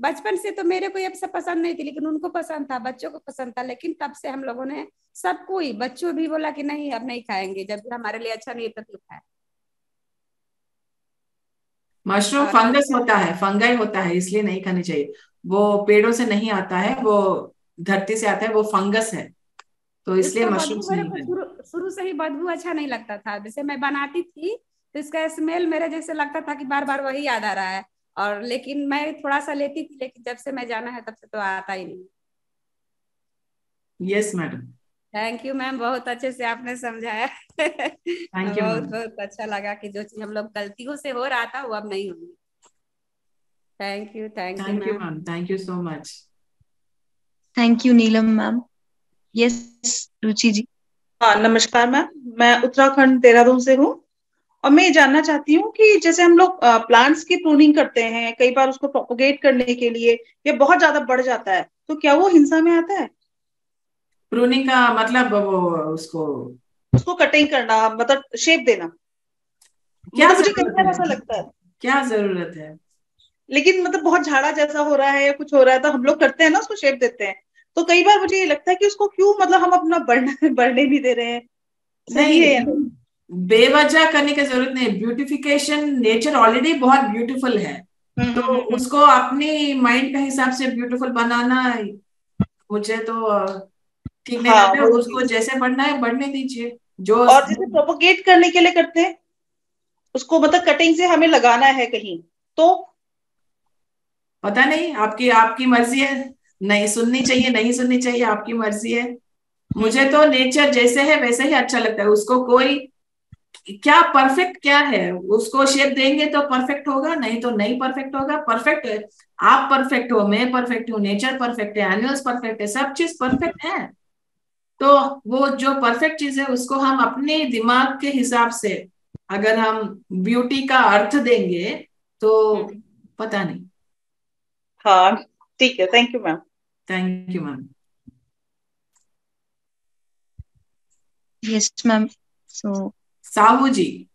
बचपन से तो मेरे को ये सब पसंद नहीं थी लेकिन उनको पसंद था बच्चों को पसंद था। लेकिन तब से हम लोगों ने सबको ही बच्चों भी बोला कि नहीं अब नहीं खाएँगे जब भी हमारे लिए अच्छा नहीं तो खाए। मशरूम फंगस होता है फंगाई होता है इसलिए नहीं खानी चाहिए। वो पेड़ों से नहीं आता है वो धरती से आता है वो फंगस है। तो इसलिए मशरूम शुरू से ही बदबू अच्छा नहीं लगता था। जैसे मैं बनाती थी तो इसका स्मेल मेरे जैसे लगता था कि बार बार वही याद आ रहा है। और लेकिन मैं थोड़ा सा लेती थी लेकिन जब से मैं जाना है तब से तो आता ही नहीं। Yes madam thank you ma'am बहुत अच्छे से आपने समझाया। थैंक यू बहुत बहुत अच्छा लगा कि जो चीज़ हम लोग गलतियों से हो रहा था वो अब नहीं होगी। Thank you thank you thank you ma'am thank you so much thank you Neelam ma'am yes Ruchi ji हाँ नमस्कार मैम मैं उत्तराखंड देहरादून से हूँ और मैं ये जानना चाहती हूँ कि जैसे हम लोग प्लांट्स की प्रूनिंग करते हैं कई बार उसको प्रोपोगेट करने के लिए ये बहुत ज़्यादा बढ़ जाता है तो क्या वो हिंसा में आता है? प्रूनिंग का मतलब वो उसको उसको कटिंग करना मतलब शेप देना। क्या मतलब मुझे कई ऐसा लगता है। क्या ज़रूरत है? लेकिन मतलब बहुत झाड़ा जैसा हो रहा है या कुछ हो रहा है तो हम लोग करते हैं ना उसको शेप देते हैं। तो कई बार मुझे ये लगता है कि उसको क्यों मतलब हम अपना बढ़ना बढ़ने भी दे रहे हैं। सही है बेवजह करने की ज़रूरत नहीं। ब्यूटिफिकेशन नेचर ऑलरेडी बहुत ब्यूटीफुल है। हम्म, तो उसको अपने माइंड के हिसाब से ब्यूटीफुल बनाना मुझे तो ठीक नहीं हाँ, लगता उसको जैसे बढ़ना है बढ़ने दीजिए। जो और जैसे प्रोपोगेट करने के लिए करते हैं उसको मतलब कटिंग से हमें लगाना है कहीं तो पता नहीं आपकी आपकी मर्ज़ी है। नहीं सुननी चाहिए नहीं सुननी चाहिए आपकी मर्ज़ी है। मुझे तो नेचर जैसे है वैसे ही अच्छा लगता है। उसको कोई क्या परफेक्ट क्या है? उसको शेप देंगे तो परफेक्ट होगा नहीं तो नहीं परफेक्ट होगा। परफेक्ट है आप परफेक्ट हो मैं परफेक्ट हूँ नेचर परफेक्ट है एनिमल्स परफेक्ट है सब चीज़ परफेक्ट है। तो वो जो परफेक्ट चीज़ है उसको हम अपने दिमाग के हिसाब से अगर हम ब्यूटी का अर्थ देंगे तो पता नहीं। हाँ ठीक है thank you ma'am thank you ma'am yes ma'am so Sahu ji.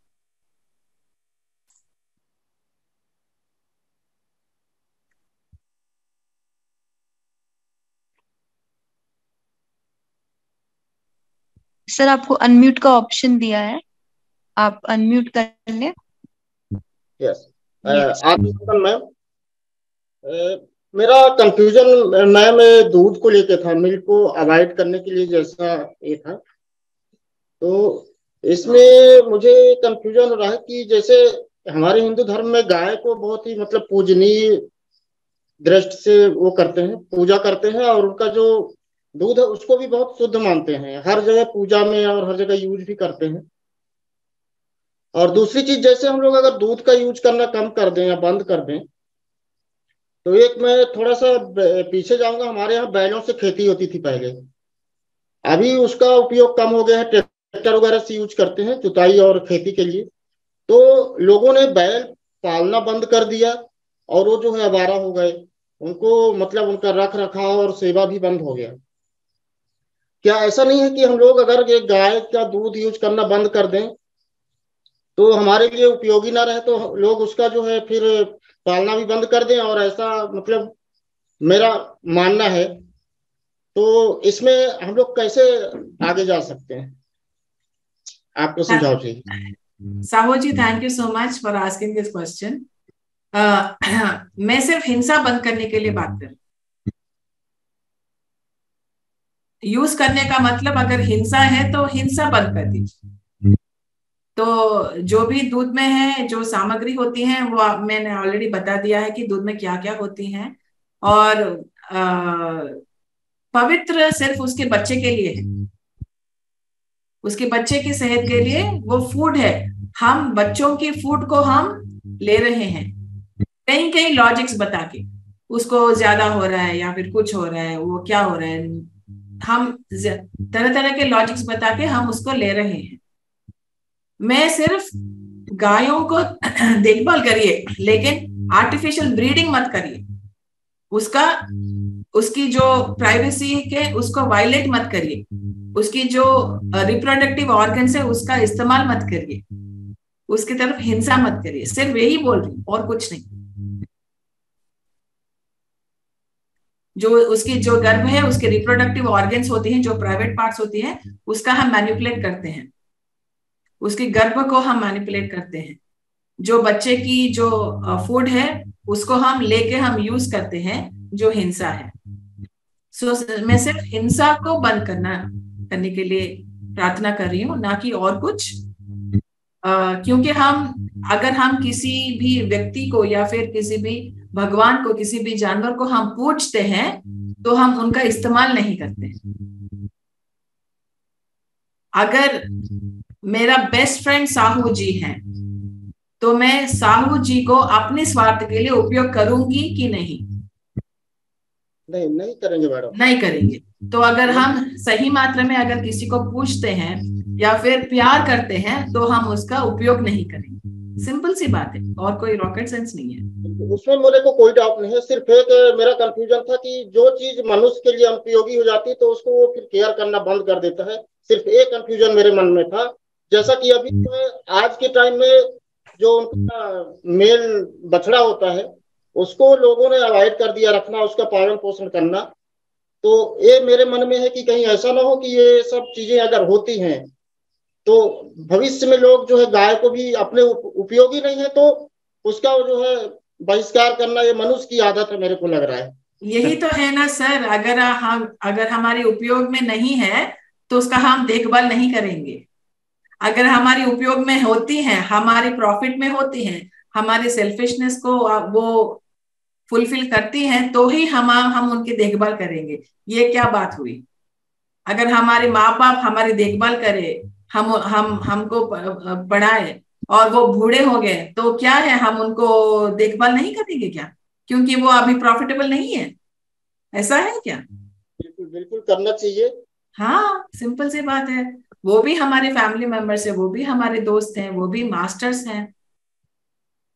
Sir आपको अनम्यूट का ऑप्शन दिया है। आप अनम्यूट कर लें। Yes Yes. आप मैम अ, मेरा कंफ्यूजन मैम दूध को लेके था मिल्क को अवॉइड करने के लिए जैसा ये था। तो इसमें मुझे कंफ्यूजन हो रहा है कि जैसे हमारे हिंदू धर्म में गाय को बहुत ही मतलब पूजनीय दृष्टि से वो करते हैं, पूजा करते हैं और उनका जो दूध है, उसको भी बहुत शुद्ध मानते हैं। हर जगह पूजा में और हर जगह यूज़ भी करते हैं। और दूसरी चीज़, जैसे हम लोग अगर दूध का यूज़ करना कम कर दें या बंद कर दें तो एक मैं थोड़ा सा पीछे जाऊँगा। हमारे यहाँ बैलों से खेती होती थी पहले। अभी उसका उपयोग कम हो गया है। ट्रैक्टर वगैरह से यूज़ करते हैं जुताई और खेती के लिए। तो लोगों ने बैल पालना बंद कर दिया और वो जो है आवारा हो गए। उनको मतलब उनका रख रखाव और सेवा भी बंद हो गया। क्या ऐसा नहीं है कि हम लोग अगर गाय का दूध यूज़ करना बंद कर दें? तो हमारे लिए उपयोगी ना रहे तो लोग उसका जो है फिर पालना भी बंद कर दें और ऐसा मतलब मेरा मानना है। तो इसमें हम लोग कैसे आगे जा सकते हैं? आपको सुझाव चाहिए। Sahu ji thank you so much for asking this question मैं सिर्फ़ हिंसा बंद करने के लिए बात कर यूज़ करने का मतलब अगर हिंसा है तो हिंसा बंद कर दीजिए। तो जो भी दूध में है जो सामग्री होती है वो मैंने ऑलरेडी बता दिया है कि दूध में क्या क्या होती है। और अ, पवित्र सिर्फ़ उसके बच्चे के लिए है। उसके बच्चे की सेहत के लिए वो फ़ूड है। हम बच्चों की फ़ूड को हम ले रहे हैं। कहीं कहीं लॉजिक्स बता के उसको ज़्यादा हो रहा है या फिर कुछ हो रहा है वो क्या हो रहा है। हम तरह तरह के लॉजिक्स बता के हम उसको ले रहे हैं। मैं सिर्फ़ गायों को देखभाल करिए, लेकिन आर्टिफिशियल ब्रीडिंग मत करिए। उसका, उसकी जो प्राइवेसी के, उसको वायलेट मत करिए। उसकी जो रिप्रोडक्टिव ऑर्गन है, उसका इस्तेमाल मत करिए। उसकी तरफ़ हिंसा मत करिए। सिर्फ़ यही बोल रही और कुछ नहीं। जो उसकी, जो गर्भ है, उसके रिप्रोडक्टिव ऑर्गन्स होती हैं, जो प्राइवेट पार्ट्स होती हैं, उसका हम मैनिपुलेट करते हैं। उसके गर्भ को हम मैनिपुलेट करते हैं। जो बच्चे की जो फ़ूड है उसको हम लेके हम यूज़ करते हैं जो हिंसा है। सो so, मैं सिर्फ़ हिंसा को बंद करना करने के लिए प्रार्थना कर रही हूँ ना कि और कुछ। आ, क्योंकि हम अगर हम किसी भी व्यक्ति को या फिर किसी भी भगवान को किसी भी जानवर को हम पूछते हैं तो हम उनका इस्तेमाल नहीं करते। अगर मेरा बेस्ट फ्रेंड साहू जी है। तो मैं साहू जी को अपने स्वार्थ के लिए उपयोग करूँगी कि नहीं? नहीं नहीं करेंगे मैडम। नहीं करेंगे। तो अगर हम सही मात्रा में अगर किसी को पूछते हैं या फिर प्यार करते हैं तो हम उसका उपयोग नहीं करेंगे। सिंपल सी बात है और कोई रॉकेट साइंस नहीं है। उसमें मेरे को कोई डाउट नहीं है सिर्फ़ एक मेरा कंफ्यूजन था कि जो चीज़ मनुष्य के लिए अनुपयोगी हो जाती है तो उसको वो फिर केयर करना बंद कर देता है। सिर्फ़ एक कंफ्यूजन मेरे मन में था जैसा कि अभी तो आज के टाइम में जो उनका मेल बछड़ा होता है उसको लोगों ने अवॉइड कर दिया रखना उसका पालन पोषण करना। तो ये मेरे मन में है कि कहीं ऐसा ना हो कि ये सब चीज़ें अगर होती हैं तो भविष्य में लोग जो है गाय को भी अपने उपयोगी नहीं है तो उसका जो है बहिष्कार करना ये मनुष्य की आदत है मेरे को लग रहा है। यही तो है ना सर अगर हम अगर हमारे उपयोग में नहीं है तो उसका हम देखभाल नहीं करेंगे। अगर हमारी उपयोग में होती है हमारे प्रॉफिट में होती है हमारे सेल्फिशनेस को वो फुलफिल करती हैं तो ही हम हम उनकी देखभाल करेंगे। ये क्या बात हुई? अगर हमारे माँ बाप हमारी देखभाल करे हम हम हमको पढ़ाए और वो बूढ़े हो गए तो क्या है हम उनको देखभाल नहीं करेंगे क्या? क्योंकि वो अभी प्रॉफिटेबल नहीं है। ऐसा है क्या? बिल्कुल बिल्कुल करना चाहिए। हाँ सिंपल सी बात है। वो भी हमारे फैमिली मेंबर्स है, वो भी हमारे दोस्त हैं, वो भी मास्टर्स हैं।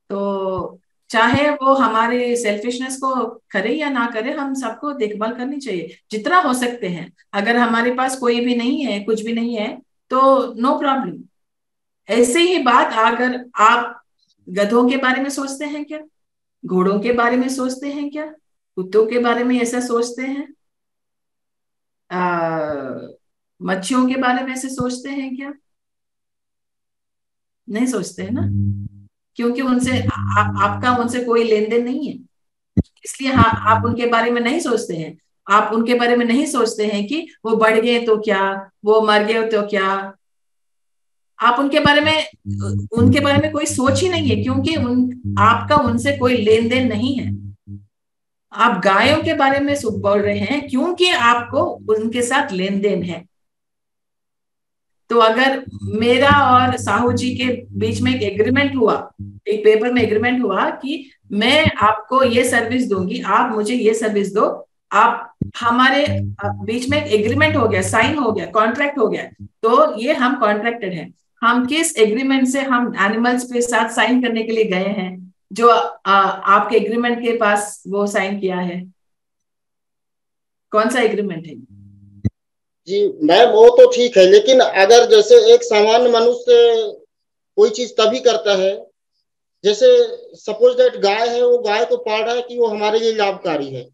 तो चाहे वो हमारे सेल्फिशनेस को करे या ना करे, हम सबको देखभाल करनी चाहिए, जितना हो सकते हैं। अगर हमारे पास कोई भी नहीं है, कुछ भी नहीं है तो नो प्रॉब्लम ऐसे ही बात अगर आप गधों के बारे में सोचते हैं क्या? घोड़ों के बारे में सोचते हैं क्या? कुत्तों के बारे में ऐसा सोचते हैं? मच्छियों के बारे में ऐसे सोचते हैं क्या? नहीं सोचते हैं ना? क्योंकि उनसे आ, आपका उनसे कोई लेन देन नहीं है। इसलिए हाँ आप उनके बारे में नहीं सोचते हैं। आप उनके बारे में नहीं सोचते हैं कि वो बढ़ गए तो क्या? वो मर गए तो क्या? आप उनके बारे में उनके बारे में कोई सोच ही नहीं है क्योंकि उन आपका उनसे कोई लेन देन नहीं है। आप गायों के बारे में बोल रहे हैं क्योंकि आपको उनके साथ लेन देन है। तो अगर मेरा और साहू जी के बीच में एक एग्रीमेंट हुआ एक पेपर में एग्रीमेंट हुआ कि मैं आपको ये सर्विस दूँगी आप मुझे ये सर्विस दो आप हमारे बीच में एग्रीमेंट हो गया साइन हो गया कॉन्ट्रैक्ट हो गया तो ये हम कॉन्ट्रैक्टेड हैं। हम किस एग्रीमेंट से हम एनिमल्स के साथ साइन करने के लिए गए हैं जो आ, आपके एग्रीमेंट के पास वो साइन किया है? कौन सा एग्रीमेंट है? जी मैम वो तो ठीक है लेकिन अगर जैसे एक सामान्य मनुष्य कोई चीज़ तभी करता है जैसे सपोज़ दैट गाय है वो गाय को पाल रहा है कि वो हमारे लिए लाभकारी है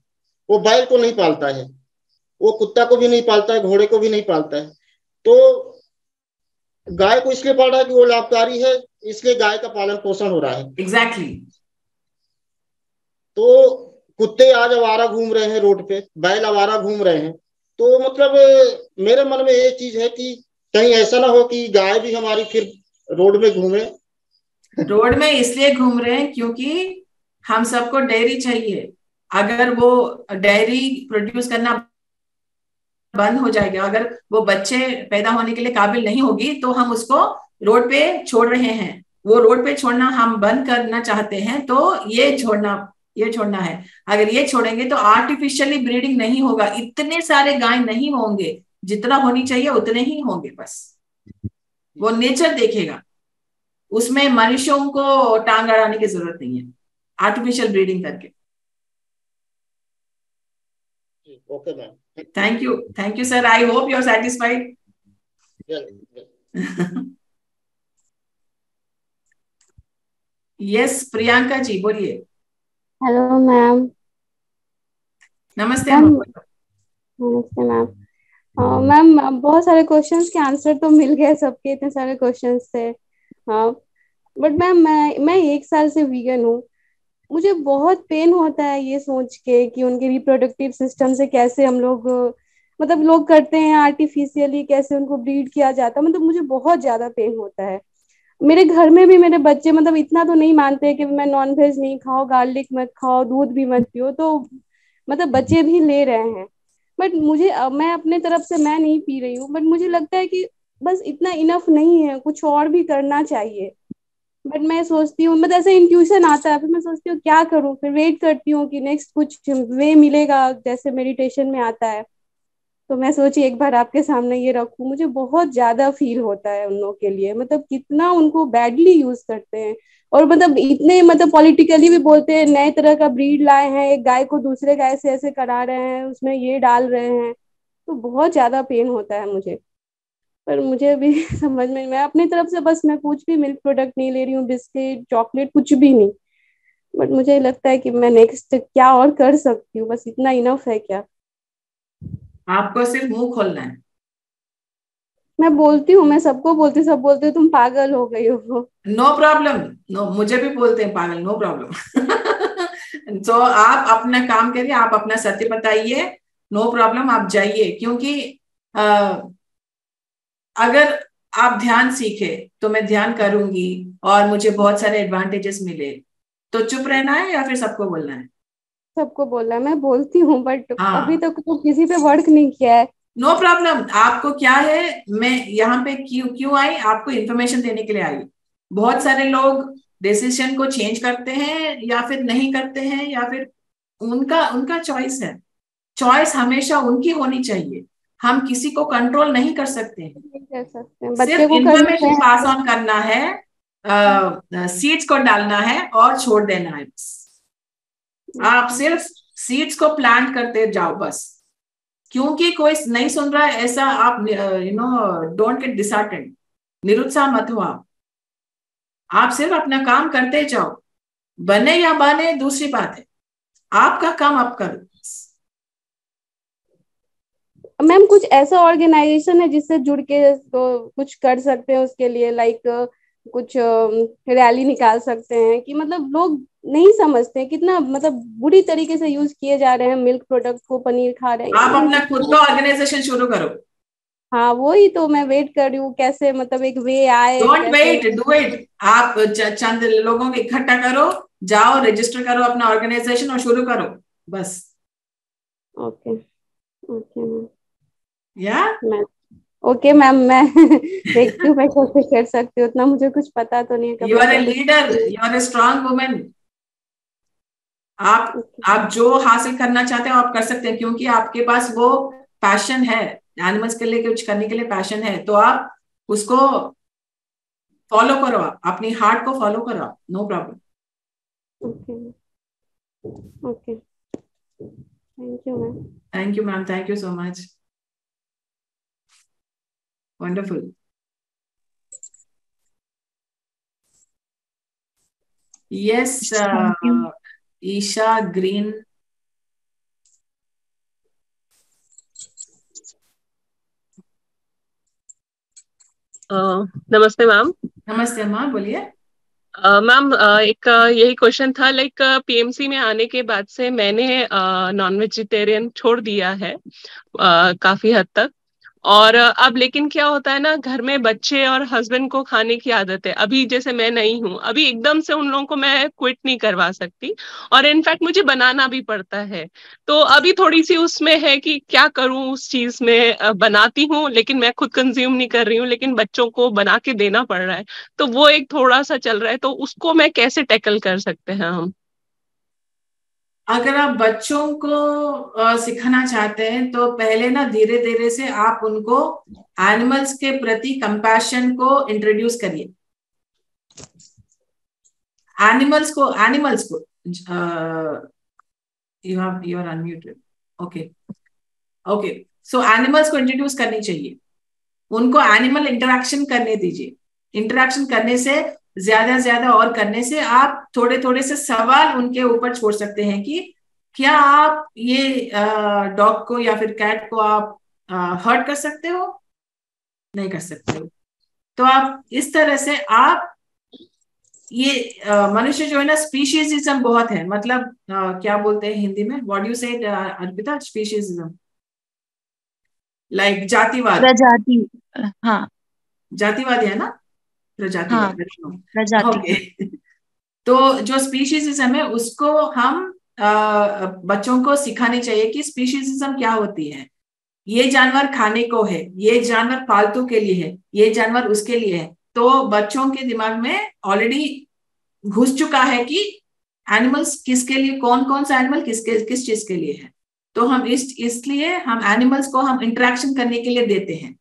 वो बैल को नहीं पालता है वो कुत्ता को भी नहीं पालता है घोड़े को भी नहीं पालता है तो गाय को इसलिए पाल रहा है कि वो लाभकारी है इसलिए गाय का पालन पोषण हो रहा है एग्जैक्टली exactly. तो कुत्ते आज आवारा घूम रहे हैं रोड पे बैल आवारा घूम रहे हैं तो मतलब मेरे मन में ये चीज़ है कि कहीं ऐसा ना हो कि गाय भी हमारी फिर रोड में घूमे। रोड में इसलिए घूम रहे हैं क्योंकि हम सबको डेयरी चाहिए। अगर वो डेयरी प्रोड्यूस करना बंद हो जाएगा, अगर वो बच्चे पैदा होने के लिए काबिल नहीं होगी तो हम उसको रोड पे छोड़ रहे हैं। वो रोड पे छोड़ना हम बंद करना चाहते हैं तो ये छोड़ना ये छोड़ना है। अगर ये छोड़ेंगे तो आर्टिफिशियली ब्रीडिंग नहीं होगा। इतने सारे गाय नहीं होंगे। जितना होनी चाहिए उतने ही होंगे बस। वो नेचर देखेगा। उसमें मनुष्यों को टांग अड़ाने की ज़रूरत नहीं है। आर्टिफिशियल ब्रीडिंग करके। Okay ma'am thank you you, sir. I hope you're satisfied. Yeah, yeah. yes, Priyanka ji बोलिए। हेलो मैम नमस्ते नमस्ते मैम मैम बहुत सारे क्वेश्चंस के आंसर तो मिल गए सबके इतने सारे क्वेश्चंस थे। हाँ बट मैम मैं मैं एक साल से वीगन हूँ। मुझे बहुत पेन होता है ये सोच के कि उनके रिप्रोडक्टिव सिस्टम से कैसे हम लोग मतलब लोग करते हैं आर्टिफिशियली कैसे उनको ब्रीड किया जाता है। मतलब मुझे बहुत ज़्यादा पेन होता है। मेरे घर में भी मेरे बच्चे मतलब इतना तो नहीं मानते कि मैं नॉन वेज नहीं खाओ गार्लिक मत खाओ, दूध भी मत पियो तो मतलब बच्चे भी ले रहे हैं। बट मुझे मैं अपने तरफ़ से मैं नहीं पी रही हूँ बट मुझे लगता है कि बस इतना इनफ नहीं है, कुछ और भी करना चाहिए। बट मैं सोचती हूँ मतलब ऐसा इंट्यूशन आता है, फिर मैं सोचती हूँ क्या करूँ, फिर वेट करती हूँ कि नेक्स्ट कुछ वे मिलेगा, जैसे मेडिटेशन में आता है। तो मैं सोची एक बार आपके सामने ये रखू, मुझे बहुत ज़्यादा फील होता है उन लोगों के लिए। मतलब कितना उनको बैडली यूज़ करते हैं। और मतलब इतने मतलब पॉलिटिकली भी बोलते हैं, नए तरह का ब्रीड लाए हैं, एक गाय को दूसरे गाय से ऐसे करा रहे हैं, उसमें ये डाल रहे हैं। तो बहुत ज़्यादा पेन होता है मुझे। पर मुझे भी समझ में, मैं अपनी तरफ़ से बस मैं कुछ भी मिल्क प्रोडक्ट नहीं ले रही हूँ बिस्किट चॉकलेट कुछ भी नहीं। बट मुझे लगता है कि मैं नेक्स्ट क्या और कर सकती हूँ, बस इतना इनफ है क्या? आपको सिर्फ़ मुँह खोलना है। मैं बोलती हूँ मैं सबको बोलती सब बोलते हो तुम पागल हो गई हो। नो प्रॉब्लम नो मुझे भी बोलते हैं पागल नो प्रॉब्लम तो आप अपना काम करिए आप अपना सत्य बताइए नो प्रॉब्लम आप जाइए। क्योंकि आ, अगर आप ध्यान सीखे तो मैं ध्यान करूँगी और मुझे बहुत सारे एडवांटेजेस मिले। तो चुप रहना है या फिर सबको बोलना है? सबको बोलना है मैं बोलती हूँ बट हाँ। अभी तक तो किसी पे वर्क नहीं किया है. नो no प्रॉब्लम आपको क्या है? मैं यहाँ पे क्यों क्यों आई? आपको इन्फॉर्मेशन देने के लिए आई। बहुत सारे लोग डिसीज़न को चेंज करते हैं या फिर नहीं करते हैं या फिर उनका उनका चॉइस है। चॉइस हमेशा उनकी होनी चाहिए। हम किसी को कंट्रोल नहीं कर सकते। हैं कर सकते। सिर्फ़ है। पास ऑन करना है सीड्स को डालना है और छोड़ देना है बस। आप सिर्फ़ सीड्स को प्लांट करते जाओ बस। क्योंकि कोई नहीं सुन रहा है ऐसा आप you know don't get disheartened निरुत्साह मत हो आप। आप सिर्फ़ अपना काम करते जाओ। बने या बने, दूसरी बात है। आपका काम आप करो। मैम, कुछ ऐसा ऑर्गेनाइजेशन है जिससे जुड़ के तो कुछ कर सकते हैं उसके लिए लाइक कुछ रैली निकाल सकते हैं कि मतलब लोग नहीं समझते कितना मतलब बुरी तरीके से यूज़ किए जा रहे हैं मिल्क प्रोडक्ट को पनीर खा रहे हैं। आप अपना खुद का ऑर्गेनाइजेशन शुरू करो। हाँ वही तो मैं वेट कर रही हूँ कैसे मतलब एक वे आए डोंट वेट डू इट आप चंद लोगों को इकट्ठा करो जाओ रजिस्टर करो अपना ऑर्गेनाइजेशन और शुरू करो बस। ओके ओके या मैं ओके मैम मैं देखती हूँ मैं कैसे कर सकती हूँ उतना मुझे कुछ पता तो नहीं है you are a leader you are a strong woman आप आप जो हासिल करना चाहते हो आप कर सकते हैं क्योंकि आपके पास वो पैशन है एनिमल्स के लिए कुछ करने के लिए पैशन है तो आप उसको फॉलो करो आप अपनी हार्ट को फॉलो करो आप no problem okay okay thank you ma'am thank you ma'am thank you so much wonderful yes uh, Isha Green अ, नमस्ते मैम नमस्ते माँ बोलिए। मैम अ, एक अ, यही क्वेश्चन था लाइक पीएमसी में आने के बाद से मैंने नॉन वेजिटेरियन छोड़ दिया है काफ़ी हद तक। और अब लेकिन क्या होता है ना, घर में बच्चे और हस्बैंड को खाने की आदत है। अभी जैसे मैं नहीं हूँ, अभी एकदम से उन लोगों को मैं क्विट नहीं करवा सकती और इनफैक्ट मुझे बनाना भी पड़ता है। तो अभी थोड़ी सी उसमें है कि क्या करूँ उस चीज़ में बनाती हूँ, लेकिन मैं खुद कंज्यूम नहीं कर रही हूँ, लेकिन बच्चों को बना के देना पड़ रहा है। तो वो एक थोड़ा सा चल रहा है तो उसको मैं कैसे टैकल कर सकते हैं हम? अगर आप बच्चों को सिखाना चाहते हैं तो पहले ना धीरे धीरे से आप उनको एनिमल्स के प्रति कंपैशन को इंट्रोड्यूस करिए। एनिमल्स को एनिमल्स को you have you are unmuted okay okay so animals को इंट्रोड्यूस करनी चाहिए। उनको एनिमल इंटरेक्शन करने दीजिए। इंटरेक्शन करने से ज़्यादा ज़्यादा और करने से आप थोड़े थोड़े से सवाल उनके ऊपर छोड़ सकते हैं कि क्या आप ये डॉग को या फिर कैट को आप हर्ट कर सकते हो? नहीं कर सकते हो। तो आप इस तरह से आप ये मनुष्य जो है ना स्पीशीजिज्म बहुत है। मतलब अ, क्या बोलते हैं हिंदी में? व्हाट यू से अर्पिता? स्पीशीजिज्म लाइक जातिवाद। प्रजाति हाँ। जातिवादी है ना? हाँ प्रजाति। ओके। तो जो स्पीशीजिज्म है उसको हम अ, बच्चों को सिखानी चाहिए कि स्पीशीजिज्म क्या होती है। ये जानवर खाने को है ये जानवर पालतू के लिए है ये जानवर उसके लिए है। तो बच्चों के दिमाग में ऑलरेडी घुस चुका है कि एनिमल्स किसके लिए कौन कौन सा एनिमल किसके किस चीज़ के लिए है। तो हम इस इसलिए हम एनिमल्स को हम इंटरेक्शन करने के लिए देते हैं।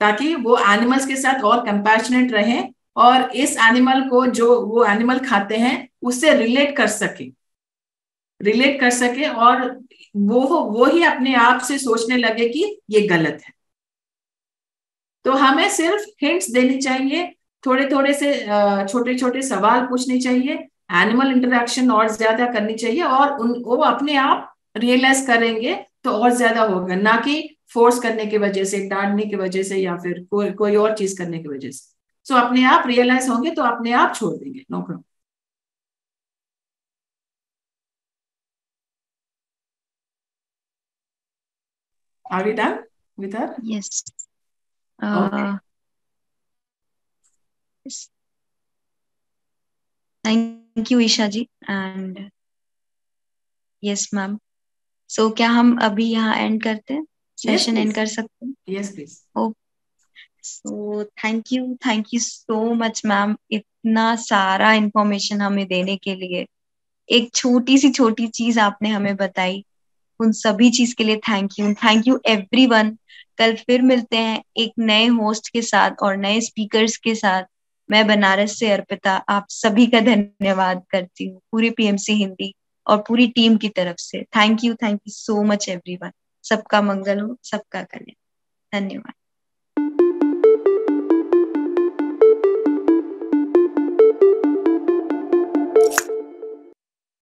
ताकि वो एनिमल्स के साथ और कंपैशनेट रहे और इस एनिमल को जो वो एनिमल खाते हैं, उससे रिलेट कर सके। रिलेट कर सके और वो वो ही अपने आप से सोचने लगे कि ये गलत है। तो हमें सिर्फ़ हिंट्स देनी चाहिए थोड़े थोड़े से छोटे छोटे सवाल पूछने चाहिए एनिमल इंटरेक्शन और ज़्यादा करनी चाहिए और उन, वो अपने आप रियलाइज़ करेंगे तो और ज़्यादा होगा। ना कि फोर्स करने की वजह से डांटने की वजह से या फिर कोई कोई और चीज़ करने की वजह से सो so, अपने आप रियलाइज़ होंगे तो अपने आप छोड़ देंगे no problem Are we done with her? Yes. Uh, okay. Yes. Thank you, Isha ji. And yes, ma'am. So क्या हम अभी यहाँ एंड करते हैं सेशन एंड कर सकते हैं। Yes please so thank you thank you so much ma'am इतना सारा इंफॉर्मेशन हमें देने के लिए। एक छोटी सी छोटी चीज़ आपने हमें बताई। उन सभी चीज़ के लिए thank you thank you everyone कल फिर मिलते हैं एक नए होस्ट के साथ और नए स्पीकर्स के साथ। मैं बनारस से अर्पिता आप सभी का धन्यवाद करती हूँ। पूरी पीएमसी हिंदी और पूरी टीम की तरफ़ से। Thank you thank you so much everyone सबका मंगल हो सबका कल्याण। धन्यवाद।